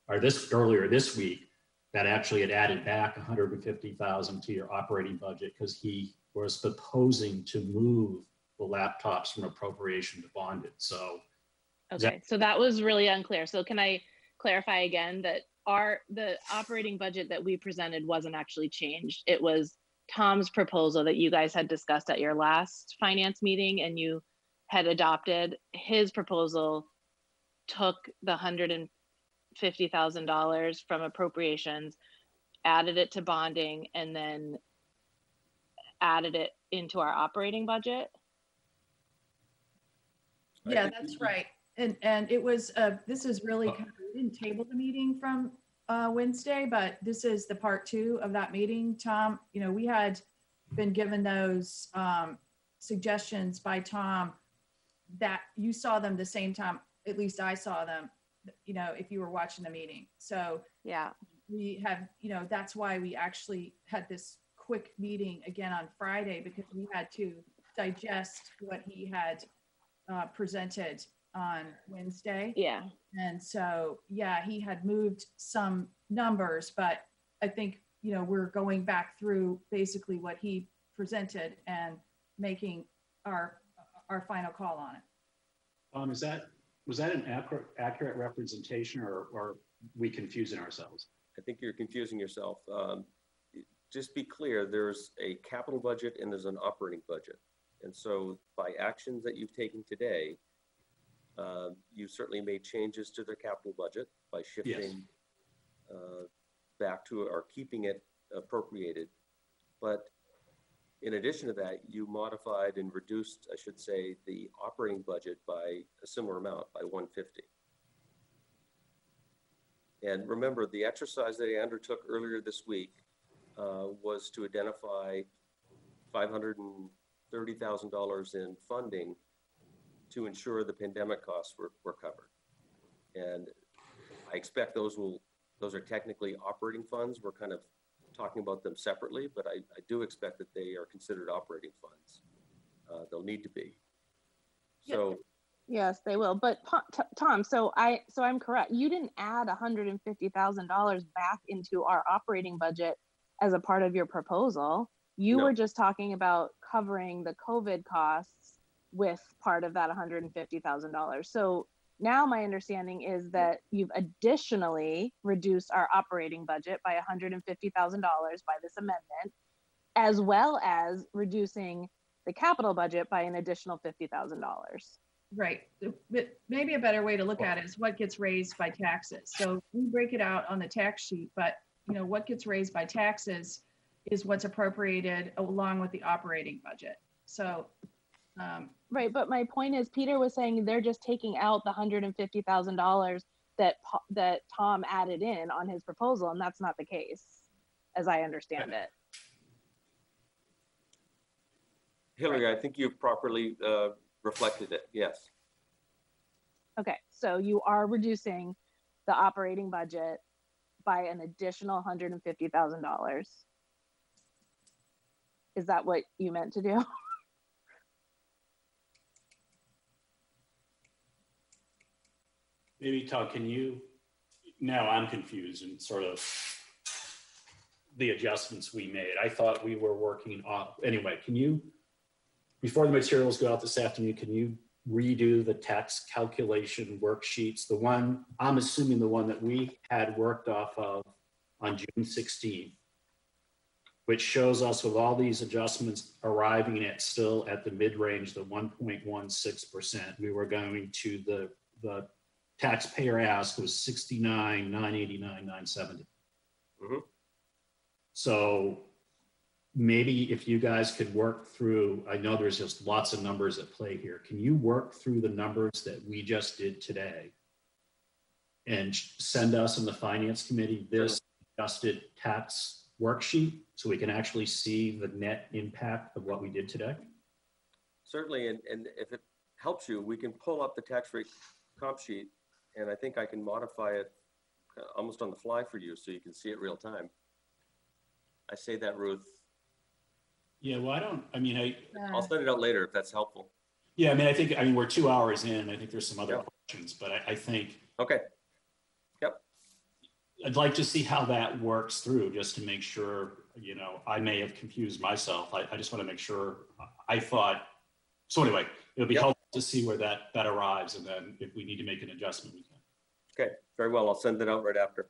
or this earlier this week that actually had added back 150,000 to your operating budget because he was proposing to move the laptops from appropriation to bonded. So Okay, so that was really unclear. So can I clarify again that our, the operating budget that we presented wasn't actually changed? It was Tom's proposal that you guys had discussed at your last finance meeting and you had adopted. His proposal took the hundred and fifty thousand dollars from appropriations, added it to bonding, and then added it into our operating budget. Yeah, that's right. And, and it was, uh, this is really, Uh, kind of- we didn't table the meeting from, uh, Wednesday, but this is the part two of that meeting. Tom, you know, we had been given those, um, suggestions by Tom that you saw them the same time, at least I saw them, you know, if you were watching the meeting. So Yeah. we have, you know, that's why we actually had this quick meeting again on Friday because we had to digest what he had uh, presented on Wednesday. Yeah. And so, yeah, he had moved some numbers, but I think, you know, we're going back through basically what he presented and making our, our final call on it. um, is that, was that an accurate, accurate representation or, or we confusing ourselves? I think you're confusing yourself. Um, Just be clear, there's a capital budget and there's an operating budget. And so by actions that you've taken today, um, you certainly made changes to the capital budget by shifting uh, back to or keeping it appropriated. But in addition to that, you modified and reduced, I should say, the operating budget by a similar amount, by 150. And remember, the exercise that I undertook earlier this week uh, was to identify $530,000 in funding to ensure the pandemic costs were, were covered. And I expect those will, those are technically operating funds. We're kind of talking about them separately, but I, I do expect that they are considered operating funds. Uh, They'll need to be. So, Yes, they will. But Tom, so I so I'm correct. You didn't add $150,000 back into our operating budget as a part of your proposal. You No. were just talking about covering the COVID costs with part of that $150,000. So now my understanding is that you've additionally reduced our operating budget by $150,000 by this amendment, as well as reducing the capital budget by an additional $50,000. Right, but maybe a better way to look at it is what gets raised by taxes. So we break it out on the tax sheet, but you know, what gets raised by taxes is what's appropriated along with the operating budget. So, um, Right, but my point is, Peter was saying they're just taking out the hundred and fifty thousand dollars that that Tom added in on his proposal, and that's not the case, as I understand it. Hillary, I think you've properly uh, reflected it, yes. Okay, so you are reducing the operating budget by an additional hundred and fifty thousand dollars. Is that what you meant to do? Maybe Todd, can you, now I'm confused and sort of the adjustments we made. I thought we were working on, anyway, can you, before the materials go out this afternoon, can you redo the tax calculation worksheets? The one, I'm assuming the one that we had worked off of on June 16th, which shows us with all these adjustments arriving at still at the mid-range, the 1.16%. We were going to the, the taxpayer ask was 69, 989, 970. Mhm. So maybe if you guys could work through, I know there's just lots of numbers at play here. Can you work through the numbers that we just did today? And sh- send us in the finance committee this adjusted tax worksheet so we can actually see the net impact of what we did today? Certainly, and, and if it helps you, we can pull up the tax rate comp sheet, and I think I can modify it uh, almost on the fly for you, so you can see it real time. I say that, Ruth. Yeah, well, I don't, I mean, I, I'll send it out later if that's helpful. Yeah, I mean, I think, I mean, we're two hours in. I think there's some other Yeah. questions, but I, I think Okay, Yep. I'd like to see how that works through, just to make sure, you know, I may have confused myself. I, I just want to make sure. I thought, so anyway, it would be Yep. helpful to see where that, that arrives, and then if we need to make an adjustment, we can. okay, very well. I'll send it out right after.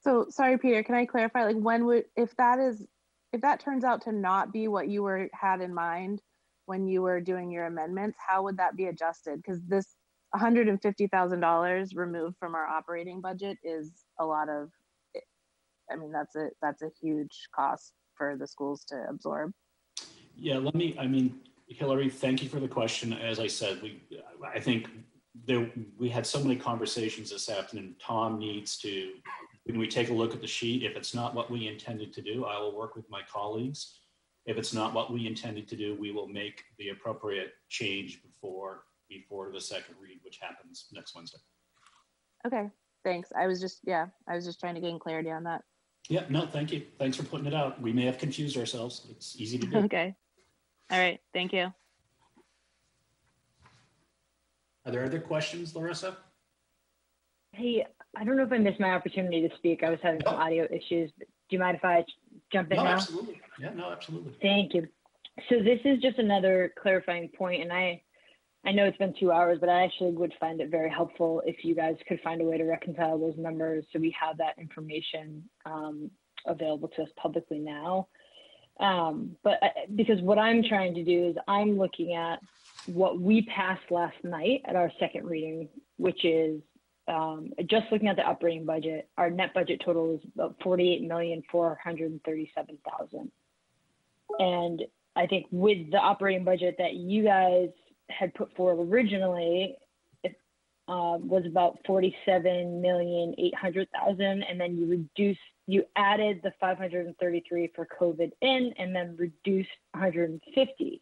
So sorry, Peter, can I clarify, like when would, if that is, if that turns out to not be what you were, had in mind when you were doing your amendments, how would that be adjusted? Because this hundred and fifty thousand dollars removed from our operating budget is a lot of, I mean, that's a, that's a huge cost for the schools to absorb. Yeah, let me, I mean, Hillary, thank you for the question. As I said, we, I think there, we had so many conversations this afternoon. Tom needs to, when we take a look at the sheet, if it's not what we intended to do, I will work with my colleagues. If it's not what we intended to do, we will make the appropriate change before, before the second read, which happens next Wednesday. Okay, thanks. I was just, yeah, I was just trying to gain clarity on that. Yeah, no, thank you. Thanks for putting it out. We may have confused ourselves. It's easy to do. Okay. All right, thank you. Are there other questions, Larissa? Hey, I don't know if I missed my opportunity to speak. I was having some audio issues. Do you mind if I jump in No, now? absolutely. Yeah, no, absolutely. Thank you. So this is just another clarifying point, and I, I know it's been two hours, but I actually would find it very helpful if you guys could find a way to reconcile those numbers so we have that information um, available to us publicly now. Um, but I, because what I'm trying to do is I'm looking at what we passed last night at our second reading, which is um, just looking at the operating budget. Our net budget total is about forty-eight million four hundred thirty-seven thousand. And I think with the operating budget that you guys had put forward originally, um, was about forty-seven million eight hundred thousand, and then you reduced, you added the five hundred and thirty-three for COVID in, and then reduced one hundred and fifty.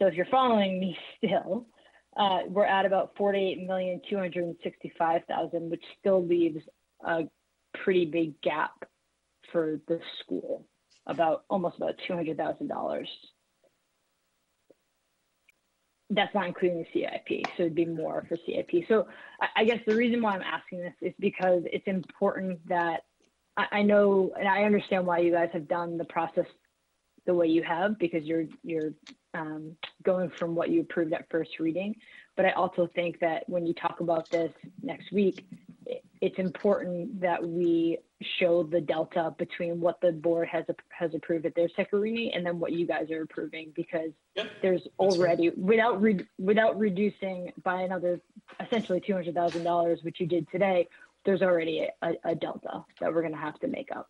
So if you're following me still, uh, we're at about forty-eight million two hundred and sixty-five thousand, which still leaves a pretty big gap for the school, about almost about two hundred thousand dollars. That's not including the CIP, so it'd be more for CIP. So I, guess the reason why I'm asking this is because it's important that I, know and I understand why you guys have done the process the way you have because you're you're um, going from what you approved at first reading. But I also think that when you talk about this next week, it, it's important that we show the delta between what the board has has approved at their reading and then what you guys are approving because Yep, there's fair. already without re, without reducing by another essentially two hundred thousand dollars, which you did today. There's already a, a delta that we're going to have to make up.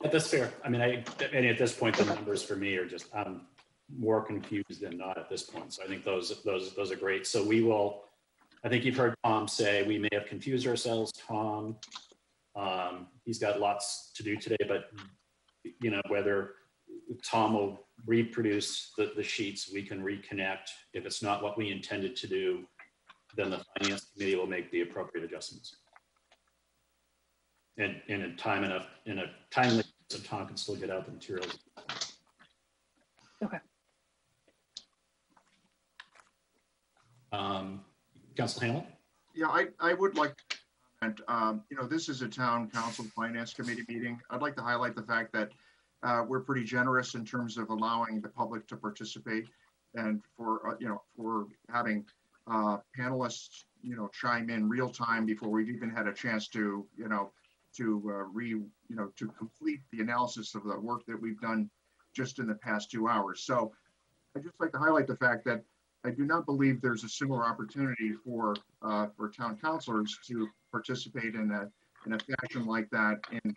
That's fair. I mean, I, and at this point, the numbers for me are just, I'm more confused than not at this point. So I think those, those, those are great. So we will, I think you've heard Tom say, we may have confused ourselves, Tom. Um, he's got lots to do today, but you know, whether Tom will reproduce the, the sheets, we can reconnect. If it's not what we intended to do, then the finance committee will make the appropriate adjustments. And in a time enough, in a timely, so Tom can still get out the materials. Okay. Um, Council Hamel? Yeah, I, I would like, to comment, um, you know, this is a town council finance committee meeting. I'd like to highlight the fact that uh, we're pretty generous in terms of allowing the public to participate and for, uh, you know, for having uh, panelists, you know, chime in real time before we've even had a chance to, you know, to uh, re, you know, to complete the analysis of the work that we've done just in the past two hours. So I'd just like to highlight the fact that I do not believe there's a similar opportunity for, uh, for town councilors to participate in a, in a fashion like that in,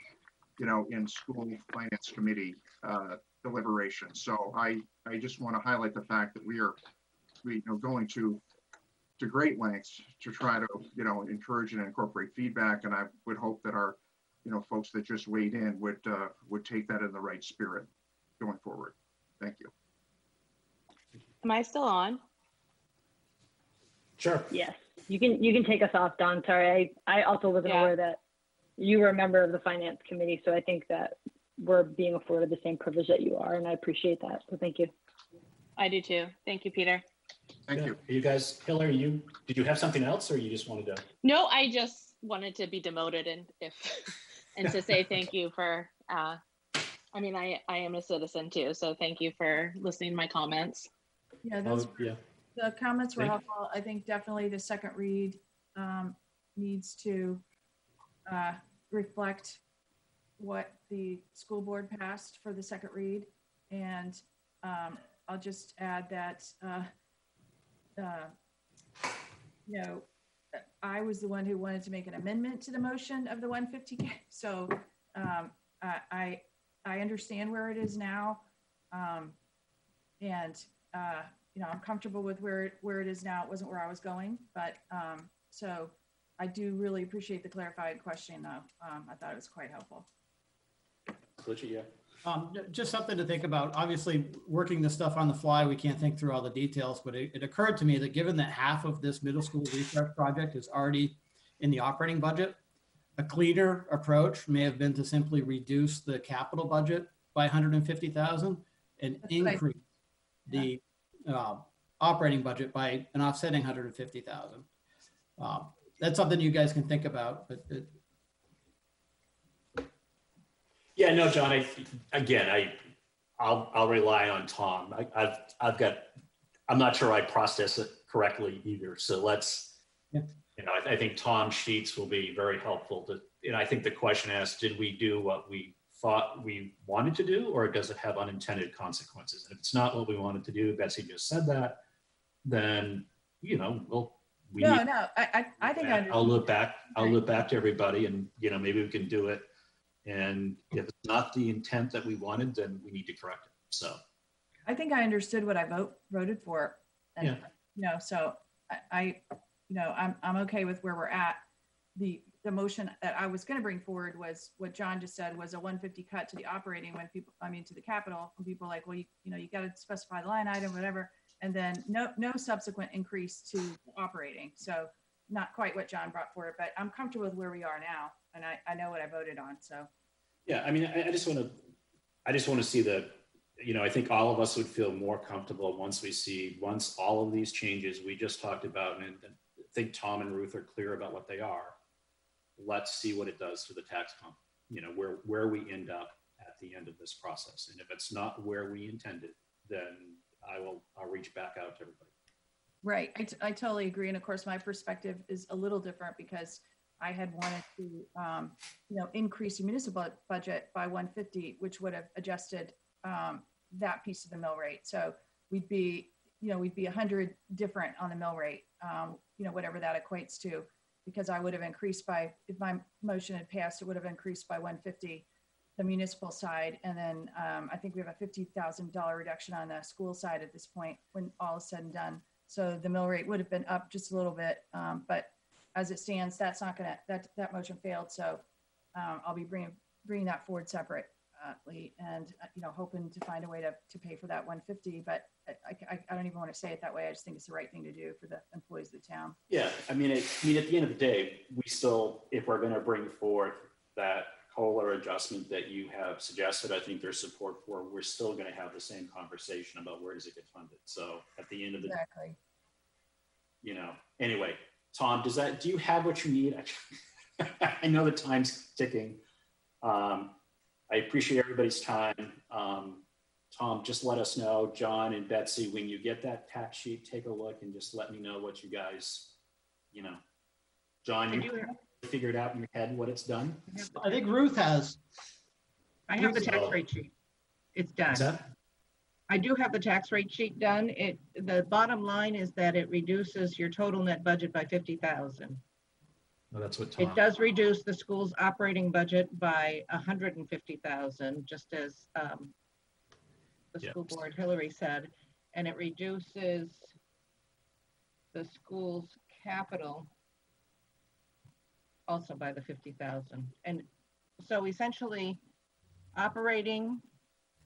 you know, in school finance committee, uh, deliberations. So I, I just want to highlight the fact that we are, we, you know, going to, to great lengths to try to, you know, encourage and incorporate feedback. And I would hope that our, you know, folks that just weighed in would, uh, would take that in the right spirit going forward. Thank you. Am I still on? Sure. Yes, you can you can take us off, Don. Sorry, I, I also wasn't Yeah. aware that you were a member of the finance committee, so I think that we're being afforded the same privilege that you are, and I appreciate that. So thank you. I do too. Thank you, Peter. Thank Yeah. you. Are You guys, Hillary, you, did you have something else or you just wanted to? No, I just wanted to be demoted and if, and to say thank you for, uh, I mean, I, I am a citizen too, so thank you for listening to my comments. Yeah, those, Oh, yeah. The comments were Thank- helpful. I think definitely the second read um, needs to uh, reflect what the school board passed for the second read. And um, I'll just add that, uh, uh, you know, I was the one who wanted to make an amendment to the motion of the 150K. So um, I, I, I understand where it is now. Um, and, uh, you know, I'm comfortable with where, it- where it is now. It wasn't where I was going, but, um, so I do really appreciate the clarified question though. Um, I thought it was quite helpful. Glitchy, yeah. Um, just something to think about. Obviously, working this stuff on the fly, we can't think through all the details, but it, it occurred to me that given that half of this middle school refresh project is already in the operating budget, a cleaner approach may have been to simply reduce the capital budget by 150,000 and That's what I- increase the uh, operating budget by an offsetting 150,000. Um, That's something you guys can think about, but it, Yeah, no, John, I, again, I, I'll, I'll rely on Tom. I, I've, I've got, I'm not sure I process it correctly either. So let's, Yeah. you know, I, I think Tom's sheets will be very helpful to, and I think the question asked, did we do what we thought we wanted to do, or does it have unintended consequences? And if it's not what we wanted to do, Betsy just said that, then, you know, we'll, we No, no, I, I, I think I. I'll look back, I'll look back to everybody and, you know, maybe we can do it. And if it's not the intent that we wanted, then we need to correct it. So, I think I understood what I vote, voted for. And, Yeah. you know, so I, I, you know, I'm, I'm okay with where we're at. The, the motion that I was gonna bring forward was what John just said was a one fifty cut to the operating when people, I mean, to the capital. And people like, well, you, you know, you gotta specify the line item, whatever. And then no, no subsequent increase to operating. So not quite what John brought forward, but I'm comfortable with where we are now. And I, I know what I voted on, so Yeah, I mean, I, I just want to, I just want to see the, you know, I think all of us would feel more comfortable once we see, once all of these changes we just talked about, and I think Tom and Ruth are clear about what they are. Let's see what it does to the tax comp, you know, where, where we end up at the end of this process. And if it's not where we intended, then I will, I'll reach back out to everybody. Right. I, t- I totally agree. And of course, my perspective is a little different because I had wanted to, um, you know, increase the municipal budget by 150, which would have adjusted um, that piece of the mill rate. So we'd be, you know, we'd be 100 different on the mill rate, um, you know, whatever that equates to, because I would have increased by, if my motion had passed, it would have increased by 150 the municipal side. And then um, I think we have a $50,000 reduction on the school side at this point when all is said and done. So the mill rate would have been up just a little bit, um, but as it stands, that's not gonna, that, that motion failed. So um, I'll be bringing, bringing that forward separately and, uh, you know, hoping to find a way to, to pay for that 150. But I, I, I don't even want to say it that way. I just think it's the right thing to do for the employees of the town. Yeah, I mean, it, I mean, at the end of the day, we still, if we're gonna bring forth that COLA adjustment that you have suggested, I think there's support for, we're still gonna have the same conversation about where does it get funded. So at the end of the, Exactly. you know, anyway, Tom, does that, do you have what you need? I know the time's ticking. Um, I appreciate everybody's time. Um, Tom, just let us know, John and Betsy, when you get that tax sheet, take a look and just let me know what you guys, you know. John, I you do, figured out in your head what it's done? I think Ruth has. I have the tax rate sheet. It's done. Is that? I do have the tax rate sheet done. It, the bottom line is that it reduces your total net budget by fifty thousand. That's what Tom. It does reduce the school's operating budget by hundred and fifty thousand, just as um, the Yeah. school board Hillary said, and it reduces the school's capital also by the fifty thousand. And so essentially, operating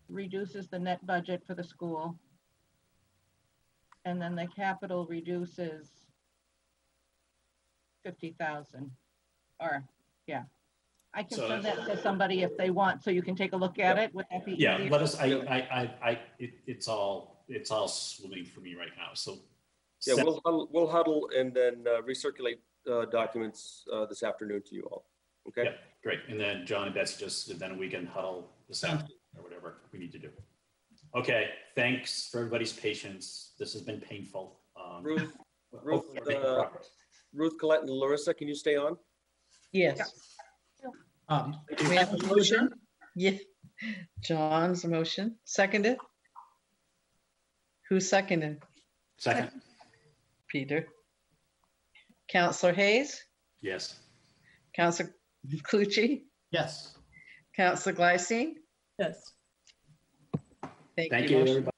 reduces the net budget for the school. And then the capital reduces fifty thousand, or, yeah. I can So send that to somebody if they want, so you can take a look at it. Would that be Yeah, easier? let us, I, I, I, I, it, it's all, it's all swimming for me right now, so. Yeah, we'll huddle, we'll huddle and then uh, recirculate uh, documents uh, this afternoon to you all. Okay? Yeah, great. And then John and Betsy just, then we can huddle this afternoon or whatever we need to do. Okay, thanks for everybody's patience. This has been painful. Um, Ruth, hopefully Ruth, we're making uh, progress. Ruth, Colette, and Larissa, can you stay on? Yes. Um, We have a motion? Yeah. John's motion, seconded? Who seconded? Second, Peter? Councilor Hayes? yes. Councilor Cloutier? yes. Councilor Gleysteen? Yes. Thank Thank you. you, Motion- everybody.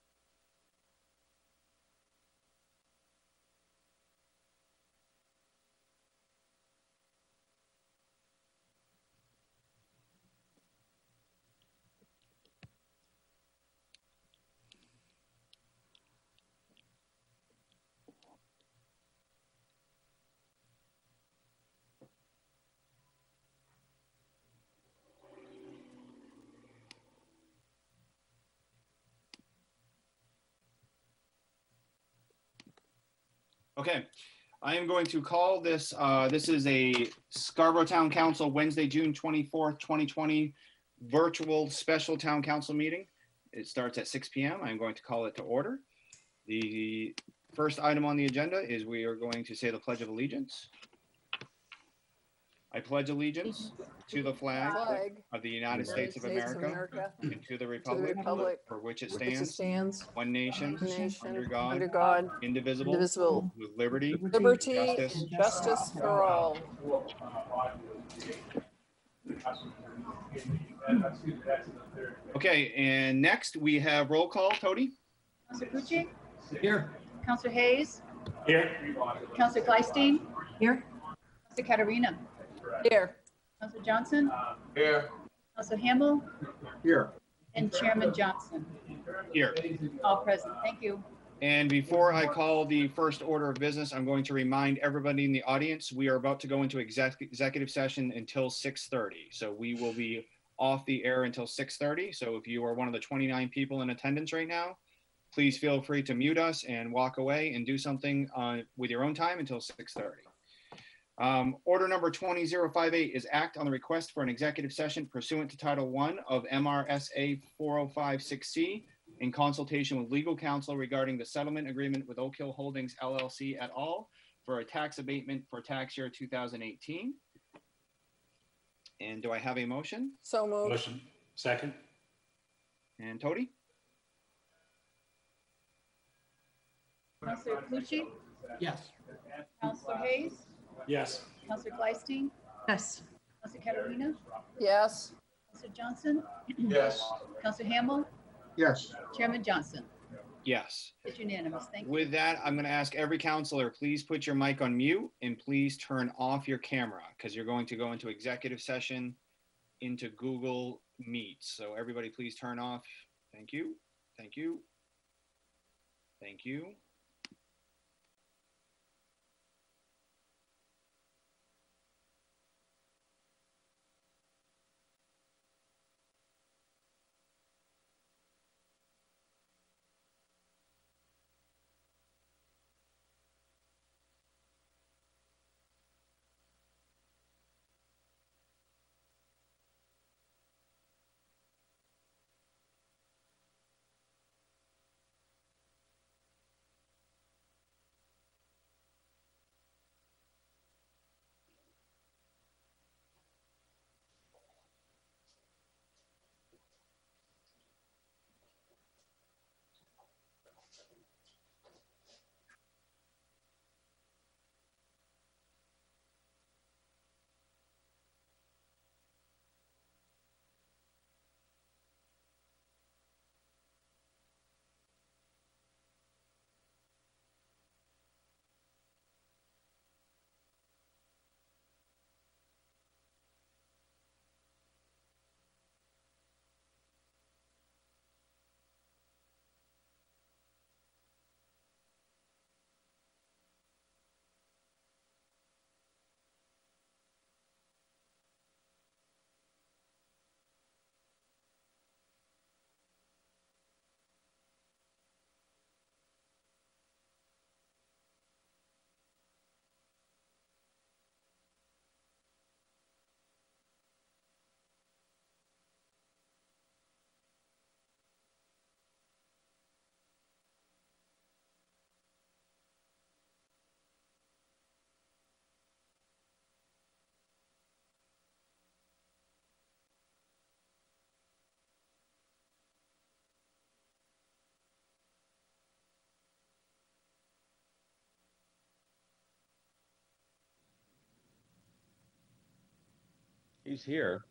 Okay, I am going to call this, uh, this is a Scarborough Town Council Wednesday, June twenty-fourth, twenty twenty, virtual special town council meeting. It starts at six PM. I'm going to call it to order. The first item on the agenda is we are going to say the Pledge of Allegiance. I pledge allegiance to the flag flag of the United States of America and to the republic republic for which it which it stands, stands, one nation, one nation, under God, under God, indivisible, indivisible, with liberty liberty Justice. and justice for all. Okay, and next we have roll call. Cody? Councilor Pucci, Here. Councilor Hayes, Here. Councilor Gleysteen. Here. Councilor Caterina, Here, Councilor Johnson, Here. Councilor Hamel, Here. and Chairman Johnson, Here. all present. Thank you. And before I call the first order of business, I'm going to remind everybody in the audience, we are about to go into exec- executive session until 6:30. So we will be off the air until 6:30. So if you are one of the 29 people in attendance right now, please feel free to mute us and walk away and do something uh, with your own time until 6:30. Um, Order number 20058 is act on the request for an executive session pursuant to Title I of MRSA 4056C in consultation with legal counsel regarding the settlement agreement with Oak Hill Holdings LLC et al. for a tax abatement for tax year 2018. And do I have a motion? So moved. Motion, second? And Tody? Councilor Cloutier? Yes. Councilor Hayes? Yes. Councilor Gleysteen? Yes. Councilor Caterina? Yes. Councilor Johnson? Yes. Councilor Hamel? Yes. Chairman Johnson? Yes. It's unanimous. Thank you. With that, I'm going to ask every councilor, please put your mic on mute and please turn off your camera because you're going to go into executive session into Google Meet. So everybody, please turn off. Thank you. Thank you. Thank you. He's here.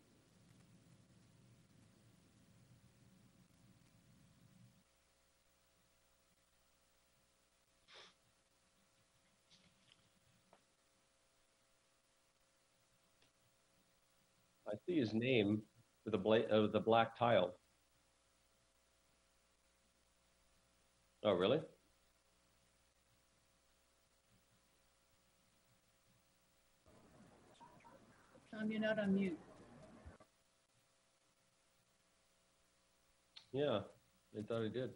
I see his name with the bla, uh, the black tile. Oh, really? Tom, you're not on mute. Yeah, I thought he did.